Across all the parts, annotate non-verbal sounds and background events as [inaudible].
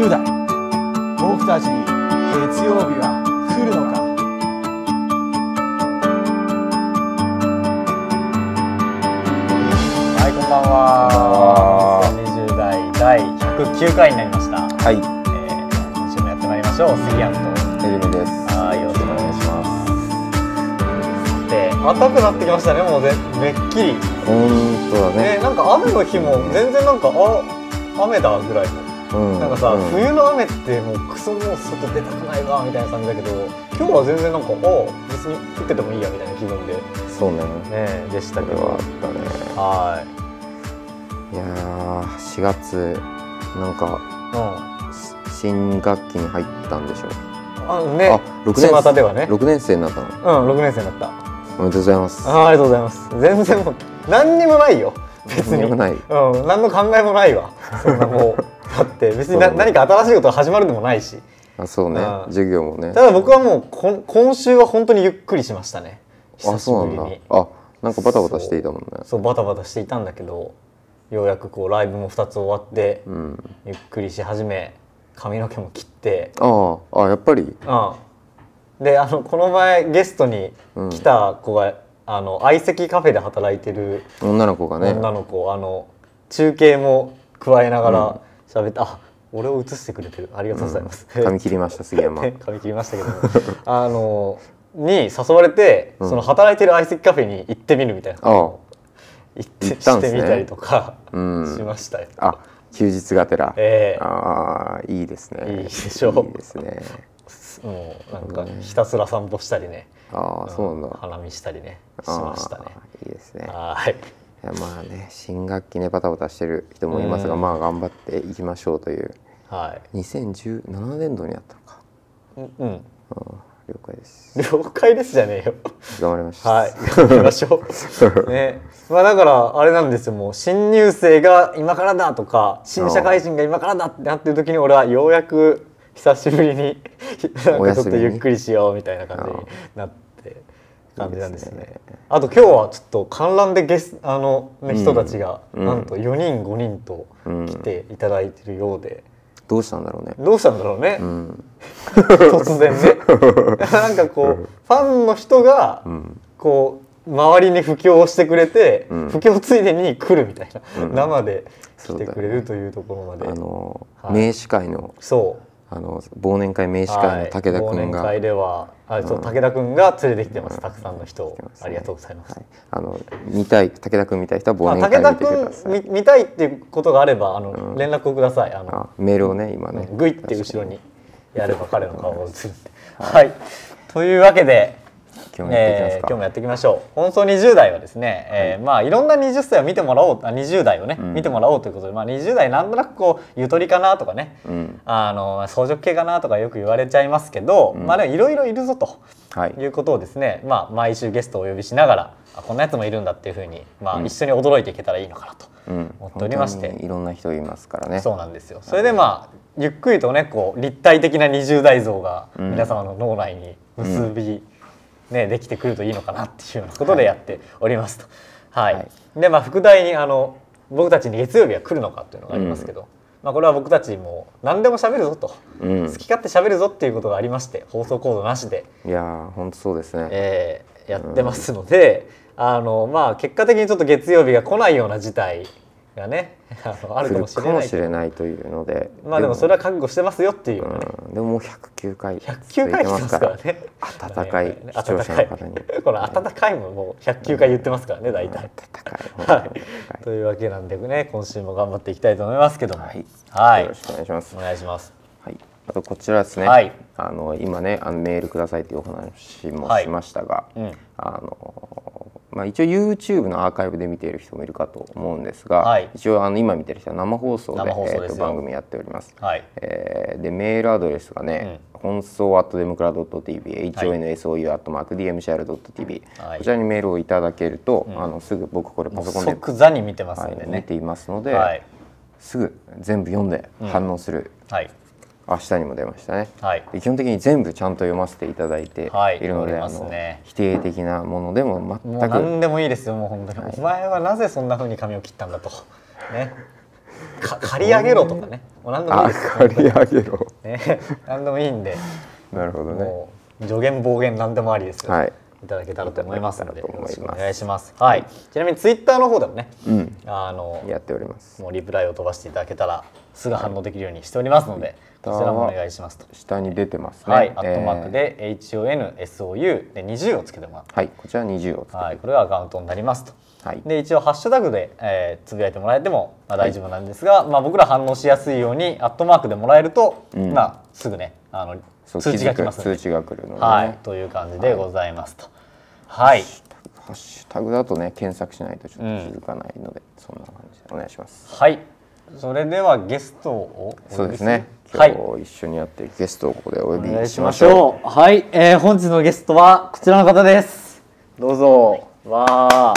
20代僕たちに月曜日は来るのかはい、こんばんは。20代第109回になりました。はい、えー、今週もやってまいりましょう。杉山と。エルミです。はい、よろしくお願いします。で、暖かくなってきましたね。もうぜめっきり。本当だね、ね。なんか雨の日も全然なんかあ雨だぐらいの。うんなんかさ、うん冬の雨ってもうクソもう外出たくないわみたいな感じだけど、今日は全然なんかあ別に降っててもいいやみたいな気分でそうね。ねでしたけどはあ。ったね。はいやー、4月なんかい。うん。し新学期に入ったんでしょ。あねあ、六年巷ではね六年生になったの。うん6年生になったおめでとうございます。あーありがとうございます全然もう何にもないよ別に何にもないうん何の考えもないわそんなもう [laughs] だって別に何か新しいことが始まるでもないしあ、そうねうん。授業もね。ただ僕はもうこん今週は本当にゆっくりしましたね久あ、しそうなんだぶりに。あ、なんかバタバタしていたもんね。そうバタバタしていたんだけどようやくこうライブも2つ終わってうん。ゆっくりし始め髪の毛も切ってああ、あ、やっぱり？うん、であのこの前ゲストに来た子が、あの相席カフェで働いてる女の子がね。女の子、あの中継も加えながら喋って、あ俺を映してくれてる。ありがとうございます、髪切りました杉山。[laughs] 髪切りましたけどあのに誘われて、その働いてる相席カフェに行ってみるみたいな。ああ。行って行っねしてみたりとかうん。しましたよ、あ、休日がてら。ええ。ああ、いいですね。いいでしょう。いいですね。もうなんかひたすら散歩したりね、ああ、そうなんだ。花見したりね。しましたね。いいですね。はいいやまあね新学期ねバタバタしてる人もいますが、うん。まあ頑張っていきましょうという。はい。2017年度にやったのか、うんうん。うん、了解です。了解ですじゃねえよ。頑張りましたはい。頑張りましょう。[laughs] ね。まあだからあれなんですよもう新入生が今からだとか新社会人が今からだってなってる時に俺はようやく久しぶりになんかちょっとゆっくりしようみたいな感じになって感じなんですね。あと今日はちょっと観覧でゲスあの、ね人たちがうん。なんと4人5人と来ていただいてるようで、どうしたんだろうね。どうしたんだろうね、うん。[laughs] 突然ね。[laughs] なんかこうファンの人がうん。こう周りに布教をしてくれて、うん。布教ついでに来るみたいな、うん。生で来てくれるというところまで、あの、はい。名刺会の。そうあの忘年会名刺会の武田君が、年会ではあそううん武田君が連れてきてます、たくさんの人を、ね。ありがとうございます、はい、あの見たい武田君見たい人はまあ、忘年会武田見てください、君見見たいっていうことがあればあの、うん。連絡をください。あのあメールをね今ね。グイって後ろにやれば彼の顔が映るんで。はい、というわけで今日もやっていきますか、えー今日もやっていきましょう。本当20代はですね、えーまあいろんな20歳を見てもらおうあ20代をね、うん。見てもらおうということで、まあ、20代なんとなくこうゆとりかなとかねうん。あの相続系かなとかよく言われちゃいますけど、うん。まあでもいろいろいるぞとはい。いうことをですね、まあ、毎週ゲストをお呼びしながらあこんなやつもいるんだっていうふうに、まあ、うん。一緒に驚いていけたらいいのかなと。うん。思っておりまして。いろんな人いますからね。そうなんですよ。それでまあゆっくりとねこう立体的な20代像がうん皆様の脳内に結び、ね、できてくるといいのかなっていうようなことでやっておりますと。はい。はい。でまあ副題にあの僕たちに月曜日は来るのかっていうのがありますけど、まあ、これは僕たちも何でも喋るぞと、うん。好き勝手喋るぞっていうことがありまして放送コードなしで、いやー本当そうですね、えーやってますので、あのまあ結果的にちょっと月曜日が来ないような事態がね [laughs] あるかもしれないれないというので。まあでもそれは覚悟してますよっていう、うん、でももう109回 [laughs] 109回来てますからね。温かい視聴者の方に。[laughs] この温かいももう109回言ってますからね大体、温かい。本はい、というわけなんでね今週も頑張っていきたいと思いますけども。はい。はい。よろしくお願いします。お願いします。はい、あとこちらですね、はい。あの今ねあのメールくださいというお話もはい。しましたが、うん。あのまあ、一応 YouTube のアーカイブで見ている人もいるかと思うんですが、はい。一応あの今見てる人は生放送でえーと番組やっております。はい。えーでメールアドレスがね、本送 at democrat.tv、honsou at mark dmcr.tv、はい。こちらにメールをいただけると、あのすぐ僕これパソコンで、即座に見てますはいんでね。見ていますので、はい。すぐ全部読んで反応する、はい明日にも出ましたね。はい。で基本的に全部ちゃんと読ませていただいてはい。いるので、読めあのますね。否定的なものでも全く。何でもいいですよもう本当に、お前はなぜそんな風に髪を切ったんだと。ね。か借り上げろとかね。もう何でもいいあです。借り上げろ。ね。何でもいいんで。なるほどね。助言暴言何でもありですよ、はい。いただけたらと思いますのでよろしくお願いします。はい。ちなみにツイッターの方でもねうん。あのやっております。もうリプライを飛ばしていただけたらすぐ反応できるようにしておりますので、こちらもお願いしますと。下に出てますね。はい、アットマークえーで HONSOU で20をつけてもらはいこちら20をつけて。う。はい、これがアカウントになりますと。はい。で一応ハッシュタグで、えーつぶやいてもらえても、まあ、大丈夫なんですが、まあ、僕ら反応しやすいようにアットマークでもらえると、うん。まあ、すぐねあの通知が来ますので、通知が来るのでね。はい、という感じでございますと。はい、ハッシュタグだとね検索しないとちょっと気づかないので、そんな感じでお願いします。はい、それではゲストをお呼びそうですね今はい日一緒にやってるゲストをここでお呼びしましましょょう。はい、えー、本日のゲストはこちらの方です。どうぞ。わあ、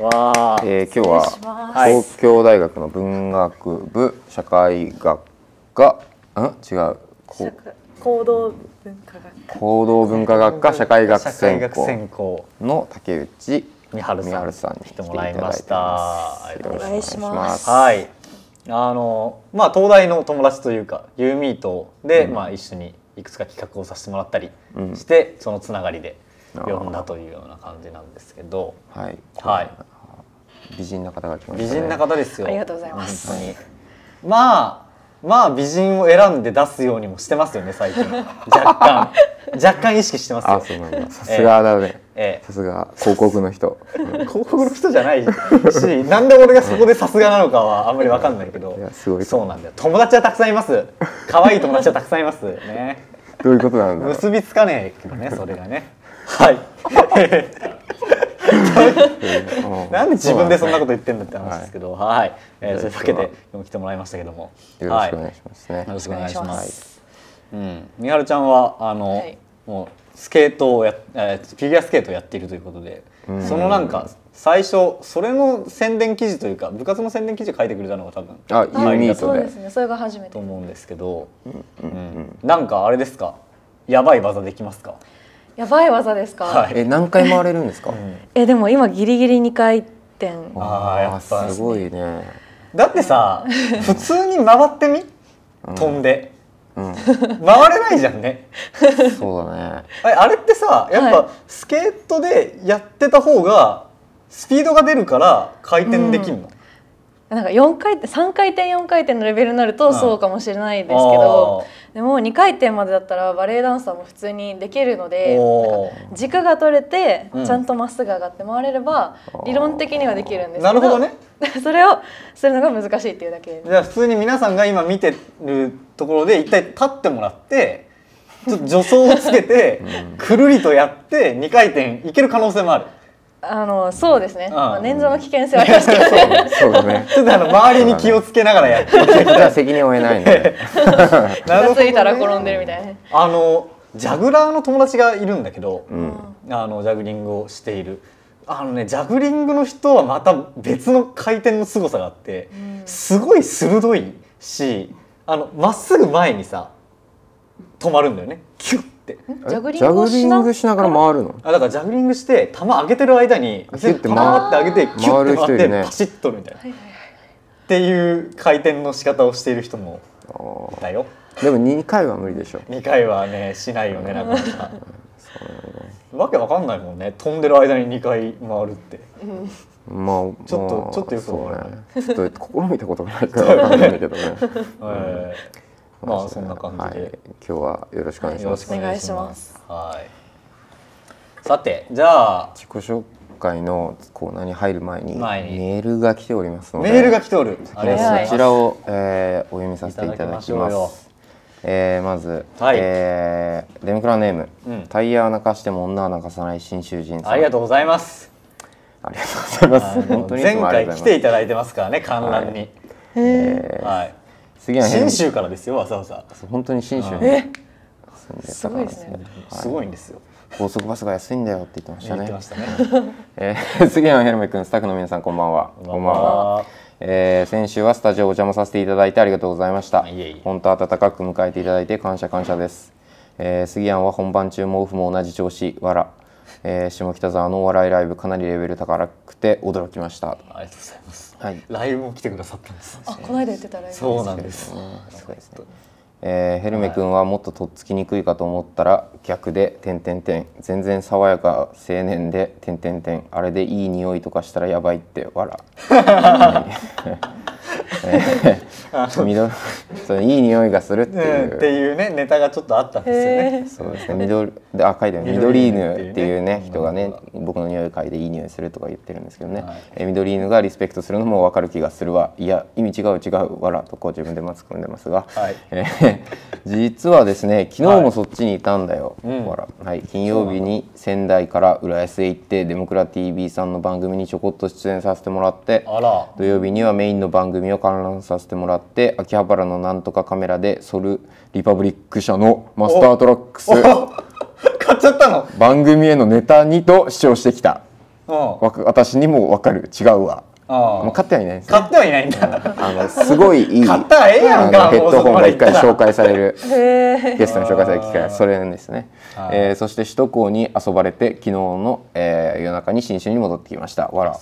わあ。う、えー、今日は東京大学の文学部社会学科ん？違うこ行動文化学行動文化学科社会学社会専学専攻攻の竹内みはるさんに来てもらいました。ありがとうございます。お願いしますはい。あのまあ東大の友達というかユーミートで、まあ一緒にいくつか企画をさせてもらったりうんして、そのつながりであー呼んだというような感じなんですけど、はいはい。美人な方が来ました、ね、美人な方ですよ。ありがとうございます本当に。まあまあ美人を選んで出すようにもしてますよね最近。若干 [laughs] 若干意識してますよ。あそうなんださすがだね、ええさすが広告の人 [laughs] 広告の人じゃないし、なんで俺がそこでさすがなのかはあんまりわかんないけどいやすごいそうなんだよ。友達はたくさんいます。可愛い友達はたくさんいますね。どういうことなんだ結びつかねえけどねそれがね。[laughs] はい。う [laughs] んなんで自分でそんなこと言ってんだって話ですけど、はい。えーはいそういうわけで今日来てもらいましたけども、よろしくお願いします。ね、よろしくお願いしま。す。うん、みはるちゃんはあの、はい。もうスケートをや、えーフィギュアスケートをやっているということで、うん。そのなんか最初それの宣伝記事というか部活の宣伝記事を書いてくれたのが多分あユーミートで。そうですね。それが初めて。と思うんですけど、うん。うん。なんかあれですか？やばい技できますか、やばい技ですか、はい。え何回回れるんですか、えでも今ギリギリ2回転。あーやっぱすごいね。だってさ普通に回ってみ？飛んで、うん。回れないじゃんね。そうだね。あれってさやっはぱスケートでやってた方がスピードが出るから回転できるの、なんか4回転3回転4回転のレベルになるとうん。そうかもしれないですけど、でも2回転までだったらバレエダンサーも普通にできるので軸が取れてうん。ちゃんとまっすぐ上がって回れれば理論的にはできるんですけどなるほどね。[laughs] それをするのが難しいっていうだけ。じゃあ普通に皆さんが今見てるところで一回立ってもらってちょっと助走をつけてくるりとやって2回転いける可能性もあるあのそうですね、んまあ、捻挫の危険性はありますけど。[laughs] ね。そうだね。[laughs] ちょっとあの周りに気をつけながらやってい。けるじゃあ責任を負えないので。[laughs] 気がついたら転んでるみたいな。ねあのジャグラーの友達がいるんだけど、うん。あのジャグリングをしている。あのねジャグリングの人はまた別の回転の凄さがあって、すごい鋭いしあのまっすぐ前にさ止まるんだよね。キュッて。ジャグリングしながら？回るの？あだからジャグリングして球上げてる間にキュッて回パーって上げてキュッて回ってパシッとみたいな、っていう回転の仕方をしている人もいたよ。でも2回は無理でしょ。2回はねしないよねなかなか。わけわかんないもんね飛んでる間に2回回るって。まあちょっとまあちょっとよくそうわからない。ね。ちょっと試みたことがないからわかんないんだけどね。え [laughs] ーまあそんな感じはい。で、今日はよろしくお願いします。よろしくお願い。しまますはい。さてじゃあ自己紹介のコーナーに入る前にメールが来ておりますのでメールが来ておる。こちらを、えーお読みさせていただきます。えーまず、はい。えーデムクラネーム、うん。タイヤは泣かしても女は泣かさない新囚人さん。ありがとうございます。ありがとうございます。本当に前回来ていただいてますからね観覧に。えーはい次は信州からですよわざわざ。本当に新州。にすごいですね。すごいんですよ。高速バスが安いんだよって言ってましたね。言ってましたね。[laughs] えー杉山ヘルメ君スタッフの皆さんこんばんは。こんばんは。えー先週はスタジオお邪魔させていただいてありがとうございました。いえいえ。本当温かく迎えていただいて感謝感謝です、えー、杉山は本番中もオフも同じ調子わら、えー下北沢のお笑いライブかなりレベル高くて驚きました。ありがとうございます。はい。ライブも来てくださったんですあこの間言ってたライブ。そうなんですそうですね。えーヘルメ君はもっととっつきにくいかと思ったら逆で点点点全然爽やか青年で点点点あれでいい匂いとかしたらやばいって笑 [laughs] [laughs] えー [laughs] 緑そのいい匂いがするっていう、っていうねネタがちょっとあったんですよね。そうですね。緑であ書いて緑緑犬犬っていうね。人がね僕の匂い嗅いでいい匂いするとか言ってるんですけどね、はい。えー緑犬がリスペクトするのも分かる気がするわ。いや意味違う違うわらとこう自分でも突っ込んでますが、はい。えー [laughs] 実はですね昨日もそっちにいたんだよ、うん。わら。はい、金曜日に仙台から浦安へ行ってデモクラ TV さんの番組にちょこっと出演させてもらってあら。土曜日にはメインの番組を観覧させてもらって秋葉原のなんとかカメラでソルリパブリック社のマスタートラックス。買っちゃったの？番組へのネタにと主張してきた。私にも分かる。違うわ。あもうあ買ってはいないんですね。買ってはいないんだ。あのすごいいい。買ったらええやんあかのヘッドホンが一回紹介される。ゲストに紹介される機会がそれですね、はいえーそして首都高に遊ばれて昨日の、えー夜中に新州に戻ってきました。わらはい、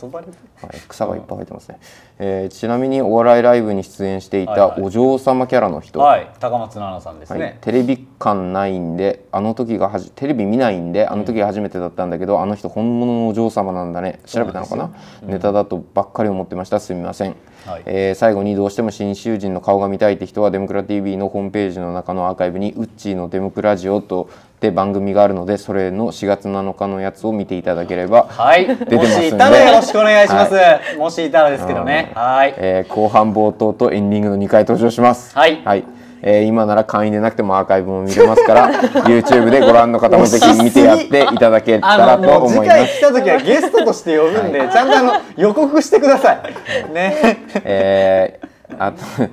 草がいっぱい生えてますね、えーちなみにお笑いライブに出演していはいはい。たお嬢様キャラの人、はい高松菜奈さんですはいねテレビ感ないんであの時がはじテレビ見ないんであの時が初めてだったんだけど、あの人本物のお嬢様なんだね。調べたのかな、ネタだとばっかり思ってました。すみません、はい。えー最後にどうしても新囚人の顔が見たいって人はデモクラ TV のホームページの中のアーカイブに「ウッチーのデモクラジオ」とで番組があるのでそれの4月7日のやつを見ていただければ、はい。てますんで。もしいたらよろしくお願いします、もしいたらですけどね。はい。えー後半冒頭とエンディングの2回登場します。はいえー今なら会員でなくてもアーカイブも見れますから [laughs] YouTube でご覧の方もぜひ見てやっていただけたあらと思います。回来た時はゲストとして呼ぶんで、ちゃんとあの予告してください。ね。[laughs] えーあと [laughs]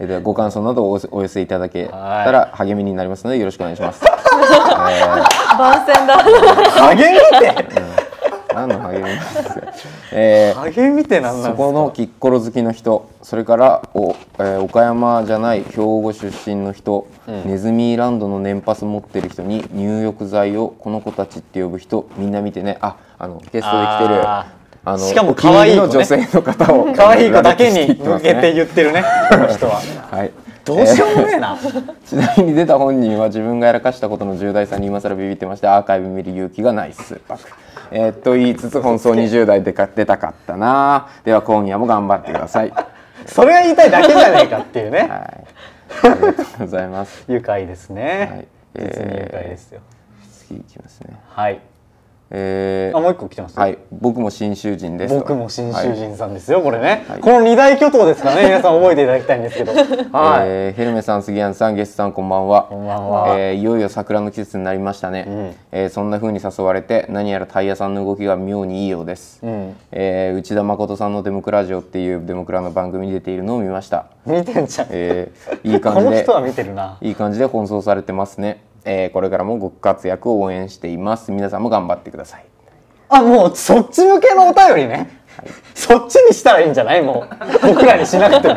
えーではご感想などをおお寄せいただけたら励みになりますのでよろしくお願いします。番宣だ。励みって？何の励みなんですか？えー励みって何なんそこのキッコロ好きの人それからお、えー岡山じゃない兵庫出身の人、ネズミランドの年パス持ってる人に入浴剤をこの子たちって呼ぶ人みんな見てねああのゲストで来てる。ああのしかも可愛い子ね。女性の方を [laughs] 可愛い子だけに向けてう、言ってるね。この人は。はい、どうしようもねえな、[laughs] ちなみに出た本人は自分がやらかしたことの重大さに今更ビビってましてアーカイブ見る勇気がないっす。パクえー、と言いつつ本送20代で出たかったな。では今夜も頑張ってください。は [laughs] いそれが言いたいだけじゃねえかっていうね。ありがとうございます。[laughs] 愉快ですね、はい。実に愉快ですよ、次いきますね。はいえーあもう一個来てますはい。僕も新囚人です僕も新囚はい人さんですよ、これね、はい。この二大巨頭ですからね。皆さん覚えていただきたいんですけど。[laughs] はい、えーヘルメさん杉谷さんゲストさんこんばんは。こんばんは。えーいよいよ桜の季節になりましたね、ん。えーそんな風に誘われて何やらタイヤさんの動きが妙にいいようです、うん。えー内田誠さんの「デモクラジオ」っていうデモクラの番組に出ているのを見ました、見てんじゃん、えーいいこ感じでの人は見てるな。いい感じで奔走されてますね、えーこれからもご活躍を応援しています。皆さんも頑張ってください。あもうそっち向けのお便りね、そっちにしたらいいんじゃない？もう。僕らにしなくても。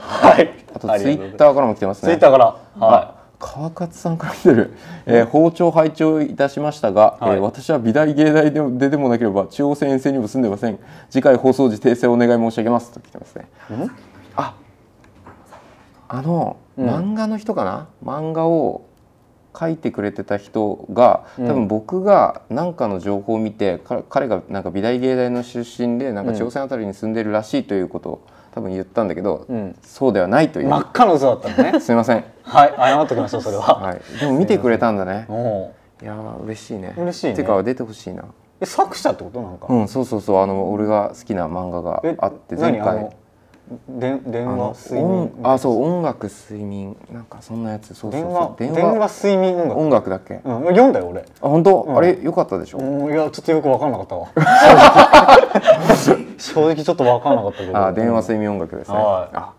はい。あとツイッターからも来てますね。ツイッターから。は川勝さんから来てる、えー包丁拝聴いたしましたが、はい。えー私は美大芸大でででもなければ中央線沿線にも住んでません。次回放送時訂正お願い申し上げます。と来てますね。ああの、漫画の人かな？漫画を書いてくれてた人が多分僕が何かの情報を見て、か彼がなんか美大芸大の出身でなんか中央線あたりに住んでるらしいということを多分言ったんだけど、ん。そうではないといい、う、真っ赤な嘘だったのね。[laughs] すいません。はい謝っときましょうそれは、はい、でも見てくれたんだね。[laughs] いやー嬉しいね。嬉しいね。てか出てほしいな。え作者ってことなんか、うん、そうそうそう。あの俺が好きな漫画がえあって前回で電話睡眠音あそう音楽睡眠なんかそんなやつ。そうそうそう。電話電話睡眠音楽。音楽だっけ？あうん、読んだよ俺。本当、ん。あれ良かったでしょ？うんいやちょっとよく分かんなかったわ。[laughs] 正直ちょっと分かんなかったけど。あ電話睡眠音楽ですね。はい。あ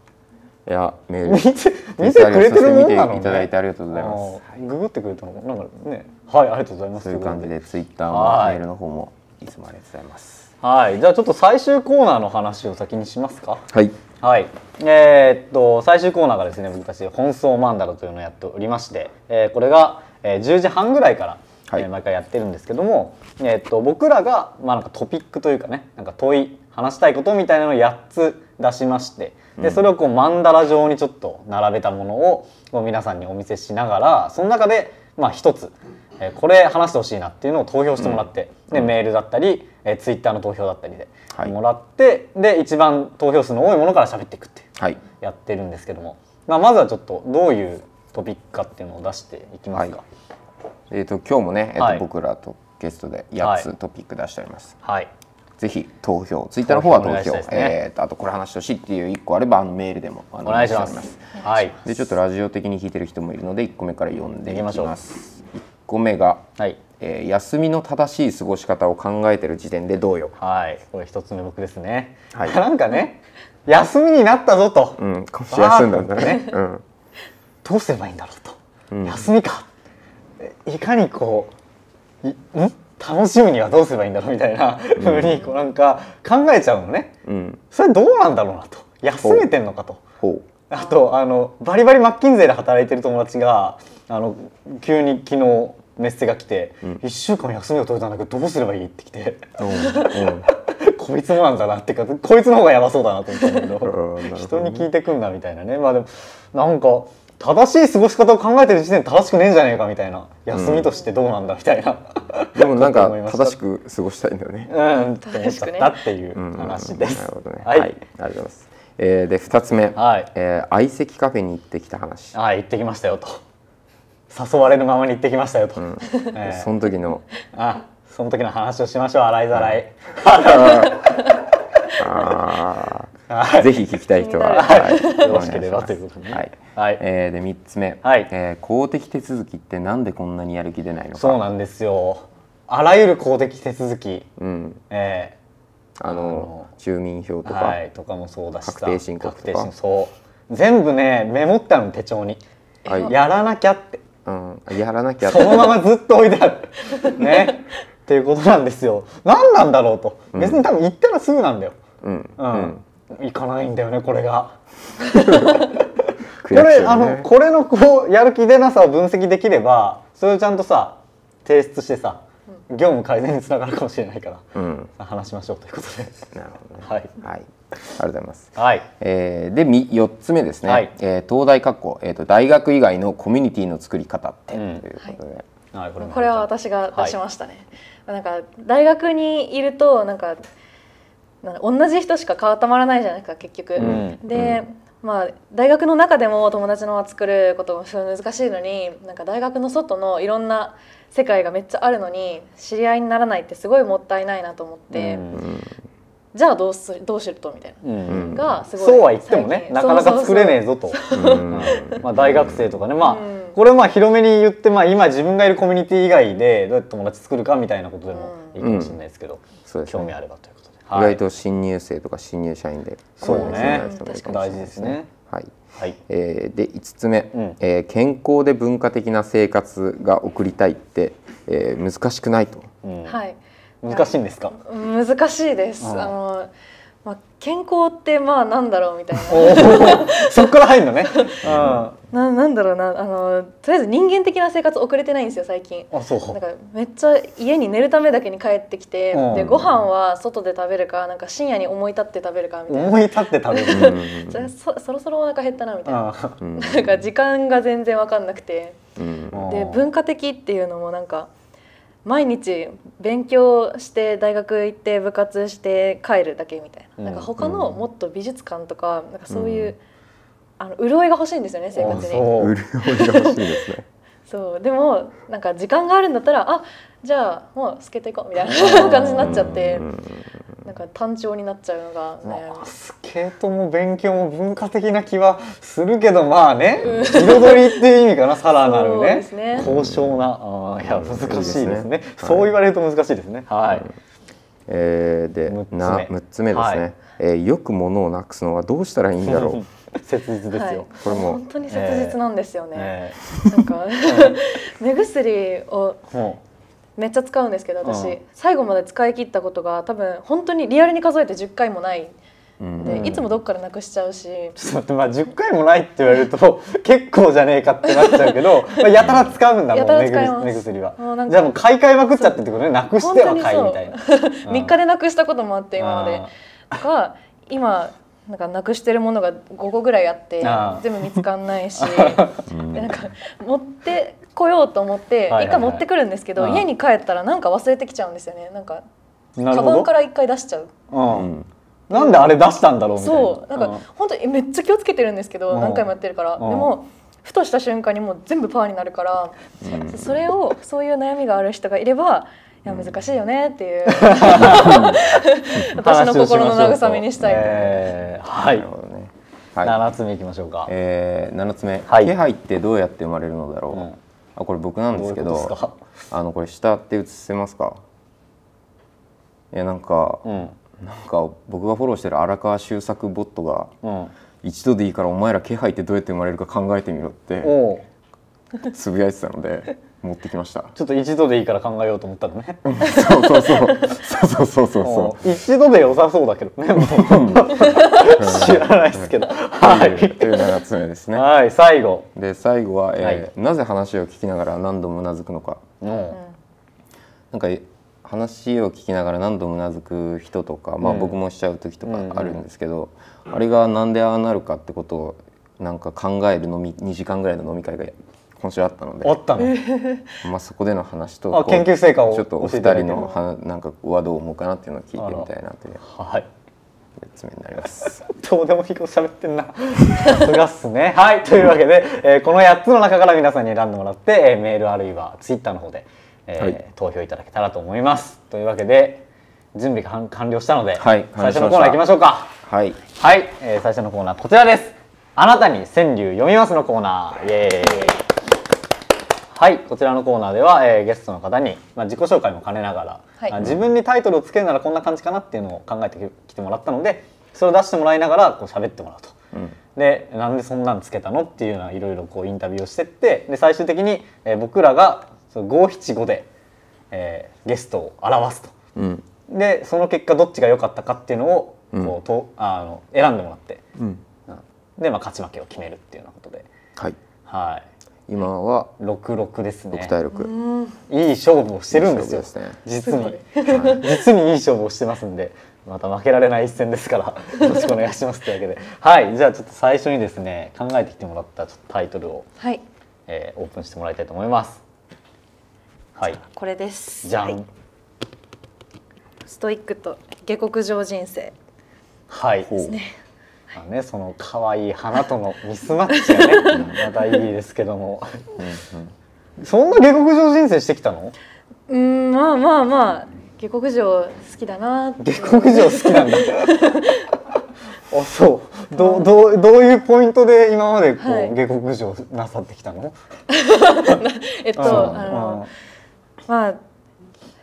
いやメール見て見てくれてるもんなの、ね、見ていただいてありがとうございます。ググってくれたのなんかね。はいありがとうございます。そういう感じでツイッターもはい。メールの方もいつもありがとうございます。はい。じゃあちょっと最終コーナーの話を先にしますか？はい。はい。えーっと最終コーナーがですね僕たち本草マンダラというのをやっておりまして、えーこれが、えー10時半ぐらいから、はい。えー毎回やってるんですけども、えー、と僕らが、まあ、なんかトピックというかねなんか問い話したいことみたいなのを8つ出しましてでそれをこうマンダラ状にちょっと並べたものを皆さんにお見せしながらその中で、まあ、1つ、えーこれ話してほしいなっていうのを投票してもらって、でメールだったり、えー、ツイッターの投票だったりで、はい。もらってで一番投票数の多いものから喋っていくっていう。はい。やってるんですけども、まあ、まずはちょっとどういうトピックかっていうのを出していきますか。えー、と今日もね、えーとはい。僕らとゲストで8はい。つトピック出しております、はい、ぜひ投票ツイッターの方は投投票。お願い票したいですね。えーとあとこれ話してほしいっていう1個あればあのメールでもお願いします。はい、でちょっとラジオ的に弾いてる人もいるので1個目から読んでいきます。1個目が、はい、えー休みの正しい過ごし方を考えてる時点でどうよ。はい、これ一つ目僕ですね。はい。[laughs] なんかね、休みになったぞと、うん今週休んだんだね。あうん。どうすればいいんだろうと、うん。休みか、いかにこう、いん？楽しむにはどうすればいいんだろうみたいなふうにこうなんか考えちゃうのね。うん。それどうなんだろうなと、休めてんのかと。ほあとあのバリバリマッキンゼーで働いてる友達があの急に昨日メッセが来て、1週間休みを取れたんだけどどうすればいいって来て。ううんうん。[laughs] こいつもなんだなっていうかこいつの方がやばそうだなと思ったんだけど。[laughs] 人に聞いてくんだみたいなね。まあでもなんか正しい過ごし方を考えてる時点で正しくねえんじゃねえかみたいな。休みとしてどうなんだみたいな、でもなんか [laughs] 正しく過ごしたいんだよね。うんって思っちゃっていううん。話です。なるほどね。はい、ありがとうございます。えーで2つ目。はい。えー相席カフェに行ってきた話。はい行ってきましたよと誘われるままに行ってきましたよと、ええ。その時の。あその時の話をしましょう洗いざらい、あ [laughs] はい。ーぜひ聞きたい人は、はい。はい。よろしければということで。ねはい。はい。えーで3つ目、はい。えー公的手続きってなんでこんなにやる気出ないのか。そうなんですよ。あらゆる公的手続き、うん、えあのの住民票えとか、はい。とかもそうだしさ。確定申告とか。確定申そう全部ねメモってあるの手帳に、はい。やらなきゃってうん、やらなきゃ。そのままずっと置いてある。ね。[laughs] っていうことなんですよ。何なんだろうと。別に多分行ったらすぐなんだよ、うん。ううん。ん、行かないんだよねこれが。[laughs] これ、あのこれのこうやる気出なさを分析できればそれをちゃんとさ提出してさ業務改善につながるかもしれないから、うん。話しましょうということで。なるほどね。はい。はいありがとうございます。はい。えーでみ4つ目ですね、はい。えー東大括弧、えー、と大学以外のコミュニティの作り方って、うん。ということで、はい。これもこれは私が出しましたね、なんか大学にいるとなんかなんか同じ人しか固まらないじゃないですか結局、ん。で、まあ大学の中でも友達の輪作ることもすごい難しいのになんか大学の外のいろんな世界がめっちゃあるのに知り合いにならないってすごいもったいないなと思って、じゃあどうするどうしるとみたいな、うん。うんがすごいそうは言ってもねなかなか作れねえぞと。うん。まあ、大学生とかね。まあ、うんこれまあ広めに言って、まあ、今自分がいるコミュニティ以外でどうやって友達作るかみたいなことでもいいかもしれないですけど、そうですね。興味あればということで、意外と新入生とか新入社員でそうね。知らない人もいるかもしれない大事ですね。はい。はい。えーで5つ目、うん。えー健康で文化的な生活が送りたいって、えー難しくないと。うんはい難しいんですか？難しいです、うん。あのまあ、健康ってまあなんだろうみたいな。[laughs] そっから入るのね、[laughs] うん、あななんだろうな。あのとりあえず人間的な生活送れてないんですよ最近。そう。なんかめっちゃ家に寝るためだけに帰ってきて、うん。でご飯は外で食べるかなんか深夜に思い立って食べるかみたいな。思い立って食べる、[laughs] うん。それそそろそろお腹減ったなみたいな。なんか時間が全然分かんなくて。うん。で文化的っていうのもなんか毎日勉強して大学行って部活して帰るだけみたいな,、なんか他のもっと美術館とかなんかそういう、あの潤いが欲しいんですよね生活に。潤いが欲しいですね。そうでもなんか時間があるんだったらあじゃあもうスケート行こうみたいな感じになっちゃってなんか単調になっちゃうのが悩みまあ、スケートも勉強も文化的な気はするけどまあね彩りっていう意味かな [laughs] さらなるね。ね。高尚なあーいや難しいですね。いいですね。そう言われると難しいですね。はい、えーで六つ目。な6つ目ですね、はい。えーよく物をなくすのはどうしたらいいんだろう [laughs] 切実ですはい。よ、、これも本当に切実なんですよね、えなんか [laughs] 目薬をめっちゃ使うんですけど私、うん。最後まで使い切ったことが多分本当にリアルに数えて10回もないうん。でいつもどっかでなくしちゃうし、ちょっと待ってまあ10回もないって言われると [laughs] 結構じゃねえかってなっちゃうけど、[laughs] まあ、やたら使うんだもん目薬目薬は。じゃあもう買い替えまくっちゃってってことねなくしては買いみたいな。3日でなくしたこともあって今まで。あとか今なんかなくしてるものが5個ぐらいあって全部見つかんないし [laughs] でなんか持ってこようと思って一回持ってくるんですけど、うん家に帰ったらなんか忘れてきちゃうんですよね。なんかカバンから一回出しちゃう。うん。うんなんであれ出したんだろうみたいな。そう。なんか本当にめっちゃ気をつけてるんですけどうん。何回もやってるから。でうん。もふとした瞬間にもう全部パーになるからうん。それをそういう悩みがある人がいればいや難しいよねっていう。[laughs] 私の心の慰めにしたいと。思いますえーはい。なるほどね。はい。7つ目いきましょうか、えー、7つ目、はい。気配ってどうやって生まれるのだろう、うん。あこれ僕なんですけどあのこれ下って映せますか？いやなんか、うん。なんか僕がフォローしてる荒川修作ボットがうん。一度でいいからお前ら気配ってどうやって生まれるか考えてみろって [laughs] つぶやいてたので持ってきました。ちょっと一度でいいから考えようと思ったのね。そうそうそう。そうそうそうおそう。一度で良さそうだけどね。知らないですけど。うはとい。うといいう7つ目ですね。はい最後。で最後は、えーはなぜ話を聞きながら何度もうなずくのか。うん。なんか話を聞きながら何度もうなずく人とか、まあ、うん。僕もしちゃう時とかうんうん。あるんですけど、あれがなんでああなるかってことをなんか考える飲み2時間ぐらいの飲み会が今週あったので。あったの？[laughs] まあ、そこでの話と研究成果をちょっとお二人のはなんかはどう思うかなっていうのを聞いてみたいなというはい4つ目になります。[laughs] どうでもいいこと喋ってんな。[laughs] さすがっすね。はいというわけで、えーこの8つの中から皆さんに選んでもらって、えーメールあるいはツイッターの方で、えーはい。投票いただけたらと思います。というわけで準備が完完了したので、はい最初のコーナー行きましょうか。はい、はい、えー最初のコーナーこちらです。あなたに川柳読みますのコーナー。イエーイはいこちらのコーナーでは、えーゲストの方に、まあ、自己紹介も兼ねながら、はい。まあ自分にタイトルをつけるならこんな感じかなっていうのを考えてきてもらったのでそれを出してもらいながらこう喋ってもらうと。うん。でなんでそんなんつけたのっていうのはいろいろこうインタビューをしてってで最終的に、えー僕らが五七五で、えーゲストを表すと。うん。でその結果どっちが良かったかっていうのをうん。こうと、あの選んでもらって、うん。うん。で、まあ、勝ち負けを決めるっていうようなことで、はい、はい、今は六六ですね。6対6、うん。いい勝負をしてるんですよ。いい勝負実に、はい。実にいい勝負をしてますんでまた負けられない一戦ですから [laughs] よろしくお願いしますというわけで。はい。じゃあちょっと最初にですね考えてきてもらったちょっとタイトルを、はい。えーオープンしてもらいたいと思います。はい。これです。じゃん、はい。ストイックと下克上人生。はい。ほうまあね、その可愛い花とのミスマッチがねまたいいですけども。そんな下克上人生してきたの？うんまあまあまあ下克上好きだな下克上好きなんだ。[laughs] あそう。どうどうどういうポイントで今までこう、はい。下克上なさってきたの？[laughs] えっとうん。あのまあ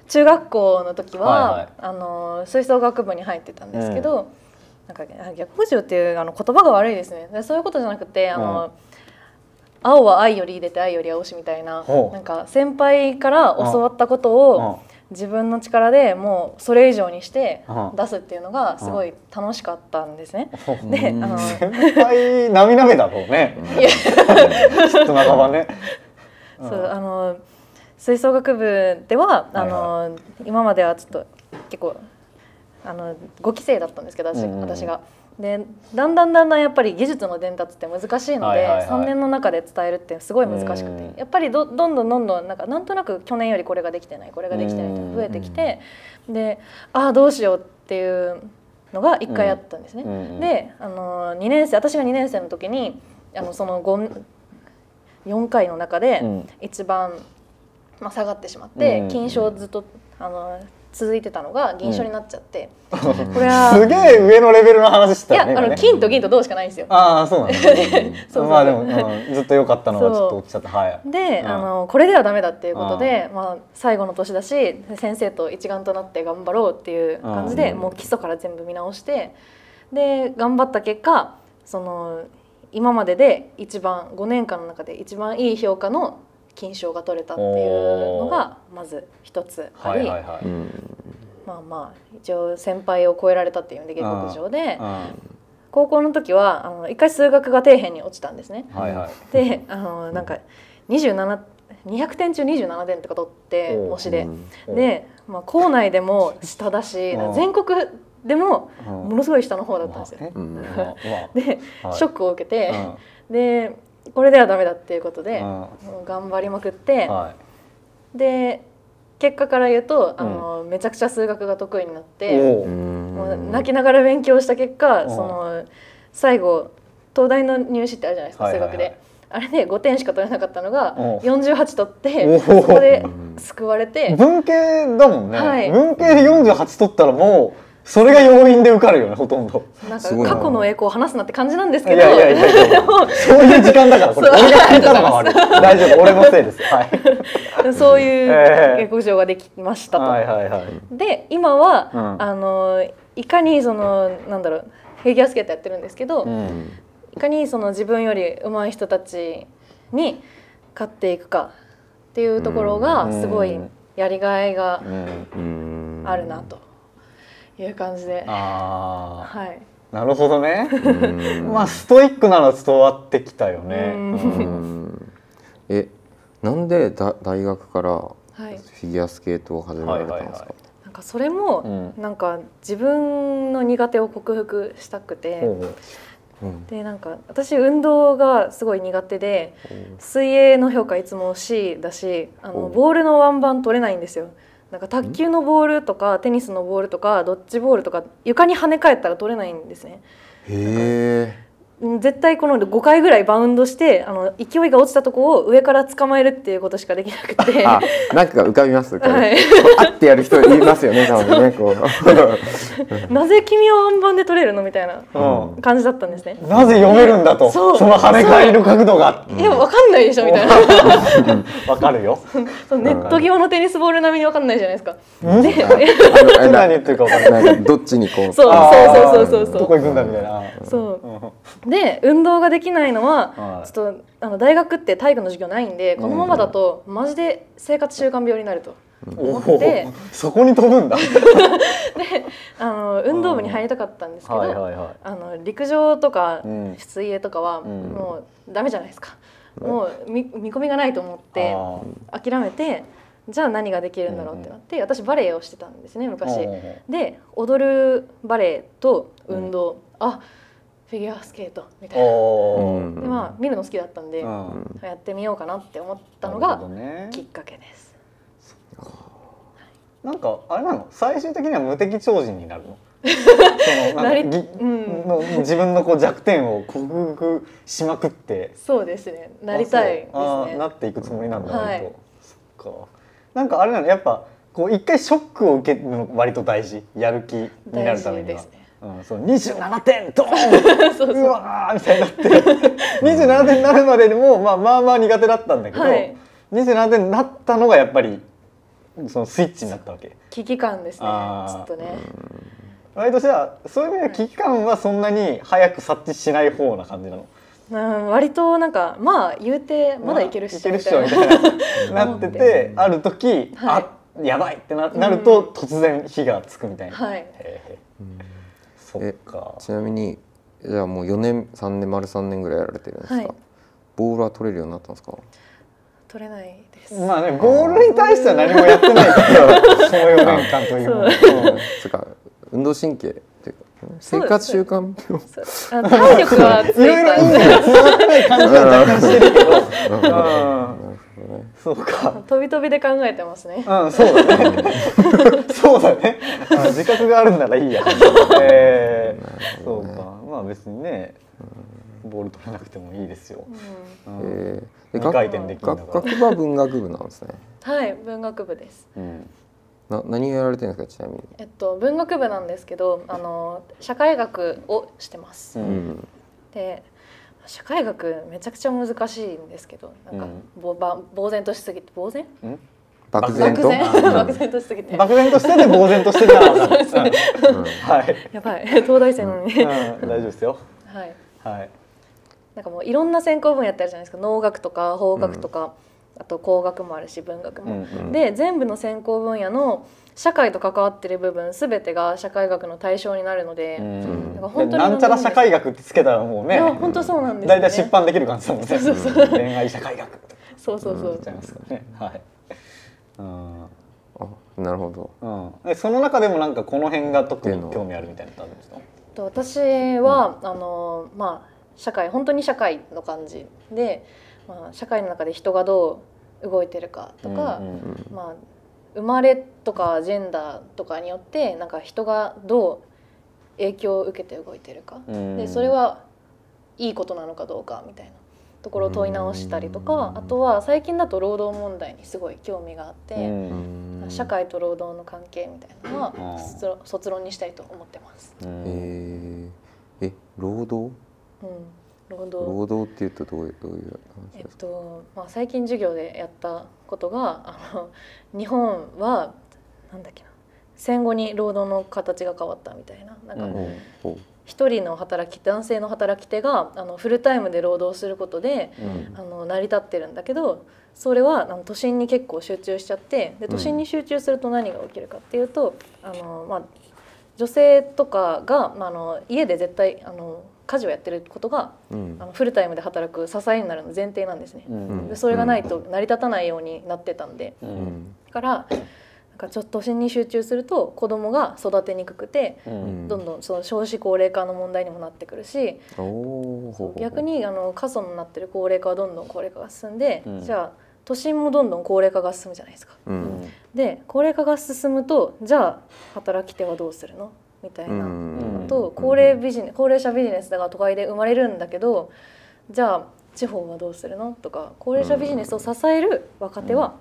中学校の時は、はいはい。あの吹奏楽部に入ってたんですけど、なんかあ逆克上っていうあの言葉が悪いですね。でそういうことじゃなくてあの、青は愛より出て愛より青しみたいななんか先輩から教わったことうん。を自分の力でもうそれ以上にしてうん。出すっていうのがすごい楽しかったんですね。であの先輩なみなめだろうね。[laughs] いや。きっと半ばね。[laughs] そうあの吹奏楽部ではあの、はい。今まではちょっと結構あの5期生だったんですけど私,、私が。でだんだんだんだんやっぱり技術の伝達って難しいので、はいはいはい。3年の中で伝えるってすごい難しくうんてやっぱりどどんどんどんどんなんかなんとなく去年よりこれができてないこれができてないって増えてきてでああどうしようっていうのが1回あったんですね。であの2年生私が2年生の時にあのその5 4回の中でうん。一番、まあ、下がってしまって、うん。金賞ずっとあの続いてたのが銀賞になっちゃって、これはすげえ上のレベルの話しいやあのたよね今ね。金と銀と銅しかないんですよ。ああそうなんだ、そうそうまあでも、うん、ずっと良かったのがちょっと落ちちゃった。はい。で、うん。あのこれではダメだっていうことで、まあ、最後の年だし先生と一丸となって頑張ろうっていう感じで、うん。もう基礎から全部見直してで頑張った結果その今までで一番5年間の中で一番いい評価の金賞が取れたっていうのがまず一つあり、はいはいまあまあ一応先輩を超えられたっていうんで下克上でうん。高校の時はあの一回数学が底辺に落ちたんですね。はいはい。であのなんか27 200点中27点とか取って模試で、うん。で、まあ、校内でも下だしうん。全国でもうん。ものすごい下の方だったんですよ。[laughs] で、はいショックを受けて、あでこれではダメだっていうことで、うん。もう頑張りまくって、はで結果から言うとあの、めちゃくちゃ数学が得意になっいて、もう泣きながら勉強した結果、うん。その最後東大の入試ってあるじゃないですか、はいはいはい。数学で。あれで5点しか取れなかったのがう。ん48取っておそこで救われて文系だもんね、はい。文系で48取ったらもうそれが要因で受かるよねほとんど。なんか過去の栄光を話すなって感じなんですいけど。やいやいやいやそういう時間だからこれ。俺が聞いたのが悪い。大丈夫。俺のせいです。はい。そういうええ下克上ができましたと。はいはいはい。で今は、うん。あのいかにそのなんだろうフィギュアスケートやってるんですけど、うん。いかにその自分より上手い人たちに勝っていくかっていうところがすごいやりがいがあるなという感じで、あはい、あなるほどね。うん。まあストイックなのは伝わってきたよね。えなんでだ大学からはい、フィギュアスケートを始められたんですか、なんかそれも、うん。なんか自分の苦手を克服したくて、ほうほう。うん。でなんか私運動がすごい苦手で水泳の評価いつも C だしあのおボールのワンバン取れないんですよなんか卓球のボールとかテニスのボールとかドッジボールとか床に跳ね返ったら取れないんですね。へ絶対この5回ぐらいバウンドしてあの勢いが落ちたとこを上から捕まえるっていうことしかできなくて。あなんか浮かびます？はい。あってやる人いますよね多分ねこ [laughs] う。なぜ君はワンバンで取れるの？みたいなうん。感じだったんですね。なぜ読めるんだと？そそうの跳ね返りの角度が。いやわかんないでしょみたいな。[laughs] わかるよ。そのネット際のテニスボール並みにわかんないじゃないですか。うん。で何言ってるかわかんない。どっちにこうそうそうそうそうそう。どこ行くんだみたいな。そうで運動ができないのは、はい。ちょっとあの大学って体育の授業ないんでこのままだとマジで生活習慣病になるとお思って。おそこに飛ぶんだ。[laughs] あの運動部に入りたかったんですけど、はいはいはあの陸上とかうん。水泳とかはん。もうダメじゃないですか、もう見見込みがないと思ってあ諦めてじゃあ何ができるんだろうってなって私バレエをしてたんですね昔。で踊るバレエと運動、あフィギュアスケートみたいな。おうんでまあ見るの好きだったんで、うん。やってみようかなって思ったのがきっかけです。なんかあれなの？最終的には無敵超人になるの？[laughs] そのなりんかぎうん。の自分のこう弱点を克服しまくって。そうですね。なりたいですあそうあーなね。っていくつもりなんだはい。そっか。なんかあれなの？やっぱこう一回ショックを受けるの割と大事。やる気になるためには。大事ですね。うん、そう27点ドーン！[laughs] そうわーみたいになって。[laughs] 27点になるまででも、まあ、まあまあ苦手だったんだけど、はい。27点になったのがやっぱりそのスイッチになったわけ。危機感ですね。ちょっとね。割とじゃあそういう意味では危機感はそんなに早く察知しない方な感じなの？うん、割となんかまあ言うてまだいけるっしょみたいな。[laughs] ななっててある時、はい。あやばいってななると突然火がつくみたいな、はい。へえそっか。ちなみにじゃあもう4年3年丸3年ぐらいやられてるんですか、はい。ボールは取れるようになったんですか？取れないです。まあねボールに対しては何もやってないから [laughs] その4年間というも。のそれか。ら運動神経っていうか生活習慣？病体力はついろいろい感じは若干してるけど、うん、そうか。飛び飛びで考えてますね。うんそうだね。そうだね。[laughs] あ自覚があるんならいいや。[laughs] えー、そうか。まあ別にねボール取れなくてもいいですよ、うん。えー、で二回転できるんだから学学部は文学部なんですね。はい、文学部です。うん。な何をやられてるんですかちなみに。えっと文学部なんですけど、あの社会学をしてます。ううんん。で社会学めちゃくちゃ難しいんですけどなんか、ぼば呆然としすぎて呆然？漠然と？漠然？としすぎて。漠然としてて呆然としてた [laughs] はい、やばい。[laughs] 東大生なのに、うん、大丈夫ですよ。はい。はい。なんかもういろんな専攻分野ってあるじゃないですか。農学とか法学とか、あと工学もあるし文学も。で全部の専攻分野の社会と関わってる部分全てが社会学の対象になるので、うん。だから本当にでなんちゃら社会学ってつけたらもうね。いや本当そうなんですよ。ね大体出版できる感じだもんね。そうそう恋愛社会学そうそうそう、言っちゃいますからねはい。うん。あなるほど。うん、えその中でもなんかこの辺が特に興味あるみたいなのってあるんですか？と私は、あのまあ社会本当に社会の感じで、まあ、社会の中で人がどう動いてるかとか、うんうん。まあ、生まれとかジェンダーとかによってなんか人がどう影響を受けて動いてるか、うん。でそれはいいことなのかどうかみたいなところを問い直したりとか、あとは最近だと労働問題にすごい興味があって。うん。社会と労働の関係みたいなのはうん。卒論卒論にしたいと思ってます。うん。えー、え労働？うん、労働。労働っていうとどういうどういうえっ話ですか、とまあ、最近授業でやったことがあの日本はなんだっけな。戦後に労働の形が変わったみたいな。なんかうん。ほう。一人の働き男性の働き手があのフルタイムで労働することでうん。あの成り立ってるんだけどそれはあの都心に結構集中しちゃってで都心に集中すると何が起きるかっていうと、あのまあ、女性とかが、まあ、あの家で絶対あの家事をやってることがうん。あのフルタイムで働く支えになるの前提なんですね。うん。でそれがないと成り立たないようになってたんで。だからなんかちょっと都心に集中すると子供が育てにくくてうん。どんどんその少子高齢化の問題にもなってくるし逆にあの過疎になってる高齢化はどんどん高齢化が進んで、うん。じゃあ都心もどんどん高齢化が進むじゃないですか。ううんん。で高齢化が進むとじゃあ働き手はどうするの？みたいな。と高齢ビジネ高齢者ビジネスだから都会で生まれるんだけどじゃあ地方はどうするの？とか高齢者ビジネスを支える若手は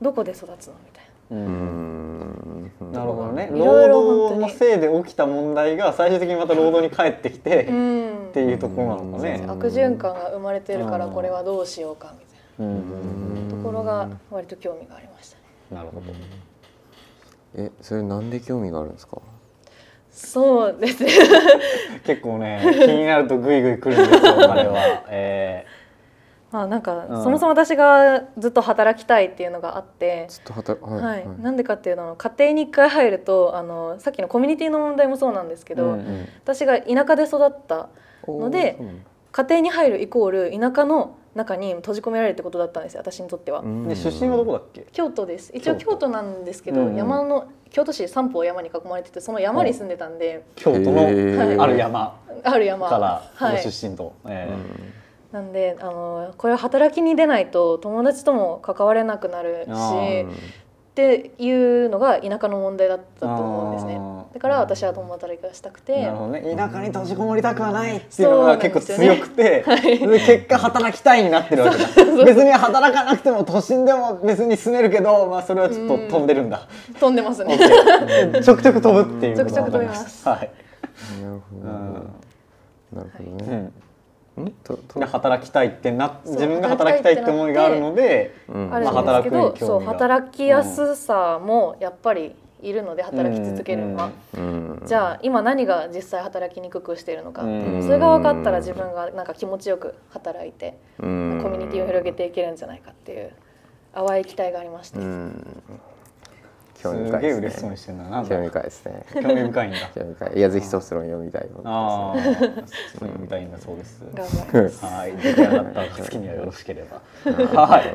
どこで育つの？みたいな。ううん。んなるほどね。いろいろ労本当に。働のせいで起きた問題が最終的にまた労働に帰ってきてうん。っていうところなのかね。悪循環が生まれてるからこれはどうしようかみたいうん。なところが割と興味がありましたね。なるほど。えそれなんで興味があるんですか？そうです。ね結構ね気になるとグイグイ来るんですよ彼は。[laughs] えまあなんかうん。そもそも私がずっと働きたいっていうのがあって、ずっと働はいはい。なんでかっていうのは家庭に一回入るとあのさっきのコミュニティの問題もそうなんですけど、うんうん。私が田舎で育ったので家庭に入るイコール田舎の中に閉じ込められるってことだったんですよ私にとっては。うん。で出身はどこだっけ？京都です。一応京都。なんですけど、山の京都市三方山に囲まれててその山に住んでたんで、京都のある山。ある山。からごはい、出身と。えなんであのこれは働きに出ないと友達とも関われなくなるしっていうのが田舎の問題だったと思うんですね。だから私は共働きがしたくて。なるほどね。田舎に閉じこもりたくはないっていうのが結構強くてで結果働きたいになってるわけだ。別に働かなくても都心でも別に住めるけどまあそれはちょっと飛んでるんだ。飛んでますね。ちょくちょく飛ぶっていうちょくちょく飛びます。はい。なるほど。うん。なるほどね。うん。んととで働きたいってな自分が働きたいって思いがあるのでうんあるんまあですけど、そう働く興味が。働きやすさもやっぱりいるので働き続けるのは、うん。じゃあ今何が実際働きにくくしているのか。それが分かったら自分がなんか気持ちよく働いてうん。コミュニティを広げていけるんじゃないかっていう淡い期待がありました、うん。す興味深いげえ嬉しそうですねにしてんだな興味深いですね。興味深いんだ。興味深い。いやぜひ卒論読みたいとあ思あってます。ねそうみたいんだそうです。はい。出来上がった暁にはよろしければ。ははい。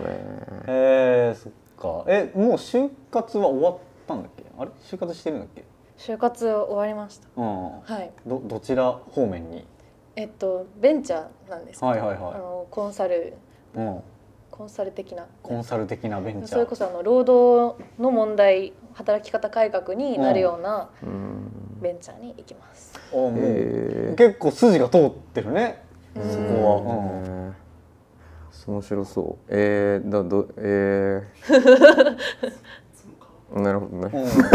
えー、そっか。えもう就活は終わったんだっけ？あれ？就活してるんだっけ？就活終わりました。うん。はい。どどちら方面に？えっとベンチャーなんですはいはいはい。あのコンサルうんコンサル的な。コンサル的なベンチャー。それこそあの労働の問題働き方改革になるようなうん。ベンチャーに行きます、あもう、えー。結構筋が通ってるね。うんそこは、うん。えー面白そう。えー、どどえー、[laughs] なるほどね、うん。はい。ちょっ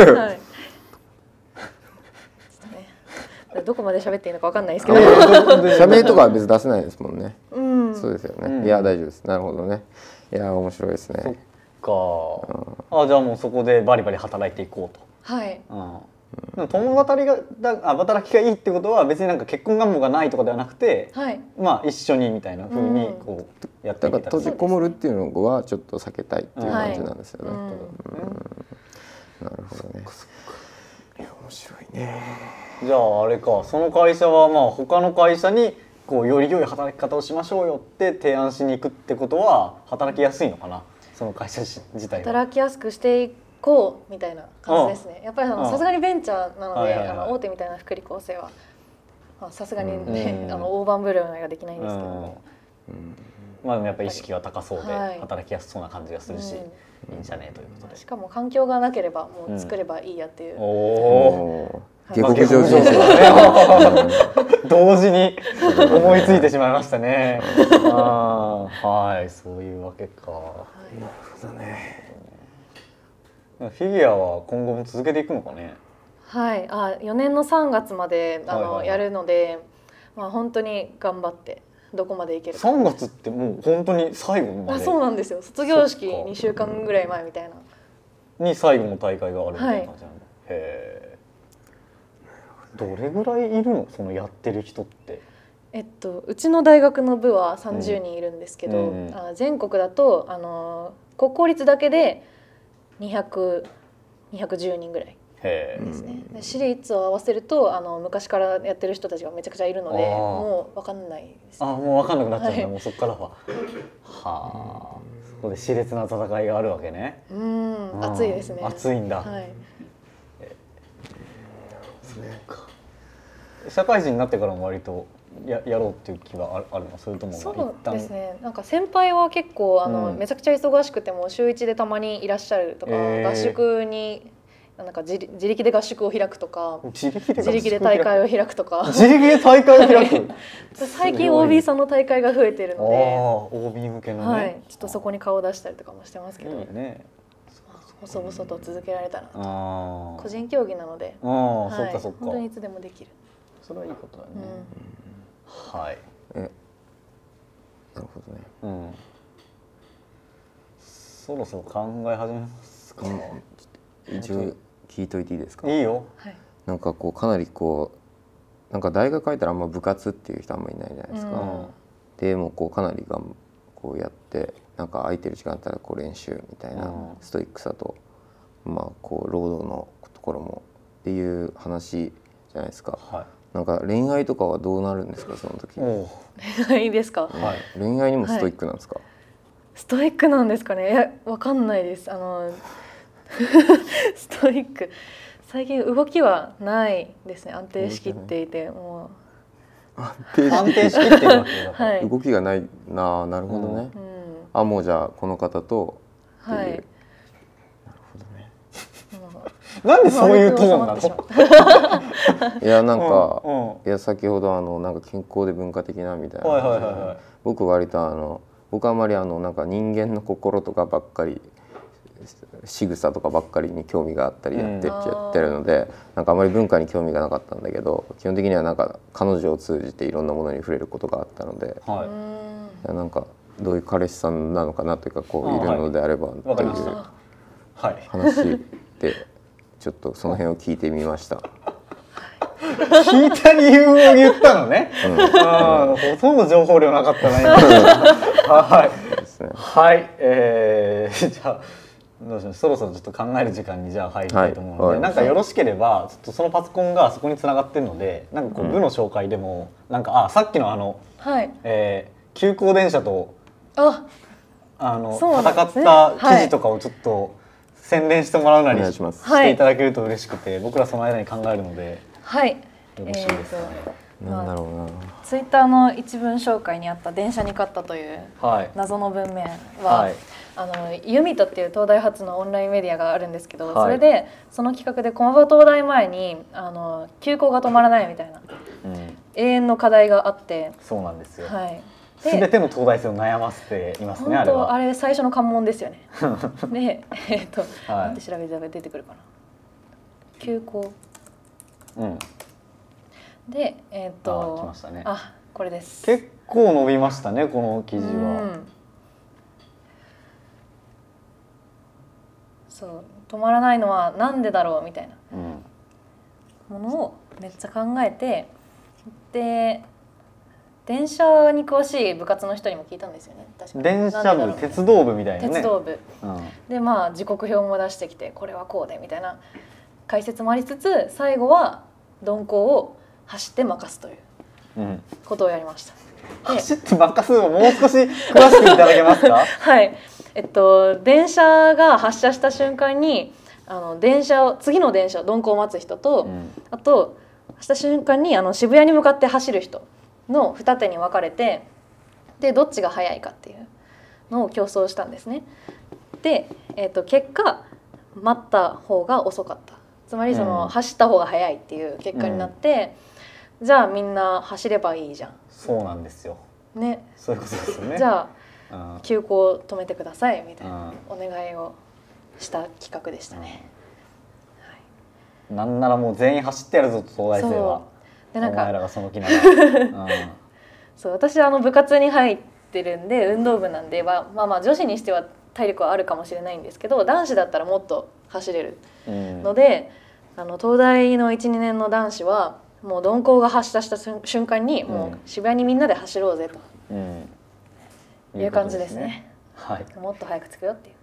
とね。どこまで喋っていいのかわかんないですけど、[laughs] 社名とかは別に出せないですもんね、うん、そうですよね、うん。いや大丈夫です。なるほどね。いや面白いですそっねか、あじゃあもうそこでバリバリ働いていこうはい。と、うん、でも共働きがだあ働きがいいってことは別になんか結婚願望がないとかではなくて、はい。まあ一緒にみたいな風にうん。こうやってだからいけたら。閉じこもるっていうのはちょっと避けたいっていう感じなんですよね、うん。なるほどね。いや面白いね。じゃああれか。その会社はまあ他の会社にこうより良い働き方をしましょうよって提案しに行くってことは働きやすいのかなその会社自自体は。働きやすくしていこうみたいな感じですね。やっぱりさすがにベンチャーなのであの大手みたいな福利厚生はまあさすがにねうん。あの大盤振る舞いができないんですけど。もうん。まあでもやっぱ意識が高そうではい。働きやすそうな感じがするし、うん。いいんじゃねえということで。しかも環境がなければもう作ればいいやっていう。おお下克上人生。生 [laughs] 同時に思いついてしまいましたね。はい。そういうわけか。フィギュアは今後も続けていくのかね？はい。あ4年の3月まであはいはいはい。のやるのでまあ本当に頑張ってどこまでいけるか。3月ってもう本当に最後まあでそうなんですよ。卒業式そっか。2週間ぐらい前みたいな。に最後の大会があるみたいな感じなの、へえどれぐらいいるの？そのやってる人って。えっと、うちの大学の部は30人いるんですけど、うん。うんあ全国だとあの国公立だけで200 210人ぐらいへえ、ですね、で私立を合わせるとあの昔からやってる人たちがめちゃくちゃいるのでもう分かんないです。あもう分かんなくなっちゃうんだ、はい。もうそっからは。はあ。そこで熾烈な戦いがあるわけね。うんうん暑いですね。暑いんだ、はい、社会人になってからも割とややろうっていう気はあるの？それともまあそうですね。なんか先輩は結構あの、うん。めちゃくちゃ忙しくても週1でたまにいらっしゃるとか、へー。合宿になんか自自力で合宿を開くとか自力で自力で大会をを開くとか。自力で大会を開く？[laughs] 最近 OB さんの大会が増えてるの OB 向けで、のね、はい、ちょっとそこに顔を出したりとかもしてますけど、いいね。細々と続けられたら個人競技なので、はい、そっかそっか。本当にいつでもできる、それはいいことだね、うん。はい。え。なるほどね。うん。そろそろ考え始めますか、一応聞いといていいですか？いいよ。はい。なんかこうかなりこうなんか大学入ったらあんま部活っていう人あんまいないじゃないですか、うん。でもうこうかなりがんこうやってなんか空いてる時間あったらこう練習みたいなうん。ストイックさと、まあこう労働のところもっていう話じゃないですか。はなんか恋愛とかはどうなるんですかその時？いおいいですか、おはい恋愛にもストイックなんですか、ストイックなんですかね？いやわかんないです。あの [laughs] ストイック。最近動きはないですね。安定しきっていても安定しきってるわけはい、動きがない。なあなるほどね、うん、あもうじゃあこの方とっていう、はい。なるほどねなんでそういうトーンなの周りと収まってしいやなんか、うん。うんいや先ほどあのなんか健康で文化的なみたいな、僕割とあの僕あんまりあのなんか人間の心とかばっかり仕草とかばっかりに興味があったりやって,、うんやってるのでなんかあまり文化に興味がなかったんだけど基本的にはなんか彼女を通じていろんなものに触れることがあったのではい。なんかどういう彼氏さんなのかなというかこうあい。るのであればという話でちょっとその辺を聞いてみました。聞いた理由を言ったのね、あーほとんど情報量なかったな今。はい。はい、えー、じゃあどうしようそろそろちょっと考える時間にじゃあ入りたいと思うので、はいなんかよろしければちょっとそのパソコンがそこに繋がってるのでなんかこう部の紹介でも、なんかあさっきのあの、はい。えー、急行電車とああの、そうなん戦った記事とかをちょっと宣伝してもらうなりお願いします。していただけると嬉しくて、僕らその間に考えるのではい。よろしいです。なんだろうな。ツイッターの一文紹介にあった「電車に勝った」というはい。謎の文面は、はい。あのユミトっていう東大発のオンラインメディアがあるんですけど、はい。それでその企画で駒場東大前にあの急行が止まらないみたいなうん、永遠の課題があって、そうなんですよ。はい、すべての東大生を悩ませていますね。本あれあれ最初の関門ですよね。[laughs] で、えっと、[laughs] はいなんて調べたら出てくるかな。急行うん。で、えっと、あ来ましたねあ、これです。結構伸びましたねこの記事うは。んそう止まらないのはなんでだろうみたいな。うん。ものをめっちゃ考えてで電車に詳しい部活の人にも聞いたんですよね。確かに。電車部鉄道部みたいなね。鉄道部。うん。でまあ時刻表も出してきてこれはこうでみたいな。解説もありつつ最後は鈍行を走って任すといううん。ことをやりました。で走って任すをもう少し詳しくいただけますか？[laughs] はい、えっと電車が発車した瞬間にあの電車を次の電車鈍行を待つ人と、うん。あとした瞬間にあの渋谷に向かって走る人の二手に分かれてでどっちが速いかっていうのを競争したんですね。で、えっと結果待った方が遅かった。つまりその、うん。走った方が速いっていう結果になって、じゃあみんな走ればいいじゃそうなんですよ。ん。ね、そういうことですよね。じゃああ休校止めてくださいみたいなうお願いをした企画でしたね。なん。ならもう全員走ってやるぞと東大生はでなんお前らかがその気なら、[laughs] うん。そう私あの部活に入ってるんで運動部なんではまあまあ女子にしては体力はあるかもしれないんですけど男子だったらもっと走れるうん。ので、あの東大の12年の男子はもう鈍行が発車した瞬瞬間にもう渋谷にみんなで走ろうぜうん。という感じですね。はい。もっと早く着くよっていう。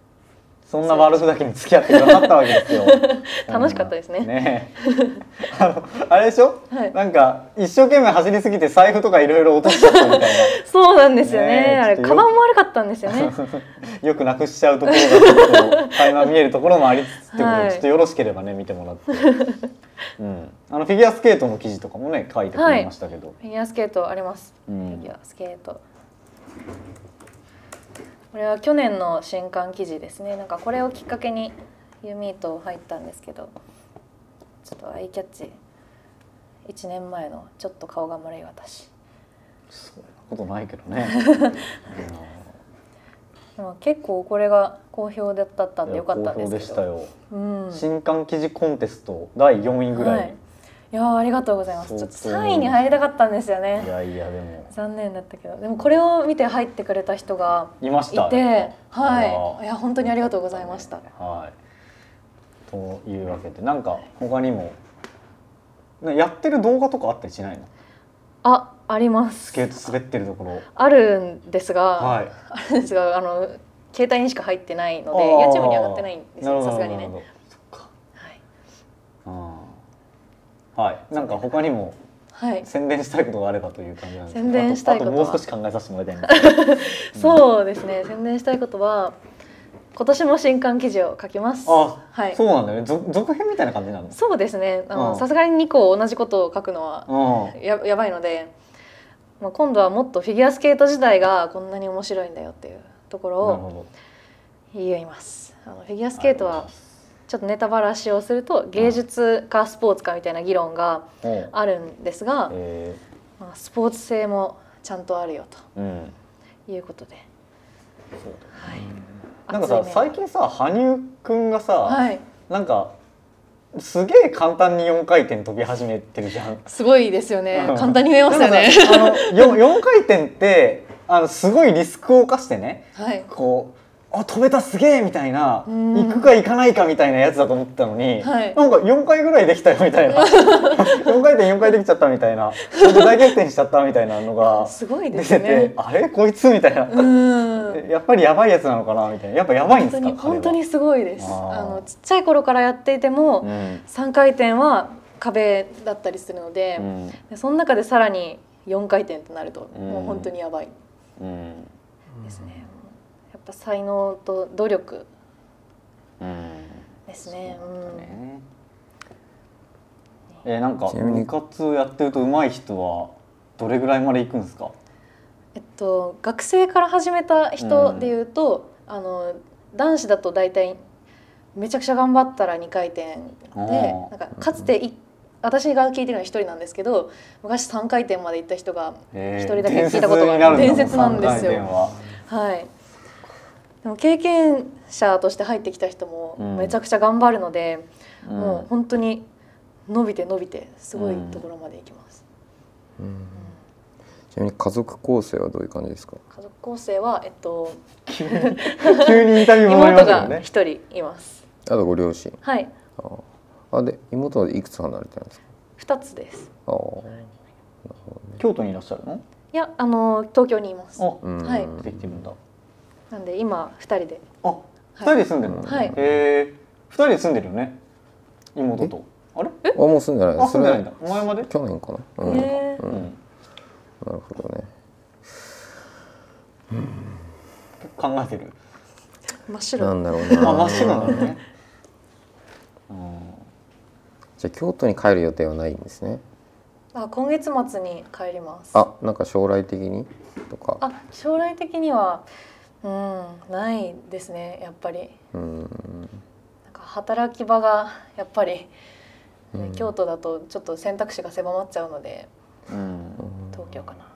そんな悪ふざけに付き合ってくださったわけですよ。[laughs] 楽しかったですね。うん。ね。えあのあれでしょ、はい。なんか一生懸命走りすぎて財布とかいろいろ落としちゃったみたいな。[laughs] そうなんですよね。ねえあれカバンも悪かったんですよね。[laughs] よくなくしちゃうところがちょっと垣間見えるところもありつつってことで、はい。ちょっとよろしければね見てもらって、うん、あのフィギュアスケートの記事とかもね書いてくれましたけど、フィギュアスケートあります。うん。フィギュアスケート。これは去年の新刊記事ですね。なんかこれをきっかけにユミート入ったんですけど、ちょっとアイキャッチ1年前のちょっと顔が丸い私。そんなことないけどね [laughs] でも結構これが好評だったんでよかったん好ですけど。評でしたよ、うん。新刊記事コンテスト第4位ぐらい、はい。いやーありがとうございます。ちょっと相当3位に入りたかったんですよねい。やいやでも残念だったけど、でもこれを見て入ってくれた人がいましたはい、いや本当にありがとうございました。はいというわけでなんか他にもねやってる動画とかあったりしないの？あ、あります。スケート滑ってるところあるんですが、はいあるんですが、あの携帯にしか入ってないので、YouTube に上がってないんですよ。さすがにねなる。ほどそっかはい。あーはいなんか他にもはい。宣伝したいことがあればという感じなんですけど宣伝したいことはあとあともう少し考えさせてもらいたい [laughs] そうですね。宣伝したいことは、今年も新刊記事を書きます。あ、はい。そうなんだよね続続編みたいな感じなの？そうですね。あうんのさすがに2個同じことを書くのはうんややばいので、まあ、今度はもっとフィギュアスケート自体がこんなに面白いんだよっていうところを言います。あのフィギュアスケートはちょっとネタばらしをすると芸術かスポーツかみたいな議論があるんですが、えまあ、スポーツ性もちゃんとあるよということで、なんかさ最近さ羽生くんがさ、はい。なんかすげえ簡単に4回転飛び始めてるじゃん。すごいですよね。うん。簡単に見えましたよね。あの 4, 回転ってあのすごいリスクを冒してねはい。こうあ飛べたすげえ！みたいなうん。行くか行かないかみたいなやつだと思ってたのに、はい。なんか4回ぐらいできたよみたいな。[laughs] 4回転4回できちゃったみたいな。大逆転しちゃったみたいなのがすごい出てですね。て、あれ？こいつ？みたいな、うん。やっぱりやばいやつなのかな？みたいな。やっぱやばいんですか？本当に本当にすごいです。あのちっちゃい頃からやっていても、うん。3回転は壁だったりするので,、うん。でその中でさらに4回転となると、うんもう本当にやばい。うん。ですね、やっぱ才能と努力うん。ですね。うんね。えーなんか部活やってると上手い人はどれぐらいまで行くんですか？えっと学生から始めた人でいうと、あの男子だと大体めちゃくちゃ頑張ったら2回転でなんかかつてい私が聞いてるのは1人なんですけど昔3回転まで行った人がえー一人だけ聞いたことがある。伝説なんですよ。はいでも経験者として入ってきた人もうん。めちゃくちゃ頑張るので、うん。もう本当に伸びて伸びてすごいところまで行きます、ちなみに家族構成はどういう感じですか？家族構成はえっと [laughs] 急にインタビューもらいま妹がしたよね一人います。あとご両親。はい。ああで妹はいくつ離れてるんですか？2つです。あー。京都にいらっしゃるの？いやあの東京にいます。あうん。はい。できてるんだなんで今2人で。あ二人で住んでるの？はい。へえ二人で住んでるよね？妹と。あれ？あもう住んでない。あ住んでないんそだお前まで？れ去年かな？うん、なへー。うん。るほどね。考えてる？な真っ白。んだろうな。あ真っ白なのね。[laughs] じゃあ京都に帰る予定はないんですね？あ今月末に帰ります。あなんか将来的に？とか。あ将来的にはうんないですねやっぱり。うん。なんか働き場がやっぱり、ね京都だとちょっと選択肢が狭まっちゃうのでうん。東京かな。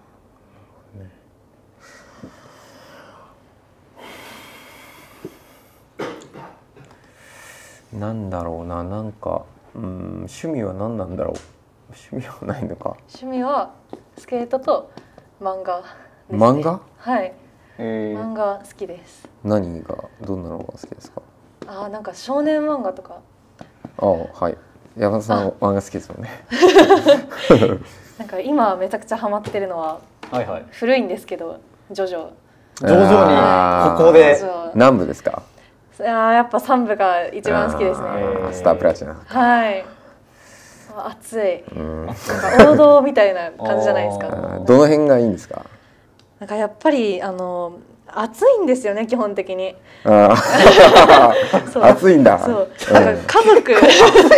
なんだろうななんかうん趣味は何なんだろう。趣味はないのか。趣味はスケートと漫画ね、漫画？はい。えー漫画好きです。何がどんなのが好きですか？あーなんか少年漫画とか。あはい。山田さん漫画好きですもんね。[laughs] なんか今めちゃくちゃハマってるのははいはい。古いんですけどジョジョ。徐々にここで。南部ですか？あーやっぱ三部が一番好きですね。スタープラチナ。はい。あ熱い。うん。なんか王道みたいな感じじゃないですあかどの辺がいいんですか？なんかやっぱりあの暑いんですよね基本的に。[laughs] 暑いんだ。そう。うん。なんか家族。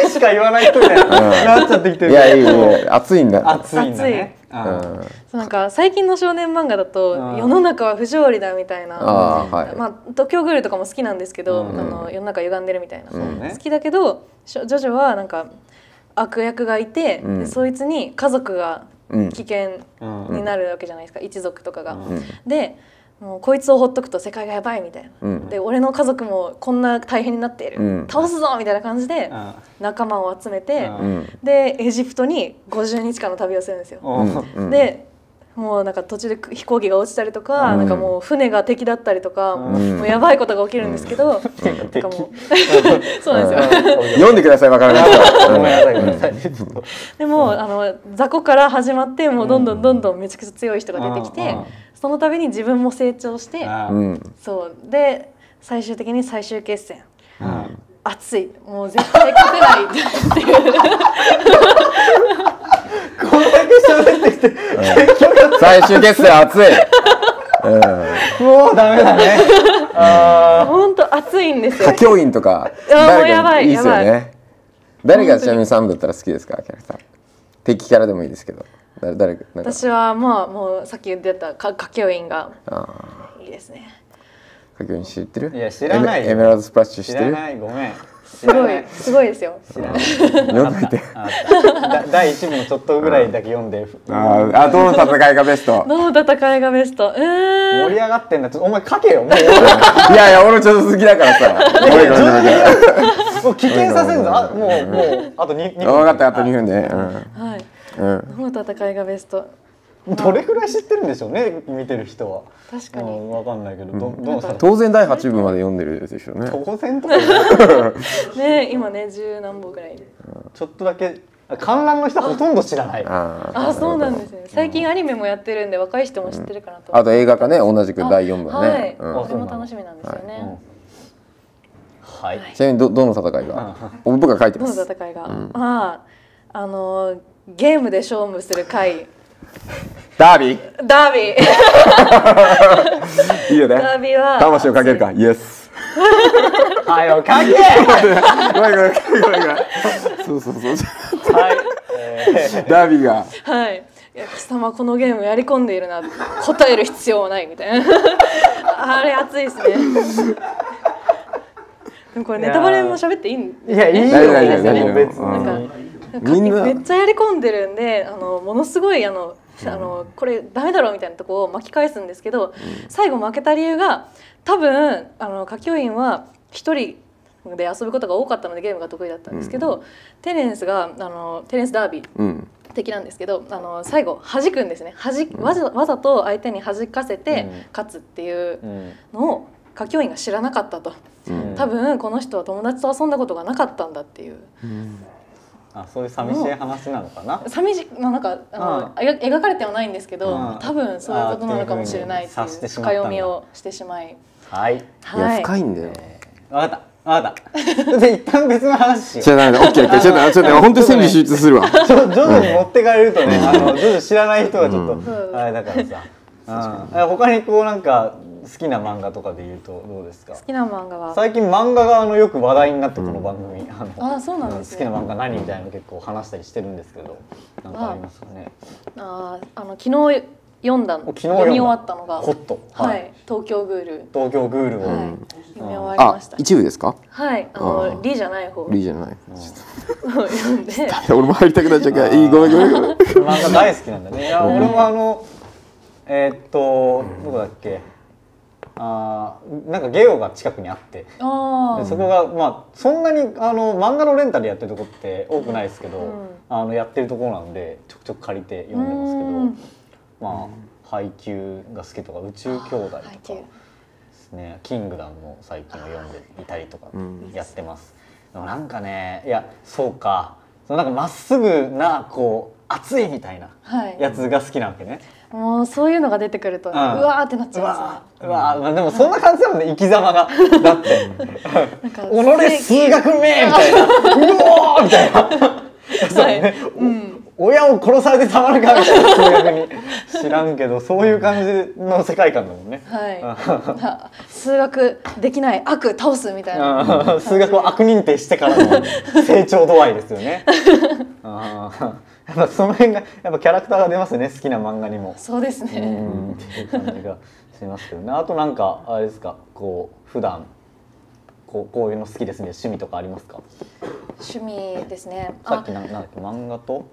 しか言わない人みたいになっちゃってきてる。いやいやいや暑いんだ。暑いんだね。なんか最近の少年漫画だとうん。世の中は不条理だみたいな。あーはい。まあ、東京グールとかも好きなんですけど、うん。あの世の中歪んでるみたいな、うん。ね。好きだけどしょジョジョはなんか悪役がいて、うん。でそいつに家族がうん危険うんになるわけじゃないですか、一族とかが。うん。でもうこいつをほっとくと世界がやばいみたいな。うん。で俺の家族もこんな大変になっている、うん。倒すぞみたいな感じでうん。仲間を集めて、うん。うんでエジプトに50日間の旅をするんですよ。うん。うん。でもうなんか途中で飛行機が落ちたりとか、うん。なんかもう船が敵だったりとか、うん。もうやばいことが起きるんですけど、なんかもう [laughs] そうなんですよ。読んでくださいわからない。人はごめん。なさいごめんなさいちょっとでもあの雑魚から始まってもうどんどんどんどんめちゃくちゃ強い人が出てきて、うん。その度に自分も成長して、そう。で最終的に最終決戦。うん。熱い。もう絶対勝てないっていうこれだけ喋ってきて結局最終決戦熱い。うん。もうダメだね。あ本当熱いんですよ。歌教員とか誰やばいかいいですよやね誰がちなみにサンだったら好きですかキャラクター敵キャラでもいいですけど。誰誰なんか。私はまあもうさっき言ってたか歌教員があいいですね。ー歌教員知ってる？いや知らないよ。エメエメラルドスプラッシュー知ら知ってる？ないごめんすごいすごいですよ。読ん。どいて。第一部のちょっとぐらいだけ読んで。あーあどの戦いがベスト？どの戦いがベスト？盛り上がってんだ。ちょっとお前書けよもう。[laughs] いやいや俺ちょっと好きだからさ。もう危険させるぞ。あもうもうあと 2, 2分。かった分かった2分ではい。うんうん。どの戦いがベスト？[laughs] どれくらい知ってるんでしょうね見てる人は。確かに。うんわかんないけど。どどのさ当然第8部まで読んでるでしょうね。当然とか [laughs] ね今ね十何本ぐらい。ちょっとだけ観覧の人ほとんど知らない。あそうなんですね。最近アニメもやってるんで若い人も知ってるかなと。あと映画化ね同じく第4部ははい。ね、うん。これも楽しみなんですよね。うん。はい。ちなみにどどの戦いが？僕が書いてどのます戦いが？あああのーゲームで勝負する回ダービー。ダービー。[laughs] いいよね。ダービーは。魂をかけるか。イエスはいよ書け。ごめんごめんごめんごめんそうそうそう。はい。えダービーが。はい。貴様このゲームやり込んでいるな。答える必要はないみたいな。[laughs] あれ熱いですね。でもこれネタバレも喋っていいんーいやいいよ。大丈夫大丈夫大丈夫。別うん。にみんな。めっちゃやり込んでるんであのものすごいあの、あのこれダメだろうみたいなとこを巻き返すんですけど、最後負けた理由が多分あの歌教員は一人で遊ぶことが多かったのでゲームが得意だったんですけど、テレンスがあのテレンス・ダービーうん。的なんですけどあの最後弾くんですね。弾わざわざと相手に弾かせてうん。勝つっていううん。のを歌教員が知らなかったと。うん。多分この人は友達と遊んだことがなかったんだっていうあそういう寂しい話なのかな？寂しいまあなんかあの、描描かれてはないんですけど、うん。多分そういうことなのかもしれないっていう深読みをしてしまい。はい。い。や深いんだよ。分かった。分かった。[laughs] で一旦別の話しよう。じゃオッケーオッケー。ちょっとちょっとね本当に戦に集中するわ。ちょ徐々に持ってかれるとね、あの徐々に知らない人がちょっと、うん。あれだからさ、うん、他にこうなんか好きな漫画とかで言うとどうですか？好きな漫画は？最近漫画があのよく話題になってこの番組、あのあそうなんですね。好きな漫画何みたいなの結構話したりしてるんですけどなんかありますかね？あーあの昨日読んだお昨日読んだ。読み終わったのが。ホット。はい、東京グール。東京グールを、はい、読み終わりあました。一部ですか？はい。ああのー。リじゃない方。をリーじゃない。[laughs] 読んで。[laughs] 俺も入りたくなっちゃうからいいごめんごめん。ごめん漫画大好きなんだね。いや俺もあのえーっとどこだっけ？あーなんかゲオが近くにあって。あでそこがまあそんなにあの漫画のレンタルやってるとこって多くないですけど、うん。あのやってるところなんでちょくちょく借りて読んでますけど、うん。まあ配給が好きとか宇宙兄弟とかですね。キングダムも最近は読んでいたりとかん。やってます、でもなんかねいやそうか。そのなんかまっすぐなこう熱いみたいなはい。やつが好きなわけね、もうそういうのが出てくると、ねうん。うわーってなっちうゃいますねわうわまあでもそんな感じだもんね生き様がだって。[laughs] なんか己数学めみたいな。うおーみたいな。そうね、うん。親を殺されてたまるかみたいな数学に。知らんけどそういう感じの世界観だもんね、はい。あ数学できない悪倒すみたいな。うん。数学を悪認定してからの成長度合いですよね。あ [laughs] ーやっぱその辺がやっぱキャラクターが出ますね好きな漫画にも。そうですね、うんっていう感じがしますけどね。あとなんかあれですかこう普段こうこういうの好きですね趣味とかありますか？趣味ですね。あさっきなんなんだっけ漫画と、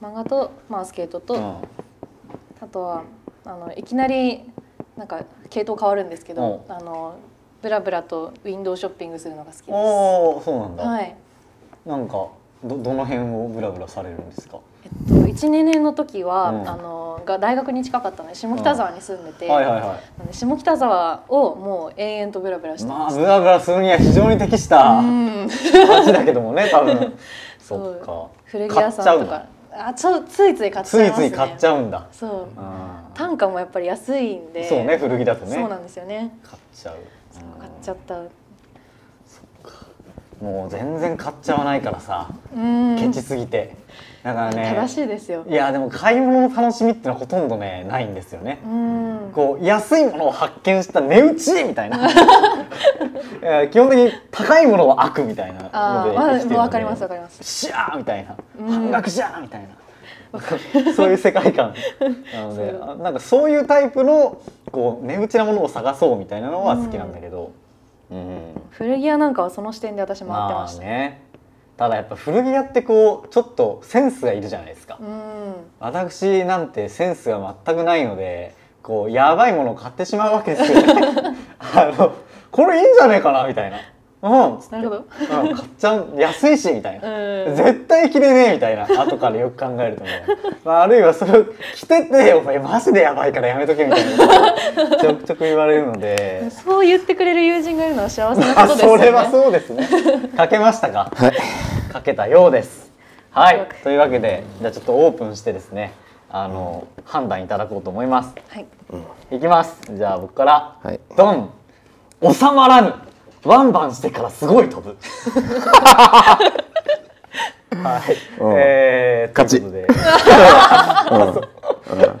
漫画と、まあ、スケートと、うん、あとはあのいきなりなんか系統変わるんですけど、あのブラブラとウィンドウショッピングするのが好きです。おおそうなんだ、はい。なんかどどの辺をブラブラされるんですか？えっと一年年の時は、うん。あのが大学に近かったので下北沢に住んでて、はいはいはなので下北沢をもう永遠とブラブラしいてました。まあブラブラするには非常に適したうん。街だけどもね多分。[laughs] そうか。古着屋さんとか、あちょついつい買っちつゃいますね。いつい買っちゃうんだ。そう。単価もやっぱり安いんで。そうね古着だとね。そうなんですよね。買っちゃう買っちゃった。もう全然買っちゃわないからさうん。ケチすぎて。だからね正しいですよ。いやでも買い物の楽しみってのはほとんどねないんですよね。うん。こう安いものを発見した値打ちみたいな。[laughs] 基本的に高いものは悪みたいなのであ生きてるのであ、わかりますわかります。シャーみたいな。うん。半額じゃーみたいな。そういう世界観。なので [laughs] なんかそういうタイプのこう値打ちなものを探そうみたいなのは好きなんだけど、うん。古着屋なんかはその視点で私回ってました。ね。ただやっぱ古着屋ってこうちょっとセンスがいるじゃないですか、うん。私なんてセンスが全くないのでこうやばいものを買ってしまうわけですよね。[laughs] あのこれいいんじゃねえかなみたいなうん。なるほど。うん、買っちゃう。安いしみたいな、うん。絶対着れねえみたいな。後からよく考えるとね、まあ、あるいはそれを着ててお前マジでやばいからやめとけみたいな。ちょくちょく言われるので。そう言ってくれる友人がいるのは幸せなあことですよね。それはそうですね。書けましたか？はい。書けたようです。はい。というわけでじゃあちょっとオープンしてですねあの判断いただこうと思います。はい。いきます。じゃあ僕から、はい。ドン。収まらぬワンバンしてからすごい飛ぶ。[laughs] はい、うん。えー、勝ち。ということで。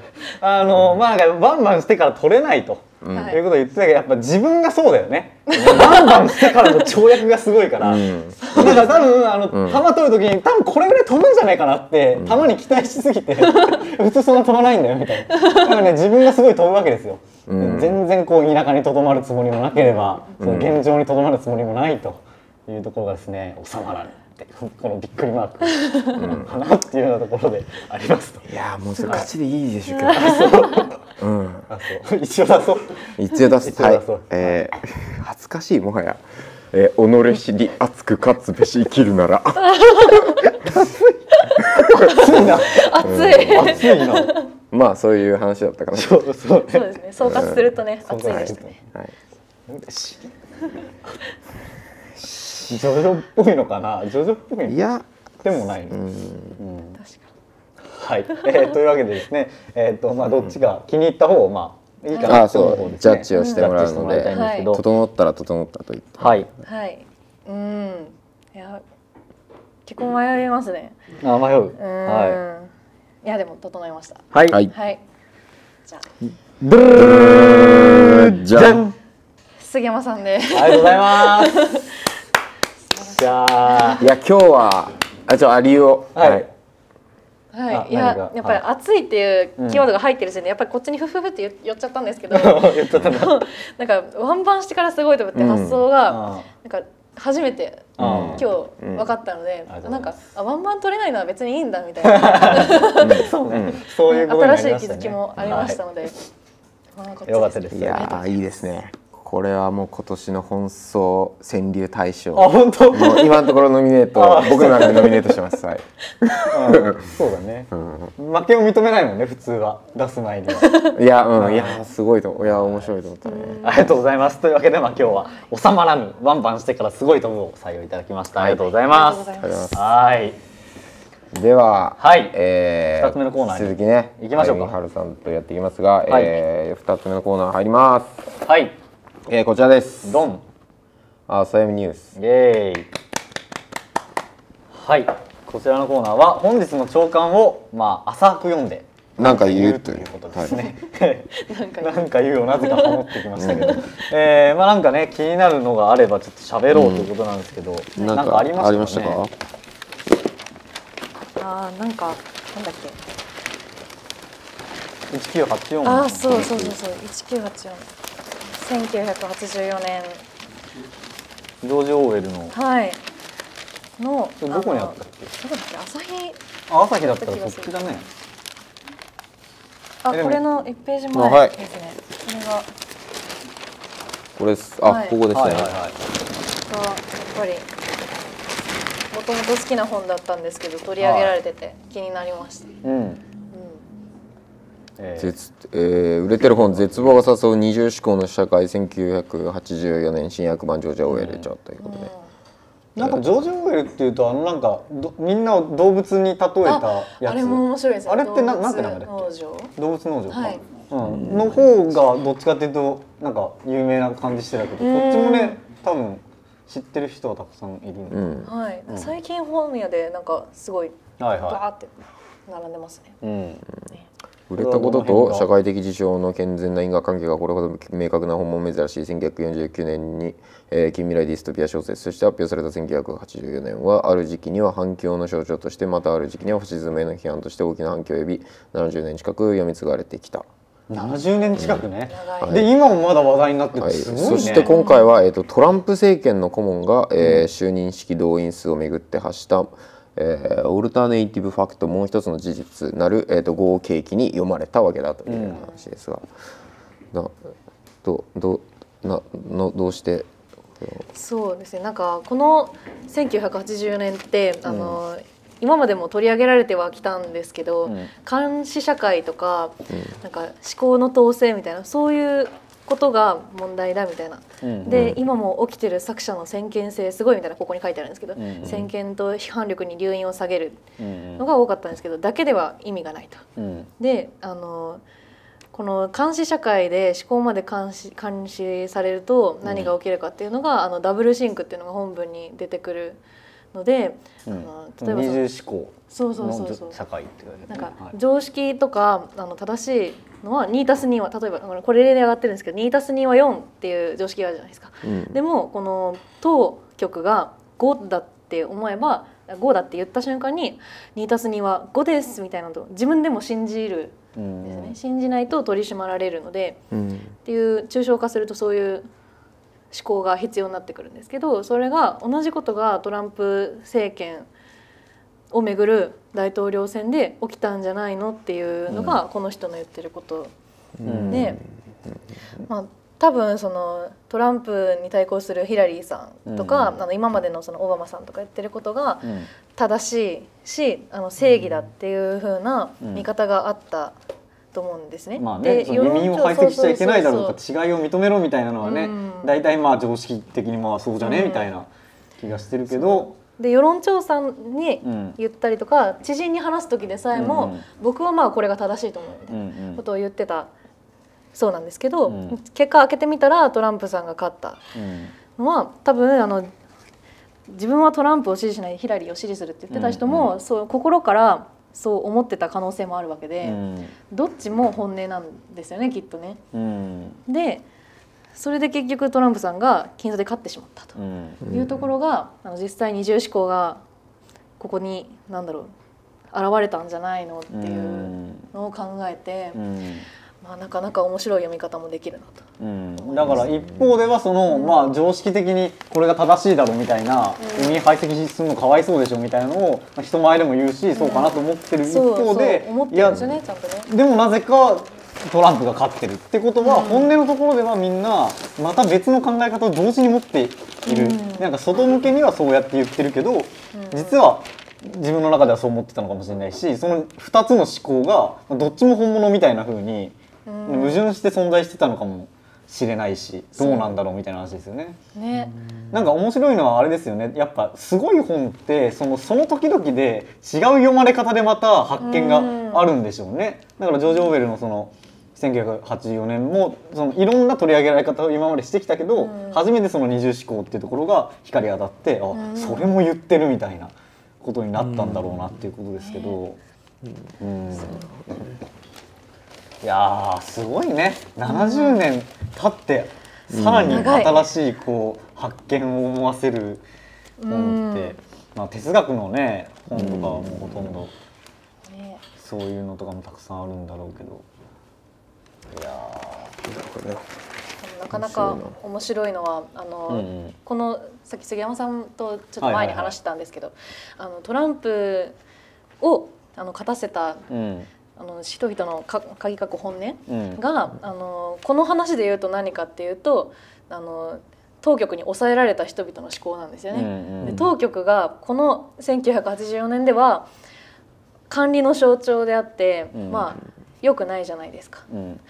[laughs] あのまあなんかワンバンしてから取れないと、はい。いうことを言ってたけどやっぱ自分がそうだよね。ワンバンしてからの跳躍がすごいから、うん。だから多分あの、うん。球取る時に多分これぐらい飛ぶんじゃないかなって、球に期待しすぎて [laughs] 普通そんな飛ばないんだよみたいな。だからね自分がすごい飛ぶわけですよ、うん。全然こう田舎にとどまるつもりもなければ、その現状にとどまるつもりもないというところがですね収まらぬってこのびっくりマーク。かなっていうようなところでありますと。いやーもうそれ勝ちでいいでしょうけどうんあそう。一応出そう。一応出すはい。えー恥ずかしいもはや。えー、己知り熱く勝つべし生きるなら [laughs] 熱いな。熱い。熱いなまあそういう話だったかな。そうそうそうですね。総括するとね、そう熱いでしたね。はい。ジョジョっぽいのかな？ジョジョっぽいのいや。でもないの、うん。うん。確かはい、えーというわけでですね、えっ、とまあどっちが気に入った方をまあいいかなあそうと思う方ですね。ジャッジをしてもらうので。整ったら整ったと言って。はい。にはい。うん。いや結構迷いますね。あ迷う。うん、、はい。やでも整いました。い。はい。はい。はい。じゃあ。じゃん。杉山さんで。ありがとうございます。[laughs] じゃあ。いや今日はあちょあ理由を。はい。はい。あいややっぱり暑い。っていうキーワードが入ってる時点でやっぱりこっちにフフフって寄っちゃったんですけど [laughs] 言っちゃったんだ。[laughs] なんかワンバンしてからすごいと思ってうん。発想があなんか初めてあ今日うん分かったのでうござないんまかあワンバン取れないのは別にいいんだみたいな。そうね。そういうことにな新しい気づきもありましたので、まあこっちよかったです。いやーいいですねこれはもう今年の本草川柳大賞あ本当？今のところノミネート [laughs] あ僕の中でノミネートしてますはい、うんそうだね。負けを認めないもんね普通は出す前には。いやうんいやすごいといや面白いと思ったねありがとうございます。というわけで、まあ、今日は収まらぬワンバンしてからすごいと思うを採用いただきました。ありがとうございます。ありがとうございますはい。では、はいえ二つ目のコーナーに続きね行きましょうかはるさんとやっていきますが、はいえー、2つ目のコーナー入ります、はい。えー、こちらですドン。あサイムニュースイエーイ。はい。こちらのコーナーは本日の朝刊をまあ浅く読んでなんか言うということですはいね。なんかなんか言うをなぜかハモってきましたけど、えー、まあなんかね気になるのがあればちょっと喋ろうということなんですけど、なんかありましたかね？したか？あーなんかなんだっけ？一九八四。あーそうそうそうそう1984 1984年。ジョージオーウェルの。はい。のそれどこにあったっけ？どこだっけ？朝日。あ朝日だったらそっちだね。あこれの1ページ前ですね、これが。これです。あ、はい。ここですね、はいはいはい。がやっぱりもともと好きな本だったんですけど取り上げられてて気になりました、うん。うんええー売れてる本「絶望が誘う二重思考の社会」1984年新訳版ジョージ・オーウェル著ということで、なんかジョージ・オーウェルっていうとあのなんかどみんなを動物に例えたやつ。あれも面白いですよ。あれってな動物なんて名前だっけ？動物農場か、はい。うん、の方がどっちかっていうとなんか有名な感じしてたけどうん。こっちもね多分知ってる人はたくさんいるんだ、うん。はい、うん。最近本屋でなんかすごいバーって並んでますね。い、うん、ね売れたことと社会的事象の健全な因果関係がこれほど明確な本も珍しい1949年に、えー近未来ディストピア小説として発表された1984年はある時期には反響の象徴としてまたある時期にはファシズムへの批判として大きな反響を呼び70年近く読み継がれてきた。70年近くね、長い、で今もまだ話題になってるはい、そして今回は、えー、とトランプ政権の顧問が、えー就任式動員数をめぐって発した、えーオルタネイティブファクトもう一つの事実なる、えー、と合契機に読まれたわけだという話ですが、などどなのどうして？そうですね。なんかこの1984年ってあの、今までも取り上げられてはきたんですけど、うん。監視社会とか,、なんか思考の統制みたいなそういうことが問題だみたいな、うんで、今も起きてる作者の先見性すごいみたいなここに書いてあるんですけど、うんうん。先見と批判力に留飲を下げるうんのが多かったんですけどだけでは意味がないと。うん。であのこの監視社会で思考まで監視監視されると何が起きるかっていうのが、あのダブルシンクっていうのが本文に出てくるので、うん。あの例えばそ二の重思考そうそうそうそう。の社会ってことだなんか常識とかあの正しいのは 2+2 は例えばこれ例で上がってるんですけど 2+2 は4っていう常識があるじゃないですか。うん。でもこの当局が5だって思えば5だって言った瞬間に 2+2 は5ですみたいなのと自分でも信じるですね、信じないと取り締まられるのでうん。っていう抽象化するとそういう思考が必要になってくるんですけどそれが同じことがトランプ政権をめぐる大統領選で起きたんじゃないのっていうのがこの人の言ってることうん。で、まあ、多分そのトランプに対抗するヒラリーさんとか、うん。あの今までのそのオバマさんとか言ってることがうん。正しいしあの正義だっていう風な見方があったと思うんですね。まあね、移民を排斥しちゃいけないだろうそうそうか違いを認めろみたいなのはねうん。大体まあ常識的にまあそうじゃね、うん。みたいな気がしてるけどで世論調査にうん。言ったりとか、知人に話す時でさえも、うんうん。僕はまあこれが正しいと思うみたいうんうん。なことを言ってた。そうなんですけど、うん。結果開けてみたらトランプさんが勝った。うん。のは多分あの自分はトランプを支持しないヒラリーを支持するって言ってた人も、うん。そう心からそう思ってた可能性もあるわけで、うん。どっちも本音なんですよねきっとね。うん。でそれで結局トランプさんが僅差で勝ってしまったとうん。いうところが、あの実際二重思考がここに何だろう現れたんじゃないのっていうのを考えて、うん。まあ、なかなか面白い読み方もできるなと。うん、だから一方ではその、まあ常識的にこれが正しいだろうみたいな、うん。海排斥するのかわいそうでしょみたいなのをまあ人前でも言うし、そうかなと思ってる一方でそうんですよねちゃんとね。でもなぜかトランプが勝ってるってことは、うん。本音のところではみんなまた別の考え方を同時に持っている、うん。なんか外向けにはそうやって言ってるけど、実は自分の中ではそう思ってたのかもしれないしその2つの思考がどっちも本物みたいな風にうん。矛盾して存在してたのかもしれないしどうなんだろうみたいな話ですよね。ね、なんか面白いのはあれですよね。やっぱすごい本ってそのその時々で違う読まれ方でまた発見があるんでしょうね。だからジョージ・オーウェルのその1984年もそのいろんな取り上げられ方を今までしてきたけど、うん。初めてその二重思考っていうところが光当たってあ、ん。それも言ってるみたいなことになったんだろうなっていうことですけど。うん。いやーすごいね。70年経ってさらに新しいこう発見を思わせる本って、うん。まあ、哲学のね本とかはもうほとんどね。そういうのとかもたくさんあるんだろうけどいやなかなか面白いのはあの、うんうん。このさっき杉山さんとちょっと前に話したんですけど、あのトランプをあの勝たせたーうん。あの人々のか鍵かく本音うん。が、あのこの話で言うと何かっていうとあの当局に抑えられた人々の思考なんですよね。うんうん。で当局がこの1984年では管理の象徴であって、うん。まあ良くないじゃないですか。うん。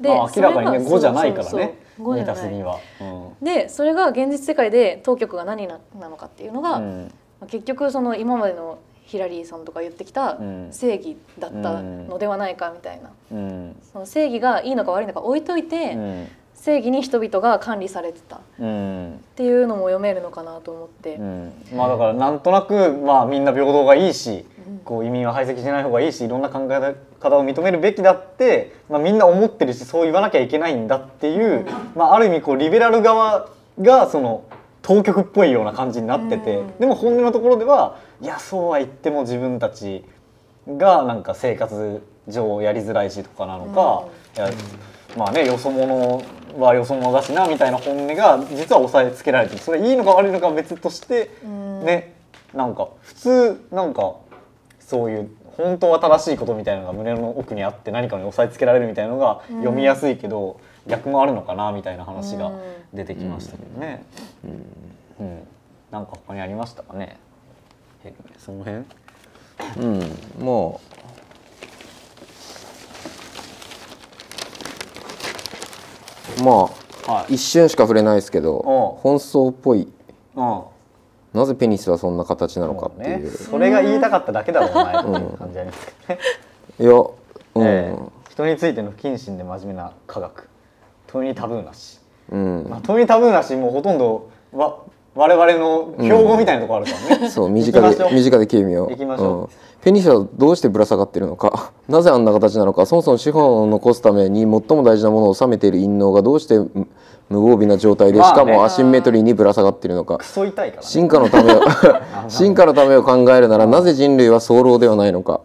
でまあ、明らかにねそれが5じゃないからね。そう5じ見ゃない。たすには。うん。でそれが現実世界で当局が何ななのかっていうのが、うん。まあ結局その今までのヒラリーさんとか言ってきたうん。正義だったのではないかみたいな、うん。その正義がいいのか悪いのか置いといて、うん。正義に人々が管理されてた。っうん。ていうのも読めるのかなと思って、うん。まあだからなんとなくまあみんな平等がいいし、うんこう移民は排斥しない方がいいしいろんな考え方を認めるべきだって、まあ、みんな思ってるしそう言わなきゃいけないんだっていう、まあ、ある意味こうリベラル側がその当局っぽいような感じになってて、うん。でも本音のところではいやそうは言っても自分たちがなんか生活上やりづらいしとかなのか、いやまあねよそ者はよそ者だしなみたいな本音が実は押さえつけられてる。それいいのか悪いのかは別として、うん。ねなんか普通なんかそういう本当は正しいことみたいなのが胸の奥にあって何かに押さえつけられるみたいなのが読みやすいけど、逆もあるのかなみたいな話が出てきましたけどね。うんなんか他にありましたかね？へその辺？うんもうまはあ一瞬しか触れないですけどおう本草っぽいうん。なぜペニスはそんな形なのかってねいう、それが言いたかっただけだろうなっていう感じありますけどね。いやうん、[laughs] ええ。人についての不謹慎で真面目な科学。問いにタブーなし、うん。まあ、問いにタブーなしもうほとんどわ我々の標語みたいなところあるからね、そう身近で身近で聞いてみよう。行きましょう。うん。ペニスはどうしてぶら下がっているのか。[laughs] なぜあんな形なのか。そもそも資本を残すために最も大事なものを収めている陰嚢がどうして無無防備な状態でしかもアシンメトリーにぶら下がっているのか。進化のためを [laughs] [laughs] 進化のためを考えるならなぜ人類は早漏ではないのか、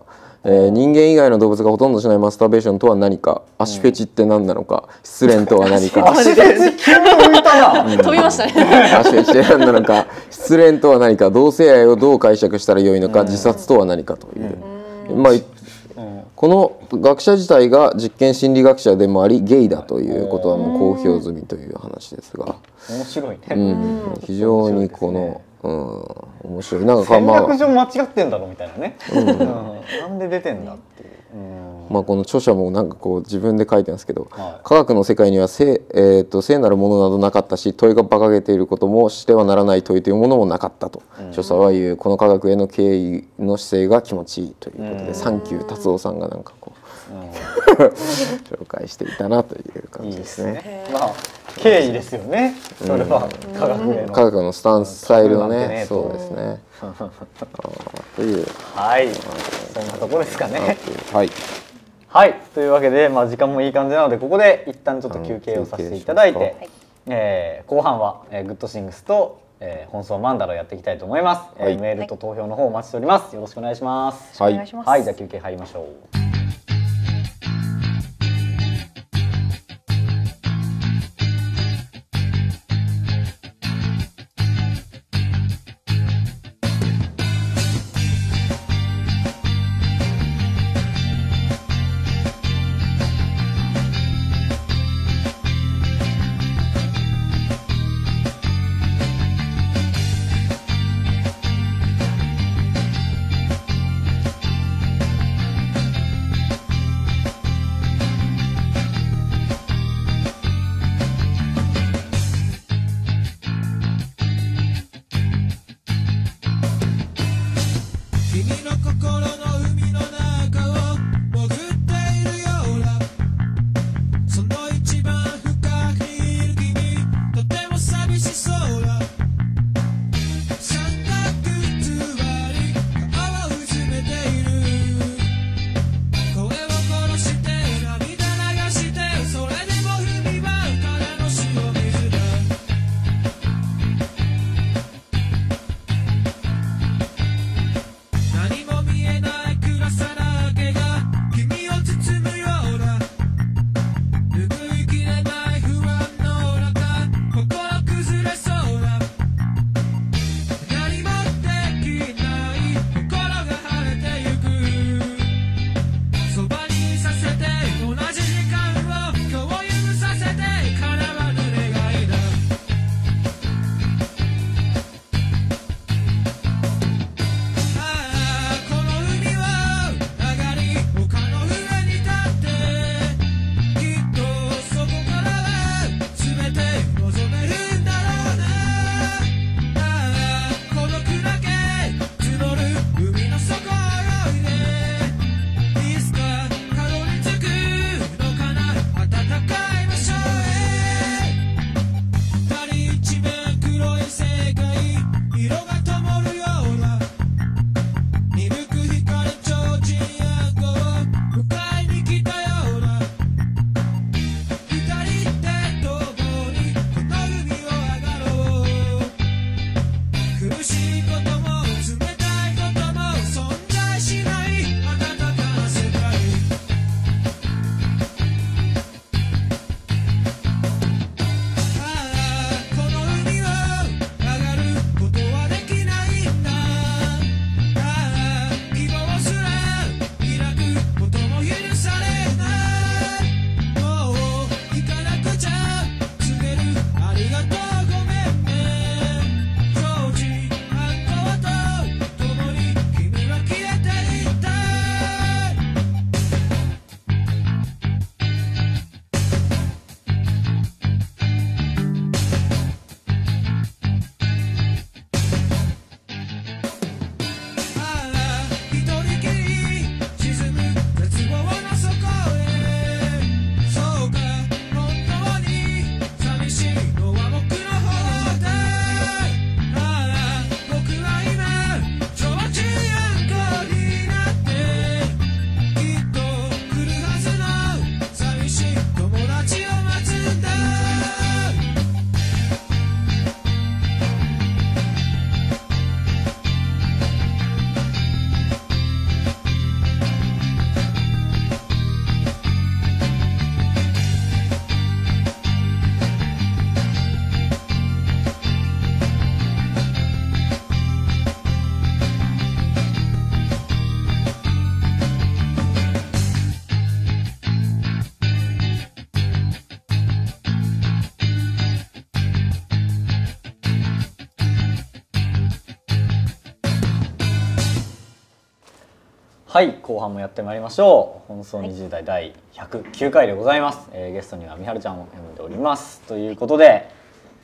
えー人間以外の動物がほとんどしないマスターベーションとは何か。足フェチって何なのか。失恋とは何か。[laughs] 足フェチ急に浮いたな。飛びましたね。足フェチって何なのか。失恋とは何か。同性愛をどう解釈したらよいのか。自殺とは何かという、まあこの学者自体が実験心理学者でもありゲイだということはもう公表済みという話ですが、面白いね、うん、非常にこの、うん、面白い。なんか戦まあ略上間違ってんだろみたいなね、うん。なんで出てんだっていう、うんまあ、この著者もなんかこう自分で書いてるんですけど、はい。科学の世界には聖,、えー、と聖なるものなどなかったし問いが馬鹿げていることもしてはならない問いというものもなかったと、著者は言うこの科学への敬意の姿勢が気持ちいいということで、サンキュー達夫さんがなんかこう、紹介していたなという感じですすね。ねまあ敬意ですよね。それは科学への。科学のスタンススタイルのねねそうですね。[laughs] という。はい。そんなところですかね。はいはい。というわけで、まあ、時間もいい感じなのでここで一旦ちょっと休憩をさせていただいて、えー後半は、えーグッドシングスと、えー本草マンダラをやっていきたいと思います、えーはい。メールと投票の方お待ちしております。よろしくお願いします。はい。お願いします。はい。じゃあ休憩入りましょうはい後半もやってまいりましょう。放送20代第109回でございます、えーゲストにはみはるちゃんを呼んでおります。ということで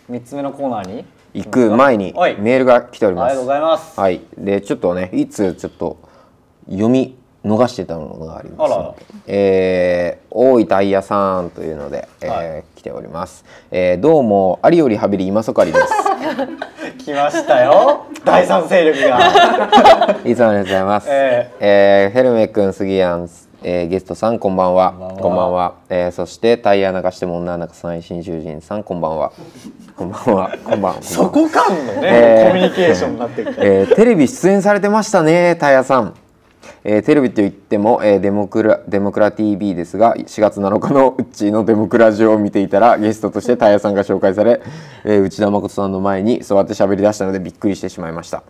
3つ目のコーナーに行く前にはい。メールが来ております。ありがとうございます。はい。でちょっとねいつちょっと読み逃してたものがありますあららえー大井タイヤさんというので、えーはい来ております、えーどうもありよりはべり今そかりです [laughs] 来ましたよ第三勢力が [laughs] いつもありがとうございます。ええーヘルメくん、杉谷ん、えーゲストさん、こんばんは。こんばんは。えーそして、タイヤ流しても女流さない新囚人さん、こんばんは。こんばんは。こんばんは。そこ間のね、えーコミュニケーションになってるえーテレビ出演されてましたね、タイヤさん。えーテレビといっても、えーデモクラデモクラ TV ですが4月7日のうっちーのデモクラジオを見ていたらゲストとしてタイヤさんが紹介され、えー内田誠さんの前に座って喋り出したのでびっくりしてしまいました。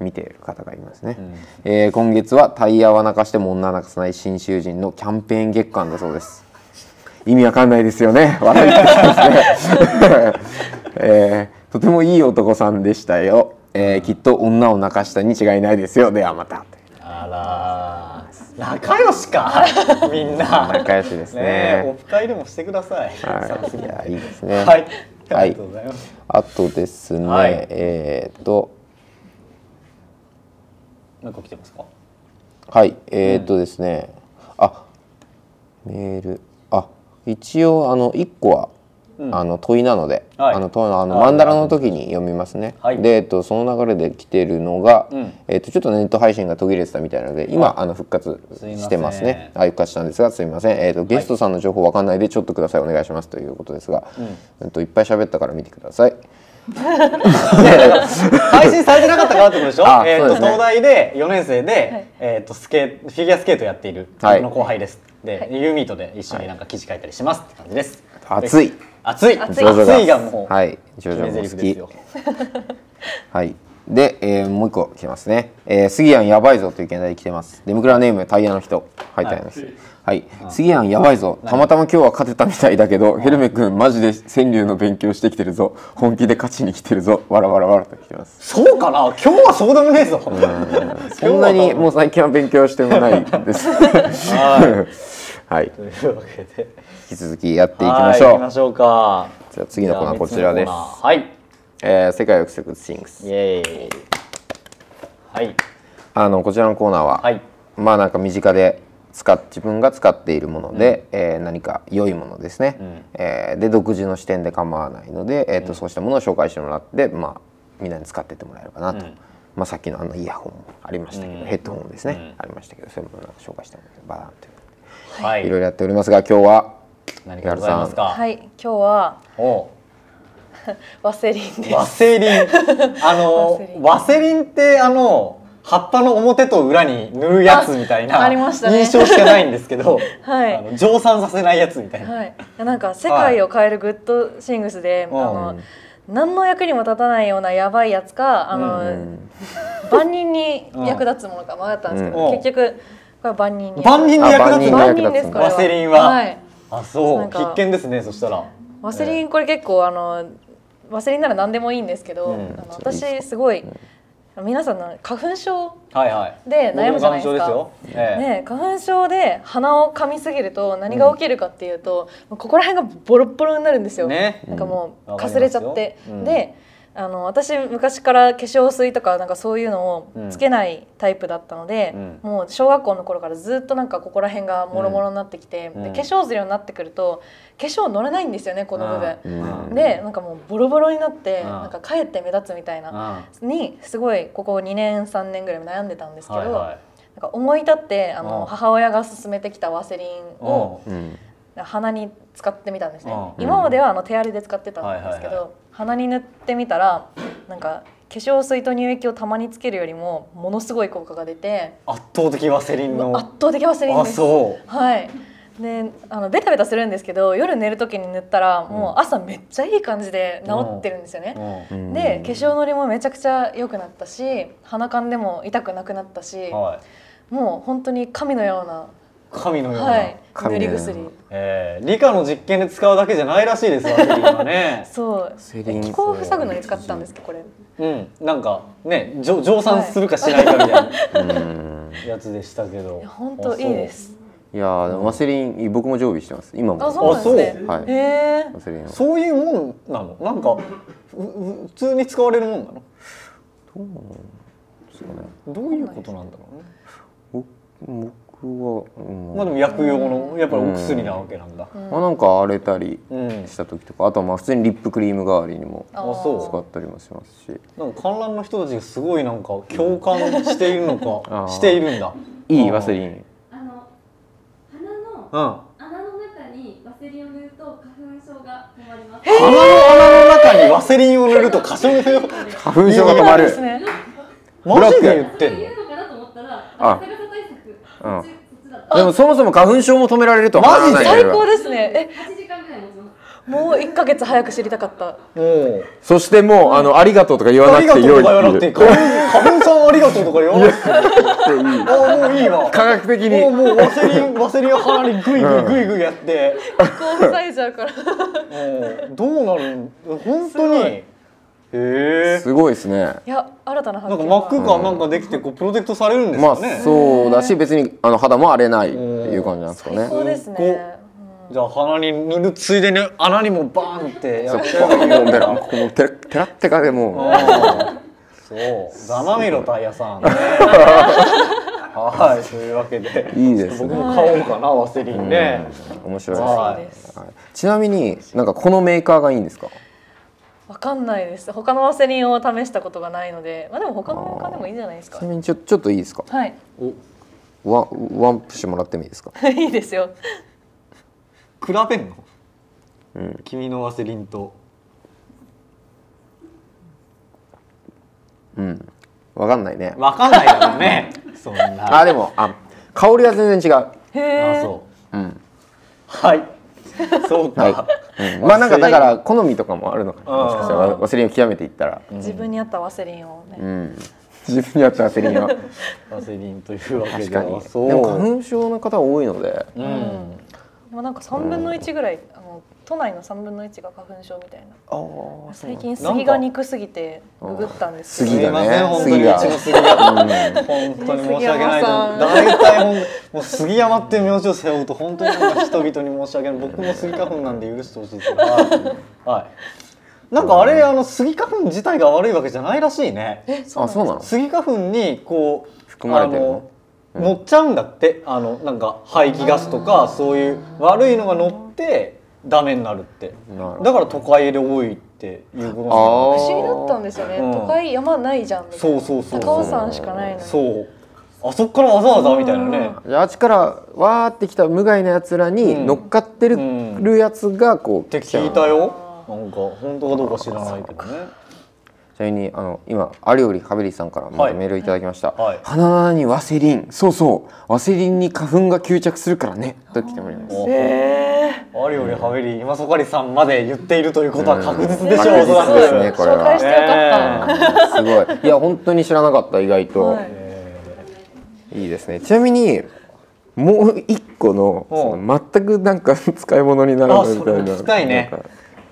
見ている方がいますね、えー今月はタイヤは泣かしても女泣かさない新囚人のキャンペーン月間だそうです。意味わかんないですよね。笑いってきますね、[laughs] えーとてもいい男さんでしたよ、えーきっと女を泣かしたに違いないですよ。ではまたあら。ー仲良しか？[laughs] みんな。仲良しですね。えオフ会でもしてください。はい、いやいいですね。はい。ありがとうございます、あとですね、はい。えーっと、なんか来てますか？はい、えーっとですね、あ、メール、あ、一応あの一個は、あの問いなので、はい。あの問あのあマンダラの時に読みますね。はい。で、えっとその流れで来てるのが、うん。えっとちょっとネット配信が途切れてたみたいなので、今あの復活してますね。あ復活したんですが、すみません。えっとゲストさんの情報わかんないでちょっとください。お願いしますということですが、えっといっぱい喋ったから見てください。[laughs] 配信されてなかったからってことでしょ？あえーと東大で4年生で、えー、とスケフィギュアスケートやっているはい。僕の後輩です、で、ユーミートで一緒になんか記事書いたりしますって感じです。熱い熱い熱いジョジョ熱いがもう、はい、ジョも好き台詞ですよ。[laughs] はい。で、えーもう一個来てますね。えー、杉谷やばいぞという件題で来てます。デムクラネームタイヤの人書いてあります。はい。杉谷やばいぞ。たまたま今日は勝てたみたいだけど、ヘルメ君マジで川柳の勉強してきてるぞ。本気で勝ちに来てるぞ。わらわらわらと来てます。そうかな？今日はそうでもねえぞそんなにもう最近は勉強してもないです。[laughs] [laughs] はい。というわけで引き続きやっていきまはいしょう。行きましょうか。じゃあ次のコーナーこちらです。はい。えー世界をくすぐシングス。イ。エーイ。はい。あのこちらのコーナーは、はい。まあなんか身近で使っ自分が使っているもので、えー何か良いものですね、えーで独自の視点で構わないので、えーとそうしたものを紹介してもらって、まあ、みんなに使ってってもらえればなと、まあ、さっきのあのイヤホンもありましたけど、ヘッドホンですね、ありましたけどそういうものを紹介してもらえればなというはい。いろいろやっておりますが今日は何かございますか？はい今日はお。[laughs] ワセリンです。ワセリン。あのワセリン。ワセリンってあの葉っぱの表と裏に塗るやつみたいなあありましたね。印象しかないんですけど、[laughs] はい。あの蒸散させないやつみたいな、はい、なんか世界を変えるグッドシングスで、うんあの何の役にも立たないようなやばいやつかあの、万人に役立つものか迷ったんですけど、うん。結局これは万人に万人に役立つあ万人ですこれは。ワセリンは。はい、あそう。なんか必見ですねそしたら。ワセリンこれ結構あのワセリンなら何でもいいんですけど、うん。あの私すごい、皆さんの花粉症はいはい。で悩むじゃないですか。僕の感情ですよ、ええ。ね、花粉症で鼻を噛みすぎると何が起きるかっていうと、ここら辺がボロッボロになるんですよ、ね。なんかもうん。うかすれちゃって、であの私昔から化粧水とかなんかそういうのをつけないタイプだったので、うん。もう小学校の頃からずっとなんかここら辺がもろもろになってきて、うん。で化粧水になってくると化粧乗らないんですよねこの部分。うん。でなんかもうボロボロになって、うん。なんかかえって目立つみたいな、にすごいここ2年3年ぐらい悩んでたんですけど、はいはい。なんか思い立ってあうん。の母親が勧めてきたワセリンをうん。鼻に使ってみたんですね。うん。今まではあの手荒れで使ってたんですけはいはいはど鼻に塗ってみたらなんか化粧水と乳液をたまにつけるよりもものすごい効果が出て圧倒的ワセリンの圧倒的ワセリンあですはい。であのベタベタするんですけど夜寝る時に塗ったらもう朝めっちゃいい感じで治ってるんですよね、うん。で化粧のりもめちゃくちゃ良くなったし鼻かんでも痛くなくなったし、はもう本当に神のような神のような、はい。塗り薬。えー理科の実験で使うだけじゃないらしいですワセリンはね。そう。セリン気候を塞ぐのに使ってたんですけどこれ。うん。なんかねじょ蒸散するかしないかみたいな。うん。やつでしたけど、本当いいです。いやーワセリン僕も常備してます。今も。あそうなんですね。そう。はい。へえワセリンをそういうもんなの？なんかうう普通に使われるもんなの？そうね。どういうことなんだろうね。僕は、うん。まあでも薬用のやっぱりお薬なわけなんだ。まあ、なんか荒れたりうん、した時とかあとはまあ普通にリップクリーム代わりにもああそう使ったりもしますし。なんか観覧の人たちがすごいなんか共感しているのかしているんだ。いいワセリン。あの鼻のうん。穴の中にワセリンを塗ると花粉症が止まります。鼻の穴の中にワセリンを塗ると花粉症花粉症が止まる。ですね。マジで言ってんの？そういうのかなと思ったら、あ。うん。でもそもそも花粉症も止められるとはマジで思わない最高ですね。8時間ぐらい持ちます。えもう一ヶ月早く知りたかった。もう。そしてもうあのありがとうとか言わあなくて良いりがとうとか言わなくていい。っていう花粉花粉さんありがとうとか言わなくていい。あもういいわ [laughs] 科学的に。もうワセリンワセリンを鼻にグイグイグイグイやって。気候塞いじゃうから。[laughs] もうどうなるん？本当にへえすごいですね。いや新たな発なんか見膜がなんかできてこうプロテクトされるんですまあかね、そうだし別にあの肌も荒れないっていう感じなんですか最ね。高ですね。じゃあ鼻に塗るついでに穴にもバーンってやっちゃえばいいのベラかここもテラテラッテカでもあーそう。ざまみろタイヤさんね。[laughs] はいというわけで。いいですね。僕も買おうかなワセリンね、う面白いですはい。いですはい。ちなみになんかこのメーカーがいいんですか？わかんないです。他のワセリンを試したことがないので。まあでも他のメーカーでもいいんじゃないですか。ちなみにちょちょっといいですか？はい。ワワンプッシュもらってもいいですか？[laughs] いいですよ。比べんの、君のワセリンと。うん。わかんないね。わかんないだろうね。[laughs] そんな。あでもあ香りは全然違う。へえあそう。うん。はい [laughs] そうか、はい、うん。まあなんかだから好みとかもあるのかな。うん。もしかしたらワセリンを極めていったら。自分に合ったワセリンをね、うん。自分に合ったワセリンはワセリンというわけで確かに。そう。でも花粉症の方多いので。うん、でもなんか3分の1ぐらい、あの都内の3分の1が花粉症みたいな。あ最近杉が憎すぎてググったんですけど。杉がね。本当に杉が。うちの杉山本当に申し訳ないと大体ほんもう杉山っていう名字を背負うと本当になんか人々に申し訳ない僕も杉花粉なんで許してほしいですはい、はい、なんかあれあの杉花粉自体が悪いわけじゃないらしいね。えそうあそうなの杉花粉にこう含まれてるの乗っちゃうんだって。あのなんか排気ガスとかそういう悪いのが乗ってダメになるって。だから都会で多いっていうことなんだ。あー。不思議だったんですよね、うん。都会山ないじゃんみたいな。そうそうそう高尾山しかないのに。そう。あそっからわざわざみたいなね。ああっちからわーってきた無害なやつらにうん。乗っかってる,、うん。やつがこうって聞いたよ。なんか本当かどうか知らないけどねちなみにあの今ありよりハベリさんからまたメールいただきました、はい。鼻の穴にワセリン。そうそう。ワセリンに花粉が吸着するからね。と来ております。おえありよりハベリ今そかりさんまで言っているということは確実でしょう、確おそらく。実ですねこれ紹介してはよかった、すごい。いや本当に知らなかった意外と、はい。い、いですね。ちなみにもう一個のの全くなんか [laughs] 使い物にならないみたいな。あそれ聞きたいね。なんか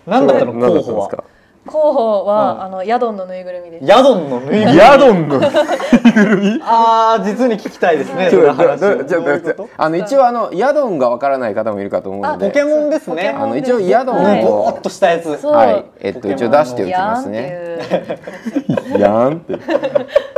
何だったの何だ候補はったんですか？候補は、うんあのヤドンのぬいぐるみです。ヤドンのぬいぐるみ？[laughs] ヤドンの [laughs] あー実に聞きたいですねあの一応あのヤドンがわからない方もいるかと思うのでポケモンですね。あの一応ヤドンをーっとしたやつ。はいえっと一応出しておきますね。いうヤーンって。[laughs]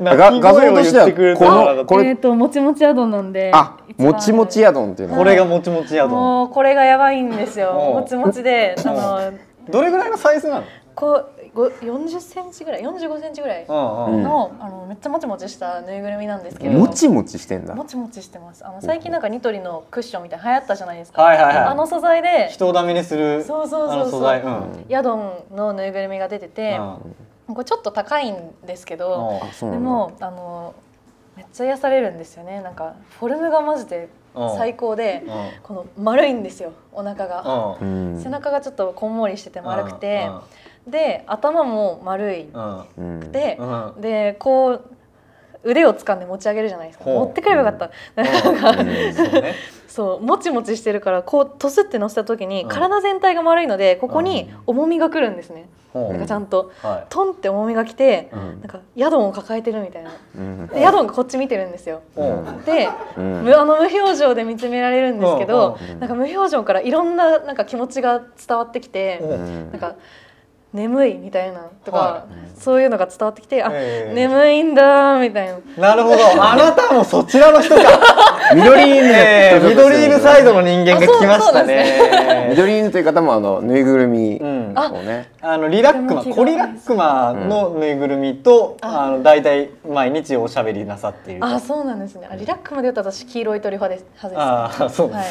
画像としてはこらのこれえっ、ともちもちヤドンなんであもちもちヤドンっていうのこれがもちもちヤドン。もうこれがやばいんですよ。う。んもちもちであのどれぐらいのサイズなの？こうご40センチぐらい45センチぐらいうんうんうん。の,、あのめっちゃもちもちしたぬいぐるみなんですけど。もちもちしてんだ。もちもちしてます。あの最近なんかニトリのクッションみたいな流行ったじゃないですか、はいはいはい。あの素材で。人をダメにするそうそうそうそう。あの素材。うん。ヤドンのぬいぐるみが出てて、これちょっと高いんですけど、でもあのめっちゃ癒されるんですよね。なんかフォルムがマジで最高で、うん。この丸いんですよお腹が、背中がちょっとこんもりしてて丸くてうん、で頭も丸い。うん。うん。で、こう腕を掴んで持ち上げるじゃないですか。持ってくればよかった、なんかそうねそうもちもちしてるからこうトスって乗せた時にうん。体全体が丸いのでここに重みがくるんですね、なんかちゃんと。はトンって重みがきて、なんかヤドンを抱えてるみたいな。うん。でヤドンがこっち見てるんですよ。うん。で、あの無表情で見つめられるんですけど、なんか無表情からいろんななんか気持ちが伝わってきて、なんか眠いみたいなとか、はそういうのが伝わってきて、あ、ええ眠いんだみたいな。なるほど。あなたもそちらの人か。[laughs] 緑犬ええ緑犬サイドの人間が来ましたあそうね。[laughs] 緑犬という方もあのぬいぐるみうんをね、あのリラックマコリラックマのぬいぐるみと、あの大体毎日おしゃべりなさっているとあ、そうなんですね。あ、リラックまで言うと私黄色い鳥派です。派です。ああそう、はい。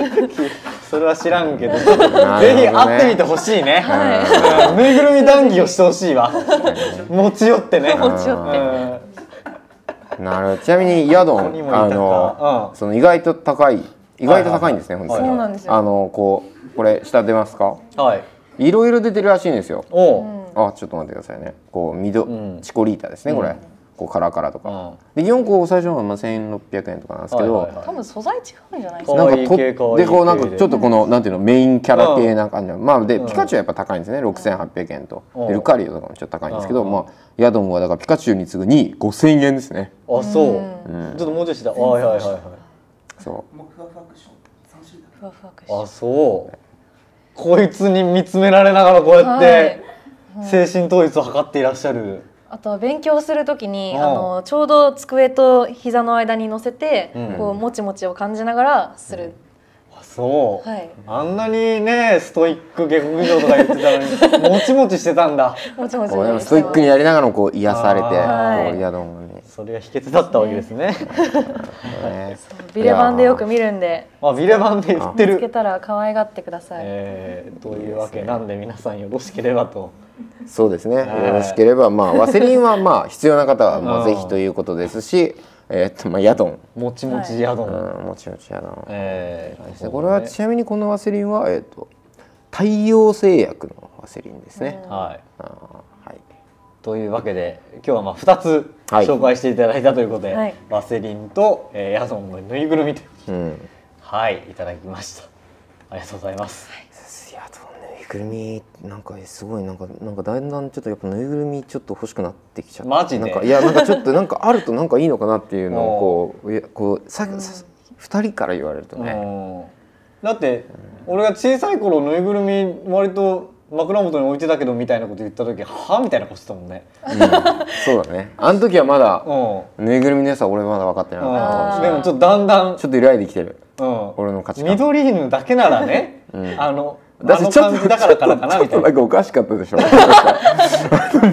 [laughs] それは知らんけどねひ会ってみてほしいね、はうん [laughs] ぬいぐるみ談義をしてほしいわ。[laughs] 持ち寄ってね。持ち寄って。うん。なるちなみにヤドンここにもいたか。あの、うん。その意外と高い意外と高いんですね、はい本当に。そうなんですよ。あのこうこれ下出ますか？はい。いろいろ出てるらしいんですよ。おう、あちょっと待ってくださいね。こう緑、うん。チコリータですねこれ、うんこうカラーカラーとか、うん。で基本こう最初のまあ1600円とかなんですけど、はいはいはい。多分素材違うんじゃないですか？なんかとでこうなんかちょっとこのなんていうのメインキャラ系な感じのまあでうん。ピカチュウはやっぱ高いんですね。6800円と。うん。でルカリオとかもちょっと高いんですけどうん。まあヤドンはだからピカチュウに次ぐに5000円ですね。あそう、うん。うん。ちょっともうちょいしたはいはいはいはい。そふわふわクッション。あそう。こいつに見つめられながらこうやって精神統一を図っていらっしゃる、あとは勉強するときにうん。あのちょうど机と膝の間に乗せて、うん。こうもちもちを感じながらする、あそう、はい。あんなにねストイック下克上とか言ってたのに [laughs] もちもちしてたんだ。もちもちストイックにやりながらもこう癒されてこはうヤドンがねそれが秘訣だったわけですね。ね。ビレバンでよく見るんで。あビレバンで言って見つけるたら可愛がってください、えー、というわけなんで皆さんよろしければと。そうですね。よはい。ろしければまあワセリンはまあ必要な方はまうん。あぜひということですしえーっとまあヤドンもちもち宿。の、うんもちもちヤドンえーこれはちなみにこのワセリンは、えー、と太陽製薬のワセリンですね。はい。あー。はい、というわけで今日はまあ2つはい。紹介していただいたということで、はい。ワセリンと、えー、ヤソンのぬいぐるみとうん、はいいただきました。ありがとうございます、い。やとぬいぐるみなんかすごいなんかなんかだんだんちょっとやっぱぬいぐるみちょっと欲しくなってきちゃって。マジで？なんかいやなんかちょっとなんかあるとなんかいいのかなっていうのを [laughs] こういやこうささ二人から言われるとね、うんだって俺が小さい頃ぬいぐるみ割と枕元に置いてたけどみたいなこと言った時はみたいな顔してたもんね。うん。そうだね。あの時はまだうん。ぬいぐるみの良さ俺まだ分かってない。でもちょっとだんだん、ちょっと揺らいできてる。うん、俺の価値観。緑犬だけならね、ん。あのあだってのちょっとだからからかなみたいな。なんかおかしかったでしょ。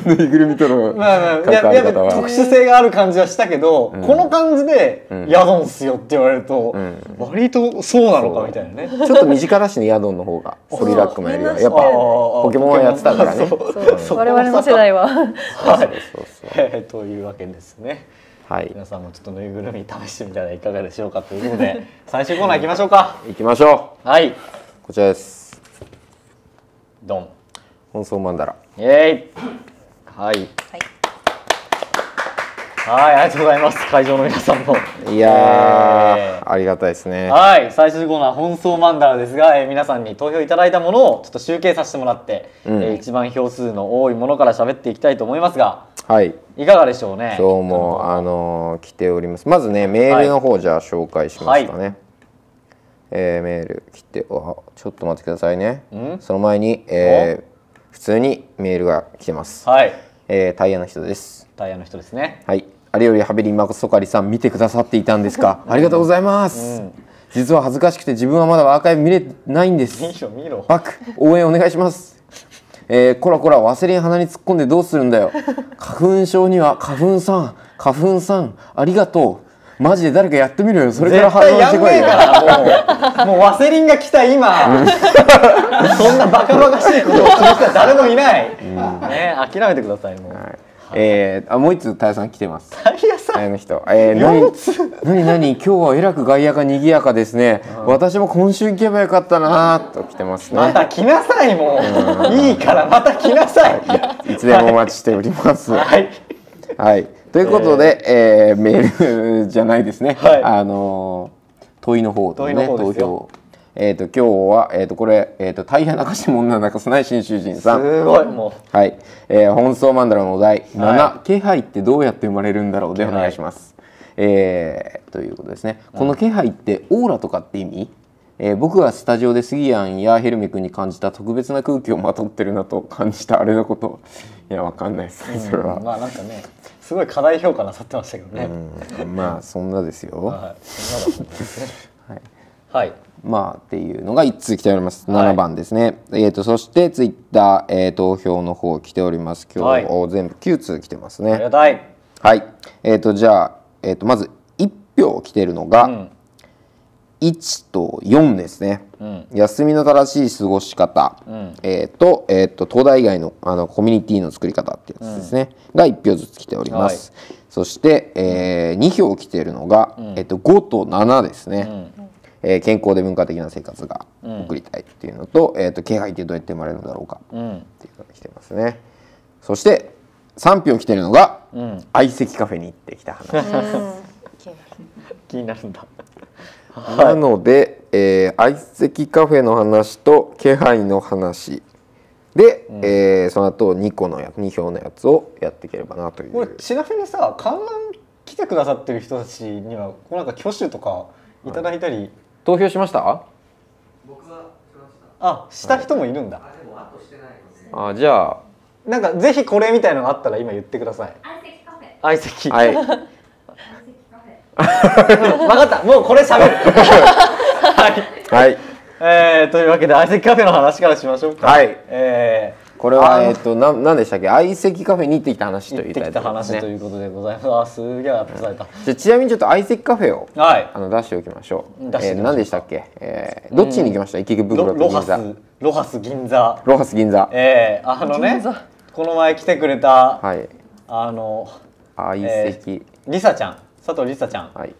ぬいぐるみとのまあまあ、関やや特殊性がある感じはしたけど、この感じでん「宿んすよ」って言われると、ん。割とそうなのかみたいなね。ちょっと身近だしねヤドンの方が [laughs] ソリラックマンよりは。そうやっぱポケモンはやってたからね。我々の世代ははいえーというわけですね。はい皆さんもちょっとぬいぐるみ試してみたらいかがでしょうかということで最終コーナー行きましょうか。行きましょはい、うこちらですドン。本草マンダライエーイ。はい。はい、ありがとうございます。会場の皆さんも。いやー、えーありがたいですねはい、最終コーナー本草マンダラですが、えー皆さんに投票いただいたものをちょっと集計させてもらって、うんえー一番票数の多いものから喋っていきたいと思いますが、はいいかがでしょうね。今日もあのー来ておりますまずねメールの方じゃあ紹介しますかね、えーメール来てあちょっと待ってくださいね。ん？その前に、えー普通にメールが来てます、はい、えータイヤの人です。タイヤの人ですね。はい。あれよりハベリマコソカリさん見てくださっていたんですか？[laughs] ありがとうございます、うん。実は恥ずかしくて自分はまだアーカイブ見れないんです。見ろ。バック応援お願いします。えー、こらこらワセリン鼻に突っ込んでどうするんだよ。花粉症には花粉さん花粉さんありがとうマジで誰かやってみろよ。それから反応してこいよ。もう。[laughs] もうワセリンが来た今。[laughs] そんなバカバカしいことをする人は誰もいない、ね諦めてくださいもう、はい。えー、あもう一つタイヤさん来てます。タイヤさん？タイヤの人。えー、何何何？今日はえらく外野が賑やかですね、私も今週行けばよかったなと来てますね。また来なさいもう。いいからまた来なさい。いつでもお待ちしております。はい。はい。ということで、えー。メールじゃないですね、はい。あのー問いの方とね投票えっ、と今日は、えー、とこれ、えー、と大変なかしても女泣かさない新囚人さん。すごいもはい、えー、本草マンダラのお題、7は気配ってどうやって生まれるんだろうでお願いします。えーということですね。この気配ってオーラとかって意味？えー僕がスタジオで杉谷やヘルメ君に感じた特別な空気をまとってるなと感じたあれのこと。いやわかんないです。ねう、それは。うん、まあなんかねすごい過大評価なさってましたけどね、うん。まあそんなですよ。はい。はい、まあっていうのが1通来ております。はい。7番ですね、えー、とそしてツイッター、えー投票の方来ております。今日、は全部9通来てますね。ありがたい。はい。えっ、と、じゃあ、えっ、と、まず1票来てるのが、うん1と4ですね。うん。休みの正しい過ごし方、ん。えっ、と、えっ、と、東大以外のあのコミュニティの作り方ってやつですね。が1票ずつ来ております。そして、え2票来てるのが、えっ、と、5と7ですね。えー健康で文化的な生活が送りたいっていうのと、えっ、と、気配ってどうやって生まれるんだろうか。うん。っていうのが来てますね。そして、3票来てるのが、うん。相席カフェに行ってきた話。[laughs] 気になるんだなので、えー相席カフェの話と気配の話で、えーその後2個のや2票のやつをやっていければなという。これちなみにさ観覧来てくださってる人たちにはこうなんか挙手とかいただいたり、投票しました？あした人もいるんだ、あじゃあ。なんかぜひこれみたいのがあったら今言ってください。相席カフェ。相席、はい。相席カフェ分かった。もうこれ喋る。[laughs] はい。はい。えー、というわけで相席カフェの話からしましょうか。はい。えこれはえっ、とななんでしたっけ？相席カフェに行ってきた話ー、というタイト行ってきた話ということでございます。あすげえアップされた。じゃあちなみにちょっと相席カフェをはい。あの出しておきましょう。出しておきましょう。えー何でしたっけ、えーどっちに行きました？池袋ロロハと銀座。スロハス銀座。ロハス銀座。えー、あのねこの前来てくれた、はい。あの相席、リサちゃん佐藤リサちゃんはい。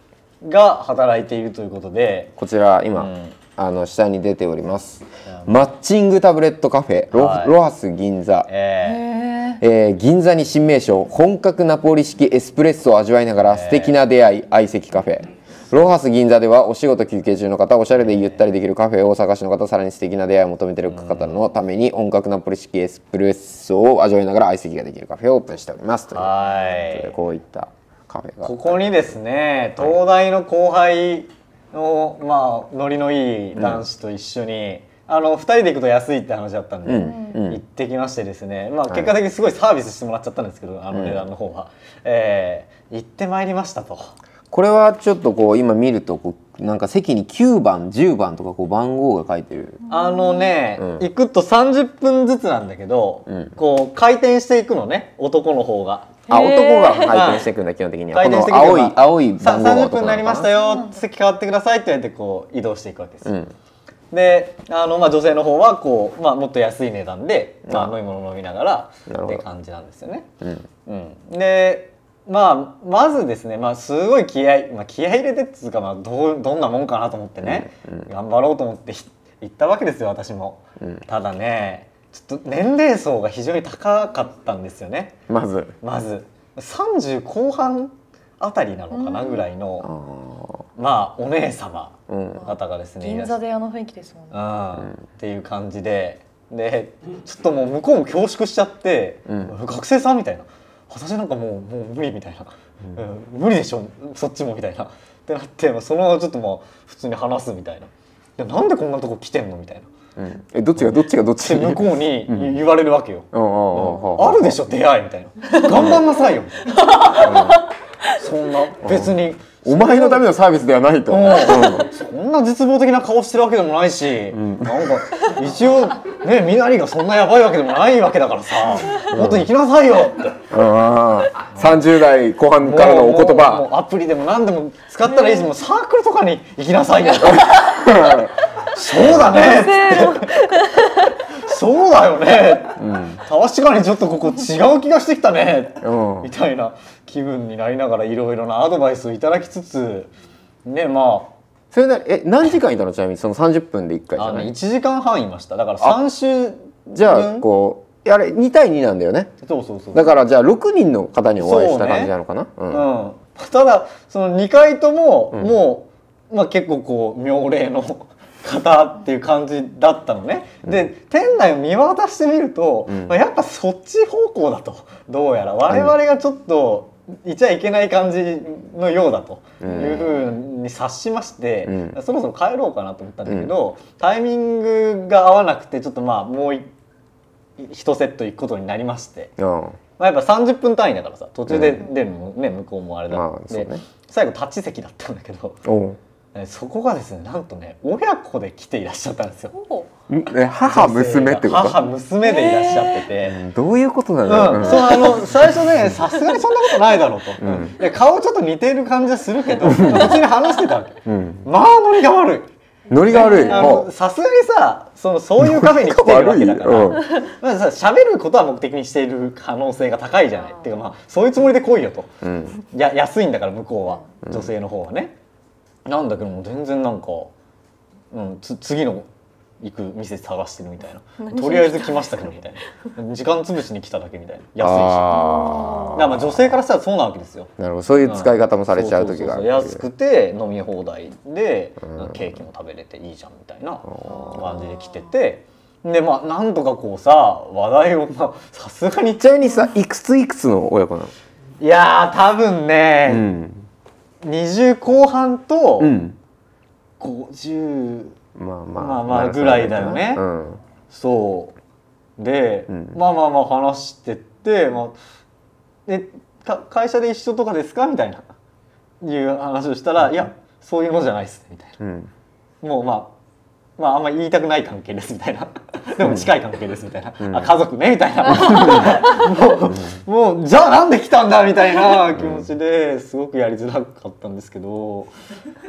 が働いているということでこちら今、うん。あの下に出ております。マッチングタブレットカフェロ,、はい。ロハス銀座、ええー銀座に新名称本格ナポリ式エスプレッソを味わいながら素敵な出会い相席カフェ。ロハス銀座ではお仕事休憩中の方おしゃれでゆったりできるカフェをお探しの方さらに素敵な出会いを求めている方のために本格ナポリ式エスプレッソを味わいながら相席ができるカフェをオープンしております。というー、はい。こういったカフェが。ここにですね東大の後輩のまあノリのいい男子と一緒に、あの2人で行くと安いって話だったんで、うんうん。行ってきましてですね、まあ、結果的にすごいサービスしてもらっちゃったんですけど、あの値段の方は、えー行ってまいりましたと。これはちょっとこう今見るとこうなんか席に9番10番とかこう番号が書いてる。あのね、うん。行くと30分ずつなんだけど、うん。こう回転していくのね男の方が。あ男が回転していくんだ基本的には。この回転していく青い青いさ番号が。30男分になりましたよ、席変わってくださいって言われてこう移動していくわけです。よ。うん。であの、まあ、女性の方はこう、まあ、もっと安い値段で、まあ、あ飲み物飲みながらって感じなんですよね。うん。うん、でまあまずですね、まあ、すごい気合い、まあ、気合い入れてっていうか、まあ、どうどんなもんかなと思ってね、頑張ろうと思ってひ行ったわけですよ私も、うん。ただねちょっと年齢層が非常に高かったんですよね。まず。まず。30後半あたりなのかなぐらいの、あまあお姉様方がですね銀座であの雰囲気ですもんね。うん。っていう感じで。でちょっともう向こうも恐縮しちゃって、うん。学生さんみたいな。私なんかもうもう無理みたいな、うん。無理でしょそっちもみたいな。ってなってまあそのままちょっともう普通に話すみたいな。なんでこんなとこ来てんのみたいな。うん。えどっちがどっちがどっち？で向こうに言言われるわけよ。うんうんうんうん。あるでしょ出会いみたいな。頑張んなさいよ。みたいな。そんな別に。お前のためのサービスではないと、うん。そんな絶望的な顔してるわけでもないし、なんか一応ねみなりがそんなやばいわけでもないわけだからさ、もっと行きなさいよって。ああ30代後半からのお言もうもう葉アプリでも何でも使ったらいいし、もうサークルとかに行きなさいよ。[laughs] そうだね。[laughs] そうだよね、確かにちょっとここ違う気がしてきたね、うん。みたいな気分になりながらいろいろなアドバイスをいただきつつねまそれなえ何時間いたの？ちなみにその30分で1回じゃない？1時間半いました。だから3週じゃあこうあれ2対2なんだよね。そうそうそうだからじゃあ6人の方にお会いした感じなのかな？う,、ん。うん、ただその2回とも、うん。もう、まあ、結構こう妙齢の方っていう感じだったのね、で店内を見渡してみると、うん。まあ、やっぱそっち方向だとどうやら。我々がちょっといちゃいけない感じのようだと。いうふうに察しまして、うん。そろそろ帰ろうかなと思ったんだけど、タイミングが合わなくてちょっとまあもうい一セット行くことになりまして。うん。まあ、やっぱ30分単位だからさ途中で出るのもね、向こうもあれだ、でまあね。最後タッチ席だったんだけどそこがですねなんとね親子で来ていらっしゃったんですよ。母娘ってこと？母娘でいらっしゃってて。どういうことなう？ん。の、そうあの最初ねさすがにそんなことないだろうと、ん。で顔ちょっと似てる感じはするけど普通に話してたわけ。うん、まあノリが悪い。ノリが悪い。あほのさすがにさそのそういうカフェに来てるわけだから、悪い。まあさ喋ることは目的にしている可能性が高いじゃない。っていうかまあそういうつもりで来いよと。うん。や安いんだから向こうは。女性の方はね、なんだけども全然なんか、うん、つ次の行く店探してるみたいな。何とりあえず来ましたけどみたいな。時間潰しに来ただけみたいな。安いし。だかあらまあ女性からしたらそうなわけですよ。あなるほど。そういう使い方もされちゃう時があるそうそうそう。安くて飲み放題で、うん。ケーキも食べれていいじゃんみたいな感じで来てて。でまあなんとかこうさ話題をまあさすがに。ちなみにさいくついくつの親子なの？いやー多分ね、ん、20後半とうん、50まあまあまあまあぐらいだよね。うんそう。で、うん。まあまあまあ話してって、まあ、えか会社で一緒とかですかみたいないう話をしたら「いやそういうのじゃないですね」みたいうん。なもうまあまああんまり言いたくない関係ですみたいな。でも近い関係ですみたいな、うん。あ家族ねみたいな。もうもうじゃあなんで来たんだみたいな気持ちですごくやりづらかったんですけど。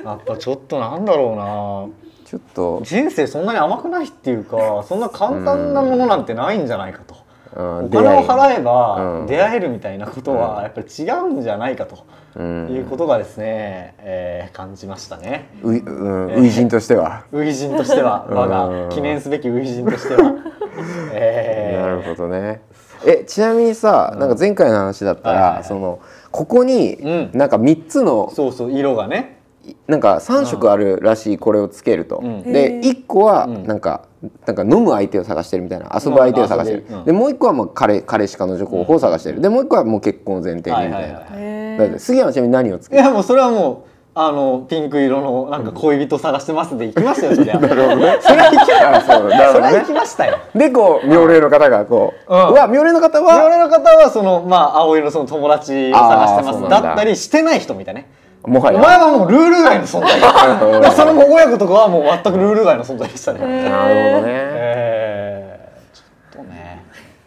やっぱちょっとなんだろうな。ちょっと、人生そんなに甘くないっていうかそんな簡単なものなんてないんじゃないかと。うんお金を払えうばん。出会えるみたいなことはやっぱり違うんじゃないかと。うん。いうことがですね、えー感じましたね。うい、うん、初陣としては、初陣としては。我うん。が記念すべき初陣としては。[laughs] えー。なるほどね。えちなみにさ、なんか前回の話だったら、そのここにうん。なんか3つの、そうそう色がね。なんか3色あるらしいこれをつけると、うん。でへー。1個はうん。なんか、なんか飲む相手を探してるみたいな遊ぶ相手を探してる、でもう1個はもう彼彼氏彼女候補を探してる、でもう1個はもう結婚を前提にみたいな、はいはいはい。へだって杉山はちなみに何をついける？やもうそれはもうあのピンク色のなんか恋人探してますで行きましたよそりゃ。[laughs] なるほどね。それは行きあそうなるほどね。それは行きましたよ。でこう妙齢の方がこう、うん。うわ妙齢の方は？我々の方はそのまあ青色のその友達を探してます。だ。ったりしてない人みたいね。もはや。お前はもうルール外の存在。[laughs] そのもう親子とかはもう全くルール外の存在でしたね。なるほどね、えー、ちょっとね。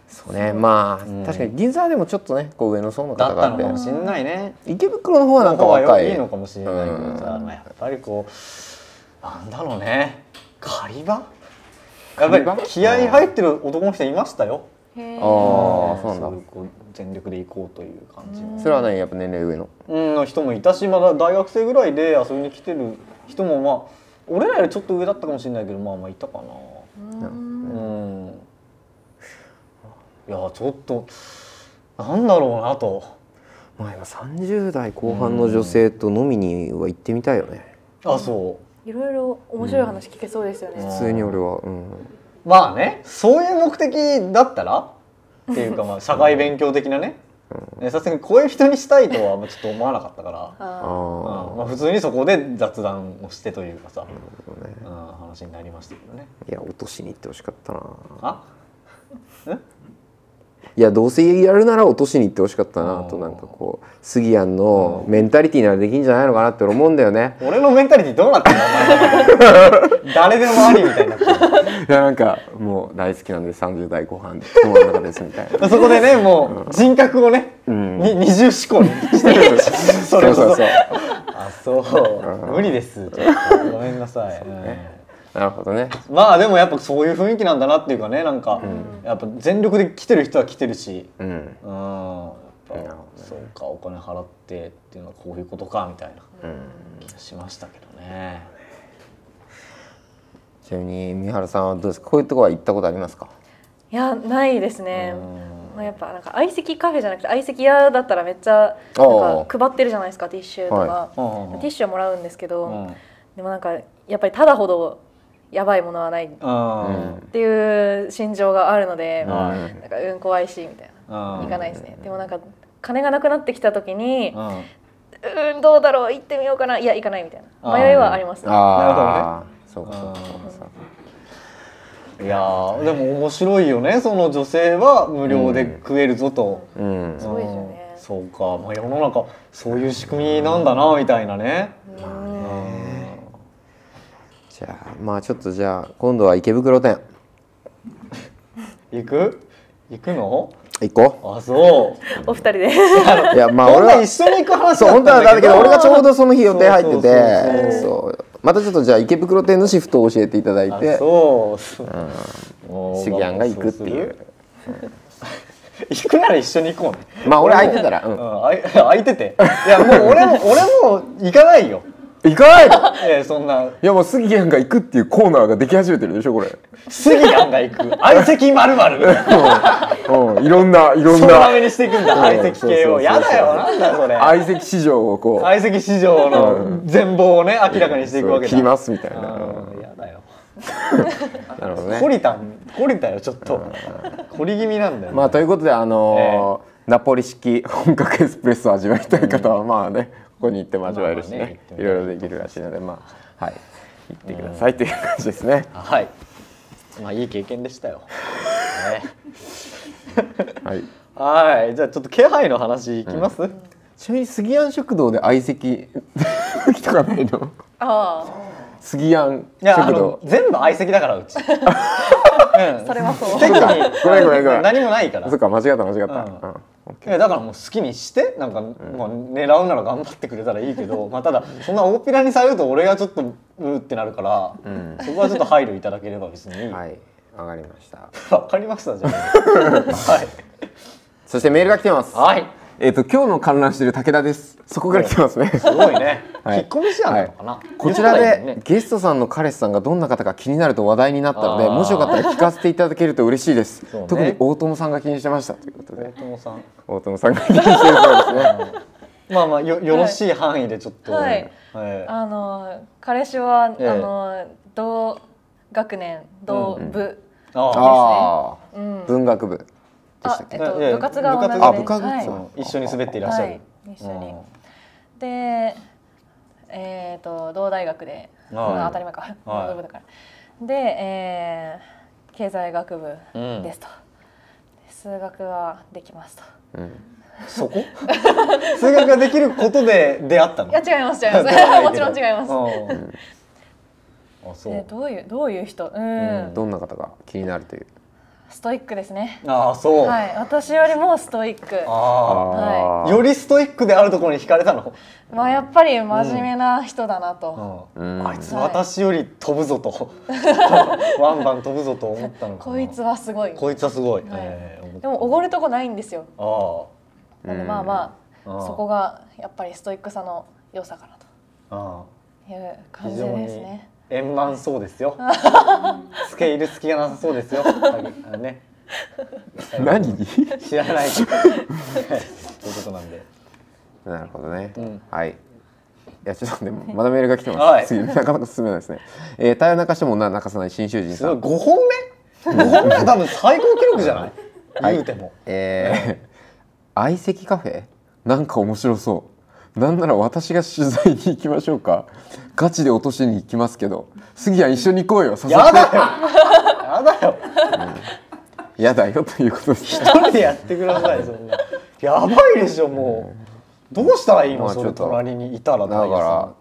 そうね。まあ、ん。確かに銀座でもちょっとねこう上の層のだった方がいてのかもしれないね。池袋の方はなんか若い。いいのかもしれないけどさ、まあ、やっぱりこうなんだろうね。狩り場？やっぱり気合い入ってる男の人いましたよ。えああそうなんだ。全力で行こうという感じの。それはねやっぱ年齢上の？うんの人もいたしまだ大学生ぐらいで遊びに来てる人もまあ俺らよりちょっと上だったかもしれないけどまあまあいたかな。うん。いやちょっとなんだろうなと。まあやっぱ30代後半の女性と飲みには行ってみたいよね。あそいろいろ面白い話聞けそうですよね、うん。普通に俺はうん。うまあねそういう目的だったら？っていうかまあ [laughs] 社会勉強的なね。ねさすがに恋人にしたいとはまあちょっと思わなかったから、ああうん。まあ、普通にそこで雑談をしてというかさ、あなるほどねうん、話になりましたけどね。いや落としに行ってほしかったな。あ？[laughs] いやどうせやるなら落としに行ってほしかったなとなんかこう杉谷のメンタリティーならできんじゃないのかなって思うんだよね。俺のメンタリティどうなってんだお前。[laughs] 誰でもありみたいになってるいやなんかもう大好きなんで30代後半で友の中ですみたいな。[laughs] そこでねもう人格をね、ん。に二重思考にしてるそれこそそうそうそう。[laughs] あそう。無理です。ちょっと。ごめんなさい、うんなるほどね。まあでもやっぱそういう雰囲気なんだなっていうかねなんか、やっぱ全力で来てる人は来てるし。うん。うん。そうかお金払ってっていうのはこういうことかみたいな。うん。気がしましたけどね。ちなみに三原さんはどうですか？こういうとこは行ったことありますか？いやないですね、まあ、やっぱなんか相席カフェじゃなくて相席屋だったらめっちゃなんか配ってるじゃないですかティッシュとか、はうんティッシュはもらうんですけど、うん。でもなんかやっぱりただほどやばいものはないっうんていう心情があるので、うんなんかうん怖いしみたいな、うん行かないですね。でもなんか金がなくなってきた時にうんうんどうだろう行ってみようかな。いや行かないみたいな。迷いはありますね。ああ、そうかそうかそうか。いやーでも面白いよね。その女性は無料で食えるぞと、うん。すごいですよね。うん。そうか、まあ、世の中そういう仕組みなんだなみたいなね、じゃあまあちょっとじゃあ今度は池袋店。行く？行くの？行こあそう。お二人で。ういやまあ俺は一緒に行く話そう本当はだけど俺がちょうどその日予定入ってそうてそうそう。またちょっとじゃあ池袋店のシフトを教えていただいあてそう。そう。もうシギアンが行くっていう。行くなら一緒に行こうね。まあ俺空いてたらううん空いてて。いやもう俺も俺も行かないよ行かないのいやそんな。いやもう杉谷が行くっていうコーナーができ始めてるでしょこれ。スギアンが行く。[laughs] 相席まるまるうん。いろんないろんな。なめにしていくんだ。相席系を。やだよなんだそれ。相席市場をこう。相席市場の全貌をね明らかにしていくわけだ。切りますみたいな。うん。やだよ。[laughs] なるほどね。懲りたん懲りたよちょっと。懲り気味なんだよね。まあということであのーナポリ式本格エスプレッソを味わいたい方はまあねここに行っても味わえるしまあまあねいいろいろできるらしいのでまあはい行ってくださいという感じですね。はいまあいい経験でしたよ、ね [laughs] はい。はいじゃあちょっと気配の話いきます、ちなみに杉庵食堂で相席 [laughs] とかないの？あ杉庵いやあの食堂。全部相席だからうち、[laughs] うん、それはそう。席にごめんごめんごめん。何もないから。そっか間違った間違った、うんうんいやだからもう好きにしてなんか、まあ、狙うなら頑張ってくれたらいいけど、[laughs] まあ、ただそんな大っぴらにされると俺がちょっとうーってなるから、そこはちょっと配慮いただければ別に、はいわかりました。[laughs] わかりましたじゃあ。[laughs] はい。そしてメールが来てます。はいえっ、と今日の観覧している武田です。そこから来てますね。すごいね、[laughs] はい。引っ込み思案なのかな、はい。いねでゲストさんの彼氏さんがどんな方か気になると話題になったのでもしよかったら聞かせていただけると嬉しいです、ね。特に大友さんが気にしてましたということで。大友さん。大友さんが気にしてるそうですね。[laughs] まあまあよよろしい範囲でちょっと、はい。はい。あの彼氏は、ええ。あの同学年同部、ああああ、うん。文学部でしあたっけ？えっと部活が同じで部活があ部活はい。一緒に滑っていらっしゃる、はい、一緒に。でえっ、と同大学で、はい。まあ当たり前か。はい。文学部だから。で、えー経済学部ですと、数学はできますと。そこ？[laughs] 数学ができることで出会ったの？いや違います違います。[laughs] [laughs] もちろん違います、うん。あそう、えーどういうどういう人？うん、どんな方が気になるという？ストイックですね。ああそう、はい。私よりもストイック。ああ。あよりストイックであるところに惹かれたの、まあやっぱり真面目な人だなと、うん。あいつ私より飛ぶぞと。[laughs] ワンバン飛ぶぞと思ったのかな。こいつはすごい。こいつはすごい、はい。えーでもおごるとこないんですよ。あなのでまあまあああそこがやっぱりストイックさの良さかなああ。という感じ非常にですね円満そうですよ。[laughs] つけ入る隙がなさそうですよ。あのね。[laughs] 何？に知らない。[laughs] ということなんで。なるほどね、ん。はい。いやちょっとねまだメールが来てます、なかなか進めないですね、えー、タイヤ泣かしても女泣かさない新囚人すごいさん5本目？5本目？は多分最高記録じゃない、はい。言うても。えー、相席カフェ？なんか面白そう。なんなら私が取材に行きましょうかガチで落としに行きますけど杉谷一緒に行こうよ誘って。やだよ。やだよ。やだよということです。一人でやってくださいそんな。やばいでしょもう。どうしたらいいの、それまあちょっと隣にいたらだから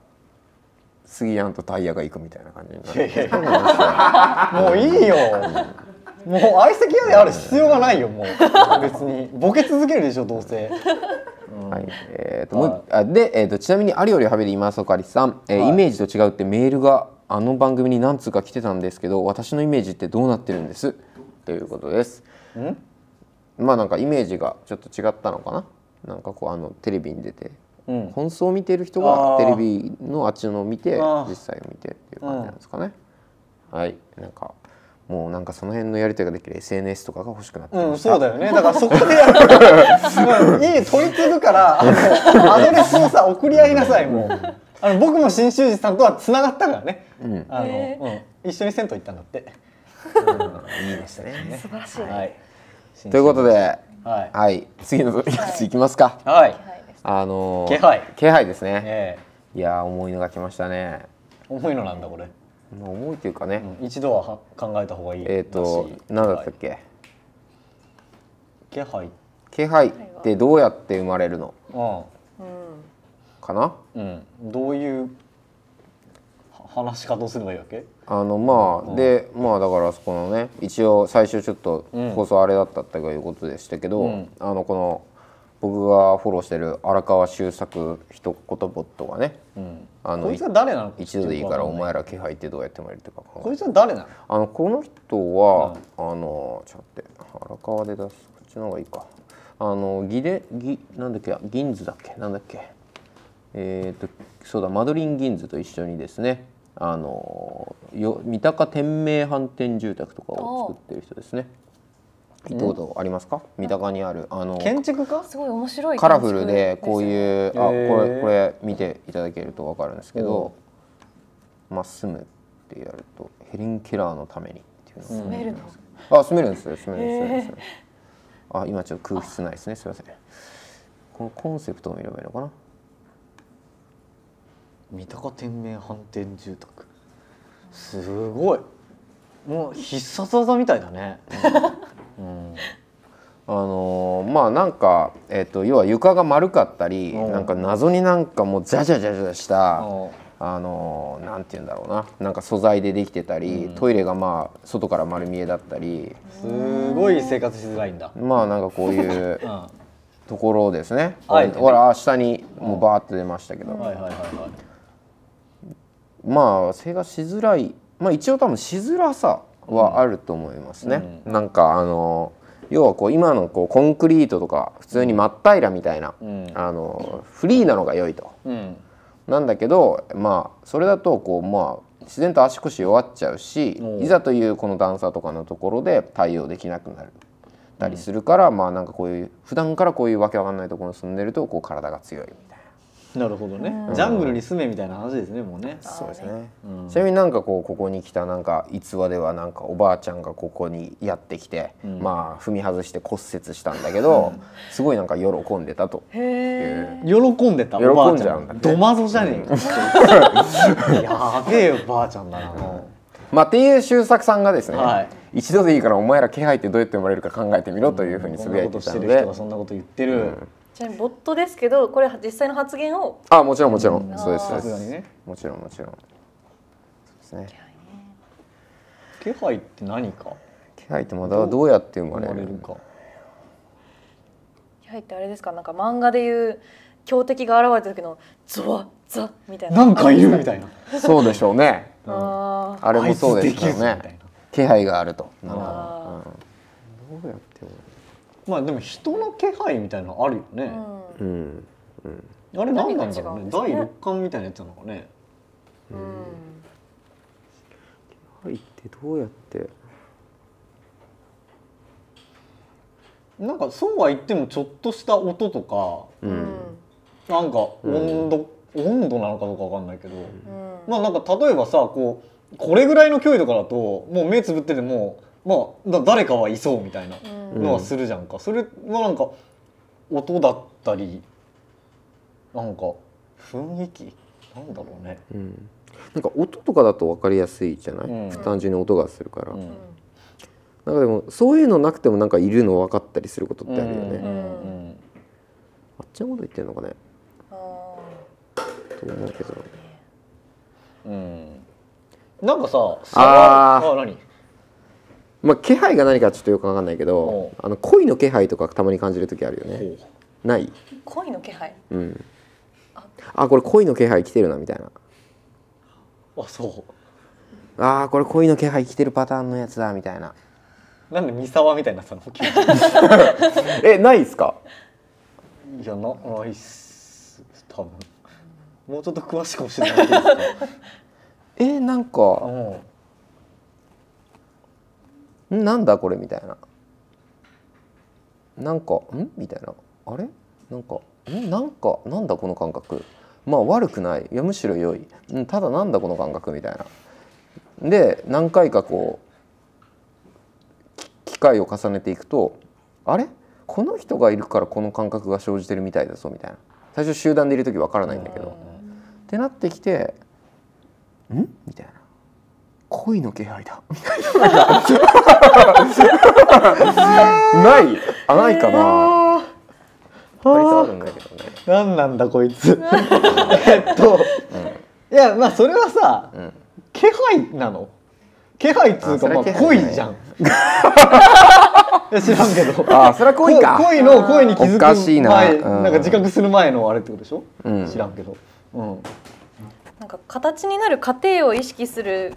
杉谷とタイヤが行くみたいな感じになる。んいやいやもういいよ。もう相席屋である必要がないよもう。別に。ボケ続けるでしょどうせはい、えーともうあで、えー、とちなみに「ありよりはべり今そかりさん、えーはい。イメージと違う」ってメールがあの番組に何通か来てたんですけど私のイメージってどうなってるんです？ということです。ん？まあなんかイメージがちょっと違ったのかな？なんかこうあのテレビに出て、うん。本送を見てる人がテレビのあっちのを見て実際を見てっていう感じなんですかね、はい。なんかもうなんかその辺のやり取りができる SNS とかが欲しくなってきうん、ました、そうだよね。[laughs] だからそこでやる。うんいい取り継ぐから、あ [laughs] のアドレスをさ送り合いなさいもう。あの僕も新修二さんとはつながったからね。うんあの、へうん、一緒に銭湯行ったんだって。いいですね素晴らしい、はい。ということではい。はい次のやついきますか、はい。はいですあのー気配気配ですねえいやー重いのが来ましたねえ重いのなんだこれ。まあ重いというかね、うん一度はは考えた方がいい。えっ、と何だったっけ？気配。気配ってどうやって生まれるの？ううんかな？ん。うん。どういうは話し方をすればいいわけ？あのまあ、でまあだからそこのね一応最初ちょっとうん放送あれだったっていうことでしたけど、うんあのこの僕がフォローしてる荒川修作一言ボットがねうん。あのこいつは誰なの？一度でいいからお前ら。ら気配ってどうやって生まれるか考えこいつは誰なの？あのこの人は、あのちょっと待って荒川で出すこっちの方がいいかあのギレギなんだっけ銀図だっけ？なんだっけ？えっ、とそうだマドリン銀図と一緒にですねあのよ三鷹天明飯店住宅とかを作ってる人ですね行ったことありますか？三鷹にあるあの建築家？すごい面白いカラフルでこういうあこれこれ見ていただけると分かるんですけど「まあ、住む」ってやると「ヘレン・ケラーのために」っていうのが住めあ住めるんですよ住めるんです住めるんですよ。あ今ちょっと空室ないですねすいません。このコンセプトを見ればいいのかな？三鷹天明飯店住宅。すごいもう必殺技みたいだね、うん、あのーまあなんか、えっと要は床が丸かったりうん。なんか謎になんかもうジャジャジャジャしたああのーなんて言うんだろうな。なんか素材でできてたり、トイレがまあ外から丸見えだったり。すごい生活しづらいんだ、まあなんかこういう [laughs] ところですね。あえてね。ほらあ下にもうバーって出ましたけど、まあ生活しづらいまあ一応多分しづらさはあると思いますね。なんかあの要はこう今のこうコンクリートとか普通に真っ平らみたいな、うん。あのフリーなのが良いと。うん。なんだけどまあそれだとこうまあ自然と足腰弱っちゃうしいざというこの段差とかのところで対応できなくなる。たりするから、まあなんかこういう普段からこういうわけわかんないところに住んでるとこう体が強い。みたいなるほどね、ジャングルに住めみたいな話ですねもうね。なそうですね、うん。ちなみになんかこうここに来たなんか逸話ではなんかおばあちゃんがここにやってきて、ん。まあ踏み外して骨折したんだけど、すごいなんか喜んでたと。へえいう喜んでた喜んおばあちゃじゃうんんだってドマゾじゃねえか。[laughs] やべえよばあちゃんだなもまあっていう周作さんがですね、はい。一度でいいからお前ら気配ってどうやって生まれるか考えてみろというふうにうこんないことつぶやてしたてる人のでがそんなこと言ってる、ボットですけどこれ実際の発言を？あもちろんもちろん、そうですね。もちろんもちろん。そうですね。気配って何か？気配ってまだどうやって生ま生れるまれるか入ってあれですか？なんか漫画でいう強敵が現れた時のゾワザみたいな。なんかいるみたいな。そうでしょうね。あーあれもそうですからあいつできるぞみたいねな。気配があると。なるほど、あうん。どうやってまあでも人の気配みたいなのあるよね、ーうん。あれ何なんだろうね。ね。第六感みたいなやつなのかね。うん。うん。気配ってどうやって？なんかそうは言ってもちょっとした音とかうん。なんか温度、温度なのかどうかわかんないけど、うん。まあなんか例えばさこうこれぐらいの距離とかだともう目つぶっててもまあだ誰かはいそうみたいなうん。のはするじゃんか、それはなんか音だったりなんか雰囲気？なんだろうね、うん。なんか音とかだと分かりやすいじゃない、うん。単純に音がするから、うん。なんかでもそういうのなくてもなんかいるの分かったりすることってあるよね、うん。うんあっちのこと言ってんのかね？あと思うけど。うんうん。なんかさあー。あ何？まあ気配が何かちょっとよく分かんないけどおあの恋の気配とかたまに感じる時あるよね。ない？ー恋の気配？うん。あ。これ恋の気配来てるなみたいな。あそあーこれ恋の気配来てるパターンのやつだみたいな。うなんで三沢みたいになってたの？[laughs] えないっすか？いやなないっす。多分。もうちょっと詳しく教 [laughs] えてもらっていいですかえなんかうんん？なんだこれ？みたいななんかん？みたいなあれ？なんかん？なんかなんだこの感覚まあ悪くない。いやむしろ良い、うん、ただなんだこの感覚？みたいな。で何回かこう機会を重ねていくとあれ？この人がいるからこの感覚が生じてるみたいだぞみたいな。最初集団でいる時わからないんだけど。ってなってきて「ん?」みたいな「恋の気配だ」なない。あないかな。あるんだけどね何なんだこいつ。えっと、いやまあそれはさ、ん。気配なの？気配っつうかまあ恋じゃん。い。や知らんけど。ああそれは恋か。こ恋の恋に気づおかしいな。く前うん。なんか自覚する前のあれってことでしょ、うん。知らんけど、うん、なんか形になる過程を意識する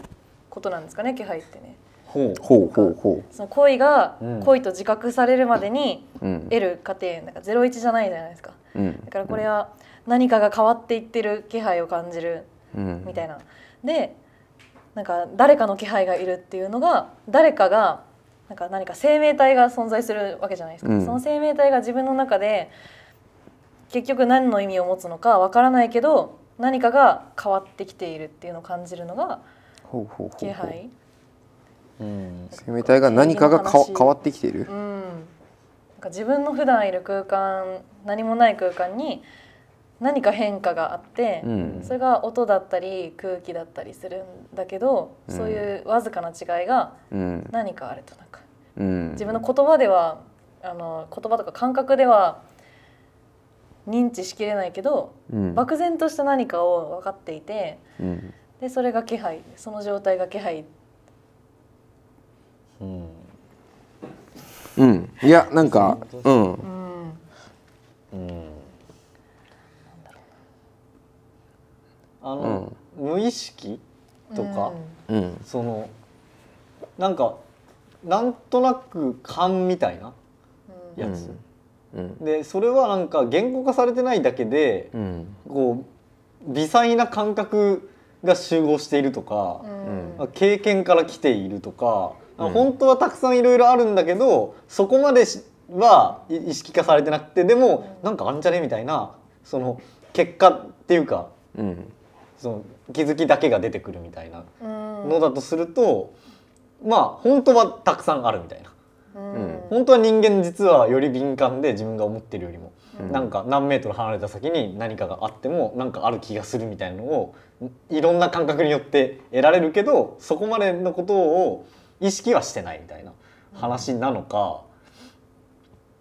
ことなんですかね気配ってね。ほう。ほうほうほその恋がうん。恋と自覚されるまでにううん。得る過程なんかゼロ一じゃないじゃないですか。うん。だからこれは何かが変わっていってる気配を感じるうん。みたいな。でなんか誰かの気配がいるっていうのが誰かがなんか何か生命体が存在するわけじゃないですか、うん。その生命体が自分の中で結局何の意味を持つのかわからないけど何かが変わってきているっていうのを感じるのが気配。うん。生命体が何かが変わってきている。うん。なんか自分の普段いる空間何もない空間に何か変化があって、うん。それが音だったり空気だったりするんだけど、うん。そういうわずかな違いがうん。何かあるとなんかうん。自分の言葉ではあの言葉とか感覚では認知しきれないけど、うん。漠然とした何かを分かっていてうんでそれが気配。その状態が気配。うん。うん。いやなんかうん。うん。うん。あの、無意識とか、うん。そのなんかなんとなく勘みたいなやつ、うん。でそれはなんか言語化されてないだけでうん。こう微細な感覚が集合しているとかう、ん。経験から来ているとか、うん。本当はたくさんいろいろあるんだけどそこまでしはい意識化されてなくてでもなんかあんじゃねみたいなその結果っていうかうん。その気づきだけが出てくるみたいなうん。のだとすると、まあ本当はたくさんあるみたいな。うん。本当は人間実はより敏感で自分が思ってるよりも、うんなんか何メートル離れた先に何かがあってもなんかある気がするみたいなのをいろんな感覚によって得られるけどそこまでのことを意識はしてないみたいな話なのか、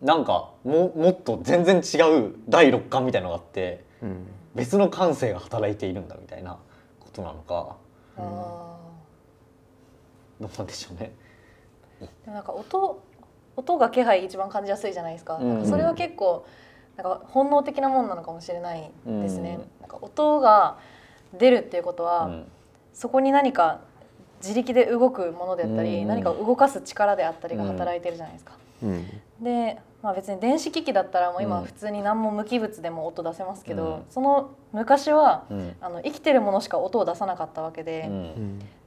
なんかももっと全然違う第六感みたいなのがあってうん。別の感性が働いているんだみたいなことなのか。あどうなんでしょうね。ーでもなんか音音が気配一番感じやすいじゃないですか,、うんそれは結構なんか本能的なもんなのかもしれないですね、うん。なんか音が出るっていうことは、うん。そこに何か自力で動くものであったり、うん。何かを動かす力であったりが働いてるじゃないですか。うん。で、まあ、別に電子機器だったらもう今うん。普通に何も無機物でも音出せますけど、うん。その昔はうん。あの生きてるものしか音を出さなかったわけで、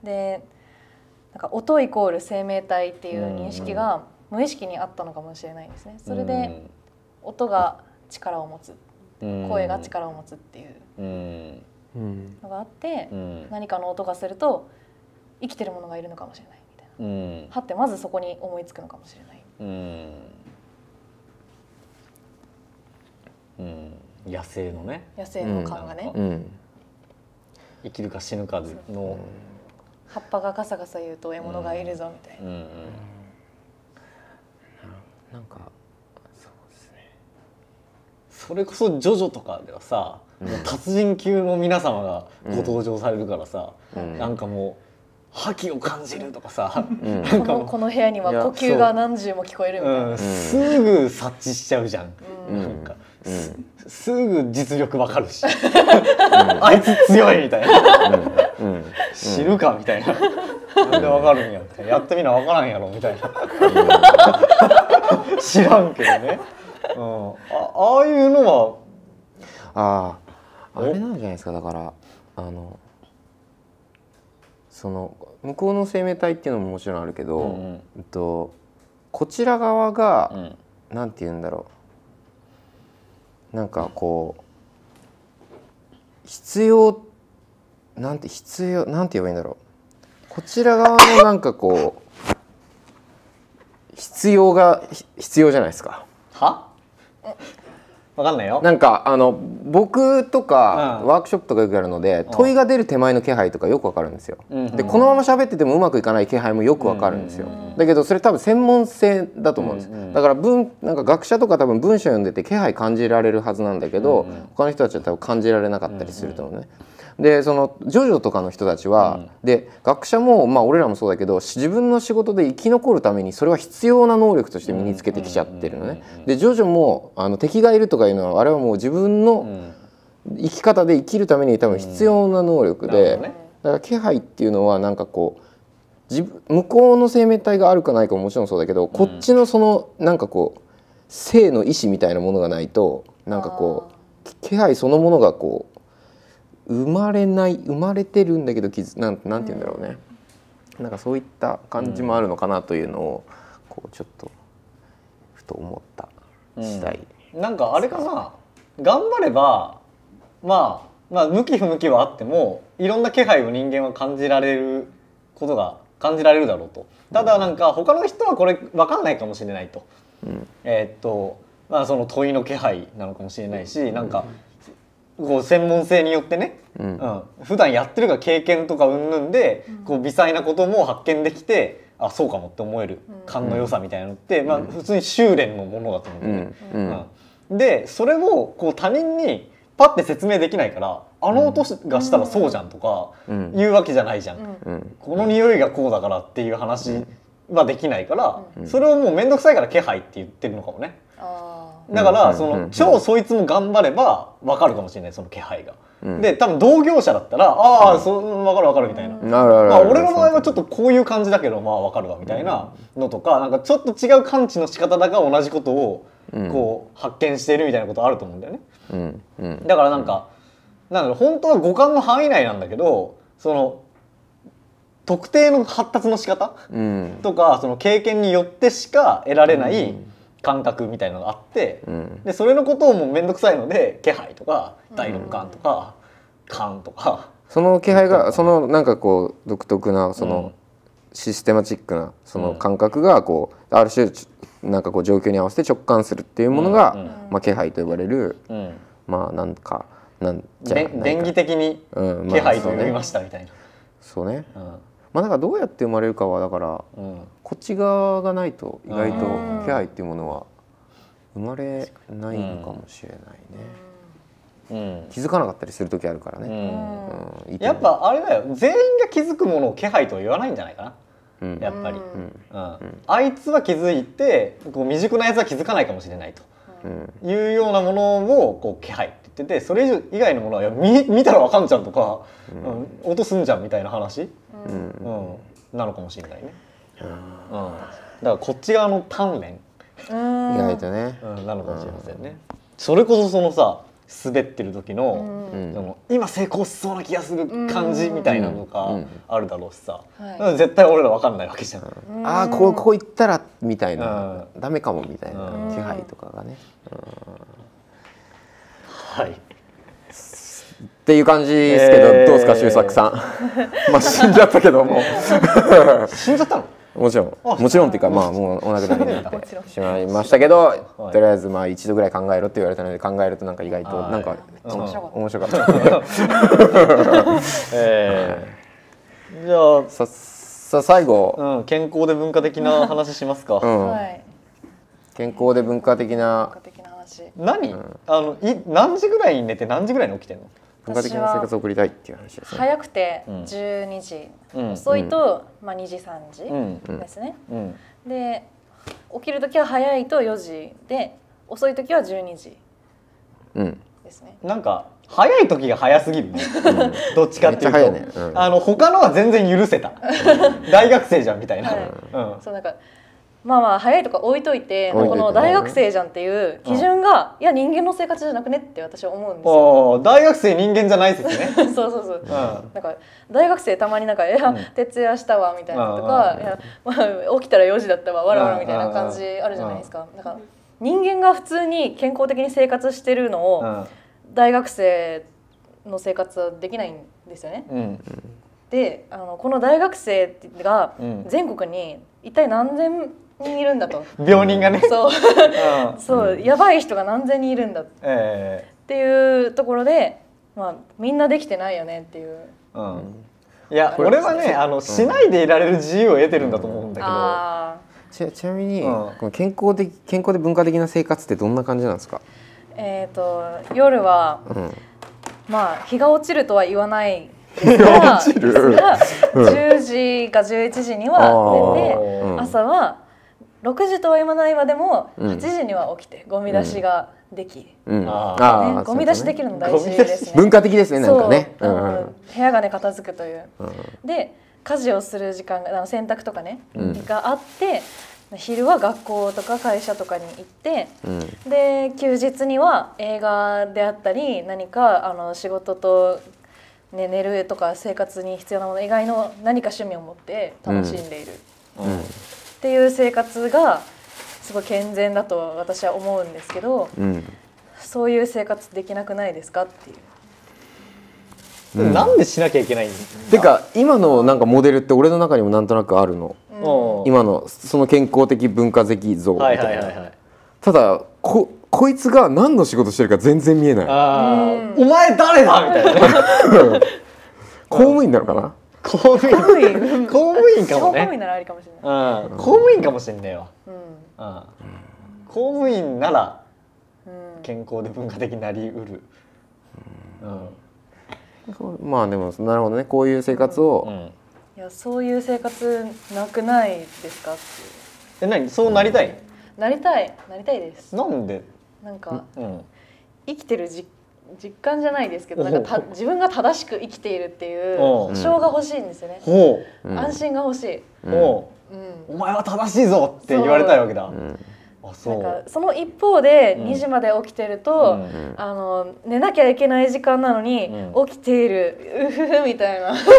でなんか音イコール生命体っていう認識が無意識にあったのかもしれないですね。それで音が力を持つうん。声が力を持つっていううん。うんのがあって、うん。何かの音がすると生きてるものがいるのかもしれないみたいな。うん。はってまずそこに思いつくのかもしれない。うん。うん。野生のね。野生の感がね、うん。生きるか死ぬかの。葉っぱがガサガサ言うと獲物がいるぞみたいな。うん。うん。なんかそうですねそれこそジョジョとかではさ、もう達人級の皆様がご登場されるからさ、うん。なんかもう覇気を感じるとかさ、うん。なんかもうこのこの部屋には呼吸が何十も聞こえるみたいな。う。ん、すぐ察知しちゃうじゃん、うん。なんか、うん。すすぐ実力わかるし、[laughs] あいつ強いみたいな。うん。知るかみたいな、なんでわかるんやみたいなやってみなわからんやろみたいな。[laughs] 知らんけどね、うん、あああいうのはあああおれなんじゃないですかだからあのその向こうの生命体っていうのももちろんあるけど、うんうん。えっと、こちら側が、うん。なんて言うんだろう。なんかこう必要なんて必要なんて言えばいいんだろう。こちら側のなんかこう必要がひ必要じゃないですか。は？わかんないよなんかあの僕とか、うんワークショップとかよくやるので問いが出る手前の気配とかよくわかるんですよ。うんうんでこのまま喋っててもうまくいかない気配もよくわかるんですよ。だけどそれ多分専門性だと思うんです。うんうんだから文なんか学者とか多分文章読んでて気配感じられるはずなんだけど、うんうん他の人たちは多分感じられなかったりすると思うね。でそのジョジョとかの人たちは、で学者もまあ俺らもそうだけどし自分の仕事で生き残るためにそれは必要な能力として身につけてきちゃってるのね。でジョジョもあの敵がいるとかいうのはあれはもう自分の、うん。生き方で生きるために多分必要な能力で、ね。だから気配っていうのはなんかこう自分向こうの生命体があるかないかももちろんそうだけど、こっちのそのなんかこう生の意志みたいなものがないとなんかこう気配そのものがこう生まれない生まれてるんだけど気づなんなんて言うんだろうね、なんかそういった感じもあるのかなというのをこうちょっとふと思った次第。なんかあれかな。頑張ればまあまあ向き不向きはあってもいろんな気配を人間は感じられることが感じられるだろうと。ただなんか他の人はこれ分かんないかもしれないと、えーっとまあその問いの気配なのかもしれないしなんかこう専門性によってね、うん。うん、普段やってるが経験とか云々でこう微細なことも発見できてあそうかもって思える勘の良さみたいなのって、まあ、普通に修練のものだと思うんだよね。うん。うん。でそれをこう他人にパッて説明できないからあの音がしたらそうじゃんとかうん。言うわけじゃないじゃん、うん。この匂いがこうだからっていう話はできないから、それをもう面倒くさいから気配って言ってるのかもね。あだからそうんうんうん。の超そいつも頑張れば分かるかもしれないその気配が。うん。で多分同業者だったらああそう分かる分かるみたいな。俺の場合はちょっとこういう感じだけどまあ分かるわみたいなのとかなんかちょっと違う感知の仕方だが同じことをこう発見しているみたいなことあると思うんだよね。うんうん。だからなんか、なんだろう本当は五感の範囲内なんだけどその特定の発達の仕方うん。とかその経験によってしか得られない感覚みたいなのがあって、うん。でそれのことをもう面倒くさいので気配とか第六感とか感とか。その気配がそのなんかこう独特なそのシステマチックなその感覚がこうある種なんかこう状況に合わせて直感するっていうものがまあ気配と呼ばれるうん。まあなんかなんじゃないか。で電気的に気配と呼びましたみたいな。そうね。うんまあだからどうやって生まれるかはだからうん。こっち側がないと意外とうん。気配っていうものは生まれないのかもしれないね。うん。気づかなかったりする時あるからね。うん。うん。やっぱあれだよ。全員が気づくものを気配とは言わないんじゃないかうん。なやっぱり、ううん。ん。あいつは気づいてこう未熟なやつは気づかないかもしれないと。うん。いうようなものをこう気配って言っててそれ以上以外のものはいや見見たらわかんじゃんとか、うん。音すんじゃんみたいな話、うん。うん。なのかもしれないね、うん。だからこっち側の鍛錬、うん。意外とね。うん、なのかもしれませんね、それこそそのさ滑ってる時の,、うん。その今成功しそうな気がする感じみたいなのがうん。あるだろうしさ、はい。だから絶対俺らわかんないわけじゃん、ああこうこう言ったらみたいな。うダメかもみたいな。うん。気配とかがね。はいっていう感じですけど、えー。どうですか周作さん？[laughs] まあ死んじゃったけども。[laughs] 死んじゃったの？もちろん。あもちろんっていうかまあもうお亡くなりになって [laughs] しまいましたけど、はい。とりあえずまあ一度ぐらい考えろって言われたので考えるとなんか意外とはい。なんかうん。面面白かった。白かったえー、じゃあささ最後、うん、健康で文化的な話しますか？うん。はい。健康で文化的な。文化的な話。何、あのい何時ぐらいに寝て何時ぐらいに起きてんの？文化的な生活を送りたいっていう話ですね。早くてうん12時、うん遅いと、まあ、2時3時うんですね、うん。で起きる時は早いと4時で遅い時は12時うん。ですねなんか早い時が早すぎるね。どっちかっていうと、ねうんあの他のは全然許せた。大学生じゃんみたいな。はいうん。そうなんかまあまあ早いとか置いといてこの大学生じゃんっていう基準が、いや人間の生活じゃなくねって私は思うんですよ。大学生人間じゃないですね。[laughs] そうそうそう。う。ん。なんか大学生たまになんか「いや、ん。徹夜したわ」みたいなとか「うんいや、まあ、起きたら4時だったわわらわら」みたいな感じあるじゃないですか。なんか人間が普通に健康的に生活してるのを、うん。大学生の生活はできないんですよね。うん。であのこの大学生がうん。全国に一体何千人いるんだと。病人がね。そう。うん。そう、やばい人が何千人いるんだっえていうところで、まあ、みんなできてないよねっていう。えうん。いや俺はねあのしないでいられる自由を得てるんだと思うんだけど。あちちなみに、うん。この健康的健康で文化的な生活ってどんな感じなんですか、ーえっ、と夜はうん、まあ日が落ちるとは言わないですが日が落ちる？[laughs] ですがうん10時か11時には寝て、うん。朝は6時とは言わないまでもうん。8時には起きてゴミ出しができ、うん、ああーね、ゴミ出しできるの大事ですね。文化的ですねなんかね。そう、うん。あの部屋がね片付くという。うん。で家事をする時間があの洗濯とかね、うん。があって昼は学校とか会社とかに行ってうん。で休日には映画であったり何かあの仕事と、ね、寝るとか生活に必要なもの以外の何か趣味を持って楽しんでいる、うんっていう生活がすごい健全だと私は思うんですけどうん。そういう生活できなくないですかっていう。うん。なんでしなきゃいけないん？だてか今のなんかモデルって俺の中にもなんとなくあるの。うん。今のその健康的文化的像みたはいいな、はいはいはいただここいつが何の仕事してるか全然見えない。お前誰だみたいな。ね [laughs] 公務員なのかな？公務員。公務員。公務員かもね。公務員ならありかもしれない。うん。公務員かもしんねえわうん。うん。公務員ならうん。健康で文化的になりうる。うん。まあでもなるほどね。こういう生活を、うん。いやそういう生活なくないですかっていう。え何？そうなりたい？なりたい。なりたいです。なんで？なんかうん。生きてる実実感じゃないですけどなんかた自分が正しく生きているっていう保証が欲しいんですよね、ほう。ん。安心が欲しい、うう。ん。お前は正しいぞって言われたいわけだ。なんかうその一方でうん。2時まで起きてると、うん。あの寝なきゃいけない時間なのに、う起きている。うふふみたいな。あそ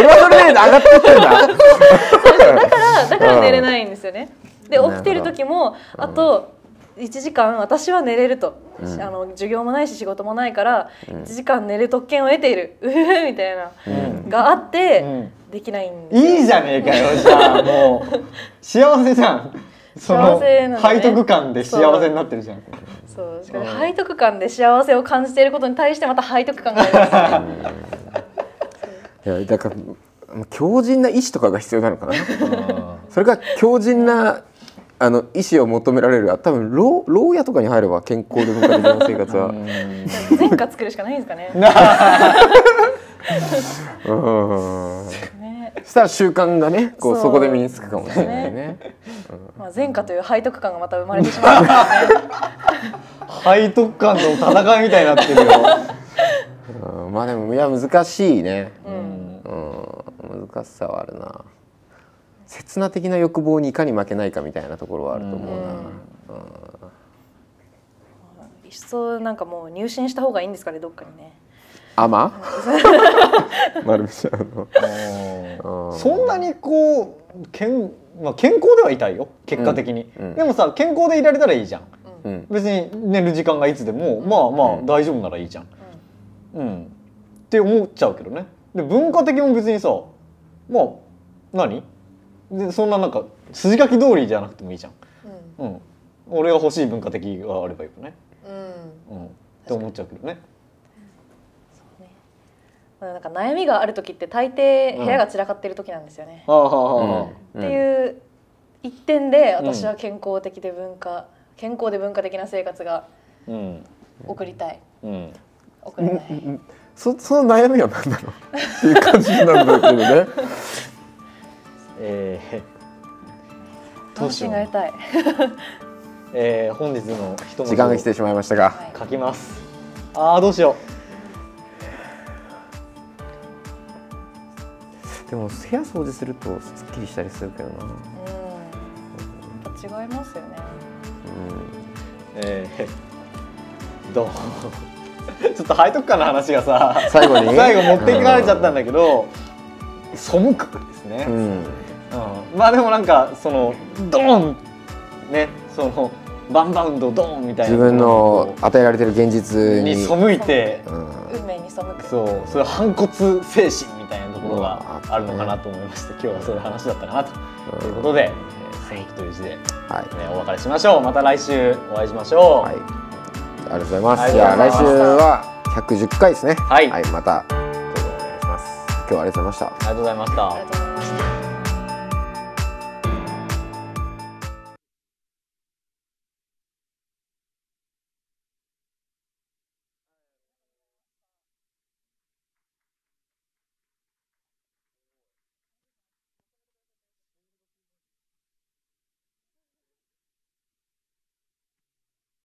れはそれで上がってってんだ。[laughs] だからだから寝れないんですよね。で起きてる時もあと1時間私は寝れると、うん。あの授業もないし仕事もないから1時間寝る特権を得ている。うふふみたいな、うん。があって、うん。できないんですよ。いいじゃねえかよじゃあ。もう幸せじゃん。[laughs] その幸せなのね。背徳感で幸せになってるじゃん。そう。しかも背徳感で幸せを感じていることに対してまた背徳感があります。ね。いやだから強靭な意志とかが必要なのかな。うん。それが強靭なあの意志を求められる多分牢牢屋とかに入れば健康で文化的な生活は。[laughs] 前科作るしかないんですかね。[laughs] うん。ね。そしたら習慣がねこうそこで身につくかもしれないね。まあ、前科という背徳感がまた生まれてしまうね。背徳感の戦いみたいになってるよ。[laughs] うん。まあでもいや難しいね。うん。うん。難しさはあるな刹那的な欲望にいかに負けないかみたいなところはあると思うな、いっそなんかもう入信した方がいいんですかねどっかにね。あま丸め [laughs] ちゃんそんなにこう健,、まあ、健康ではいたいよ結果的に、うん。うん。でもさ健康でいられたらいいじゃん。うん。別に寝る時間がいつでも、まあまあうん。大丈夫ならいいじゃん、うん。って思っちゃうけどね。で文化的も別にさまあ何？でそんななんか筋書き通りじゃなくてもいいじゃん、うん。うん、俺が欲しい文化的があればいいよね、うん。うん、って思っちゃうけどね。まあなんか悩みがある時って大抵部屋が散らかってる時なんですよね。っていう一点で私は健康的で文化、健康で文化的な生活がうん。送りたい。うん。送れない。そその悩みは何なの？っていう感じなんだけどね [laughs] えー、どう安しよう心が得たい。[laughs] えー、本日の一文字時間が来てしまいましたが、はい書きます。あーどうしよでも部屋掃除するとすっきりしたりするけどな。うん。違いますよね。えー、[laughs] どう？[laughs] ちょっと背徳感の話がさ最後に？最後持っていかれちゃったんだけど、背くですね、うんうん。まあでもなんかそのドーンねそのバンバウンドドーンみたいな。自分の与えられてる現実に。に背いて。うん。運命に背く。そう。そういう反骨精神みたいなところがあるのかなと思いまして今日はそういう話だったかなと。いうことで、えー背くという字で、ね、はい。お別れしましょう。また来週お会いしましょう、はい、ありがとうございます。じゃあ来週は110回ですね。はい。また。どうぞお願いします。今日はありがとうございました。ありがとうございました。ありがとうございました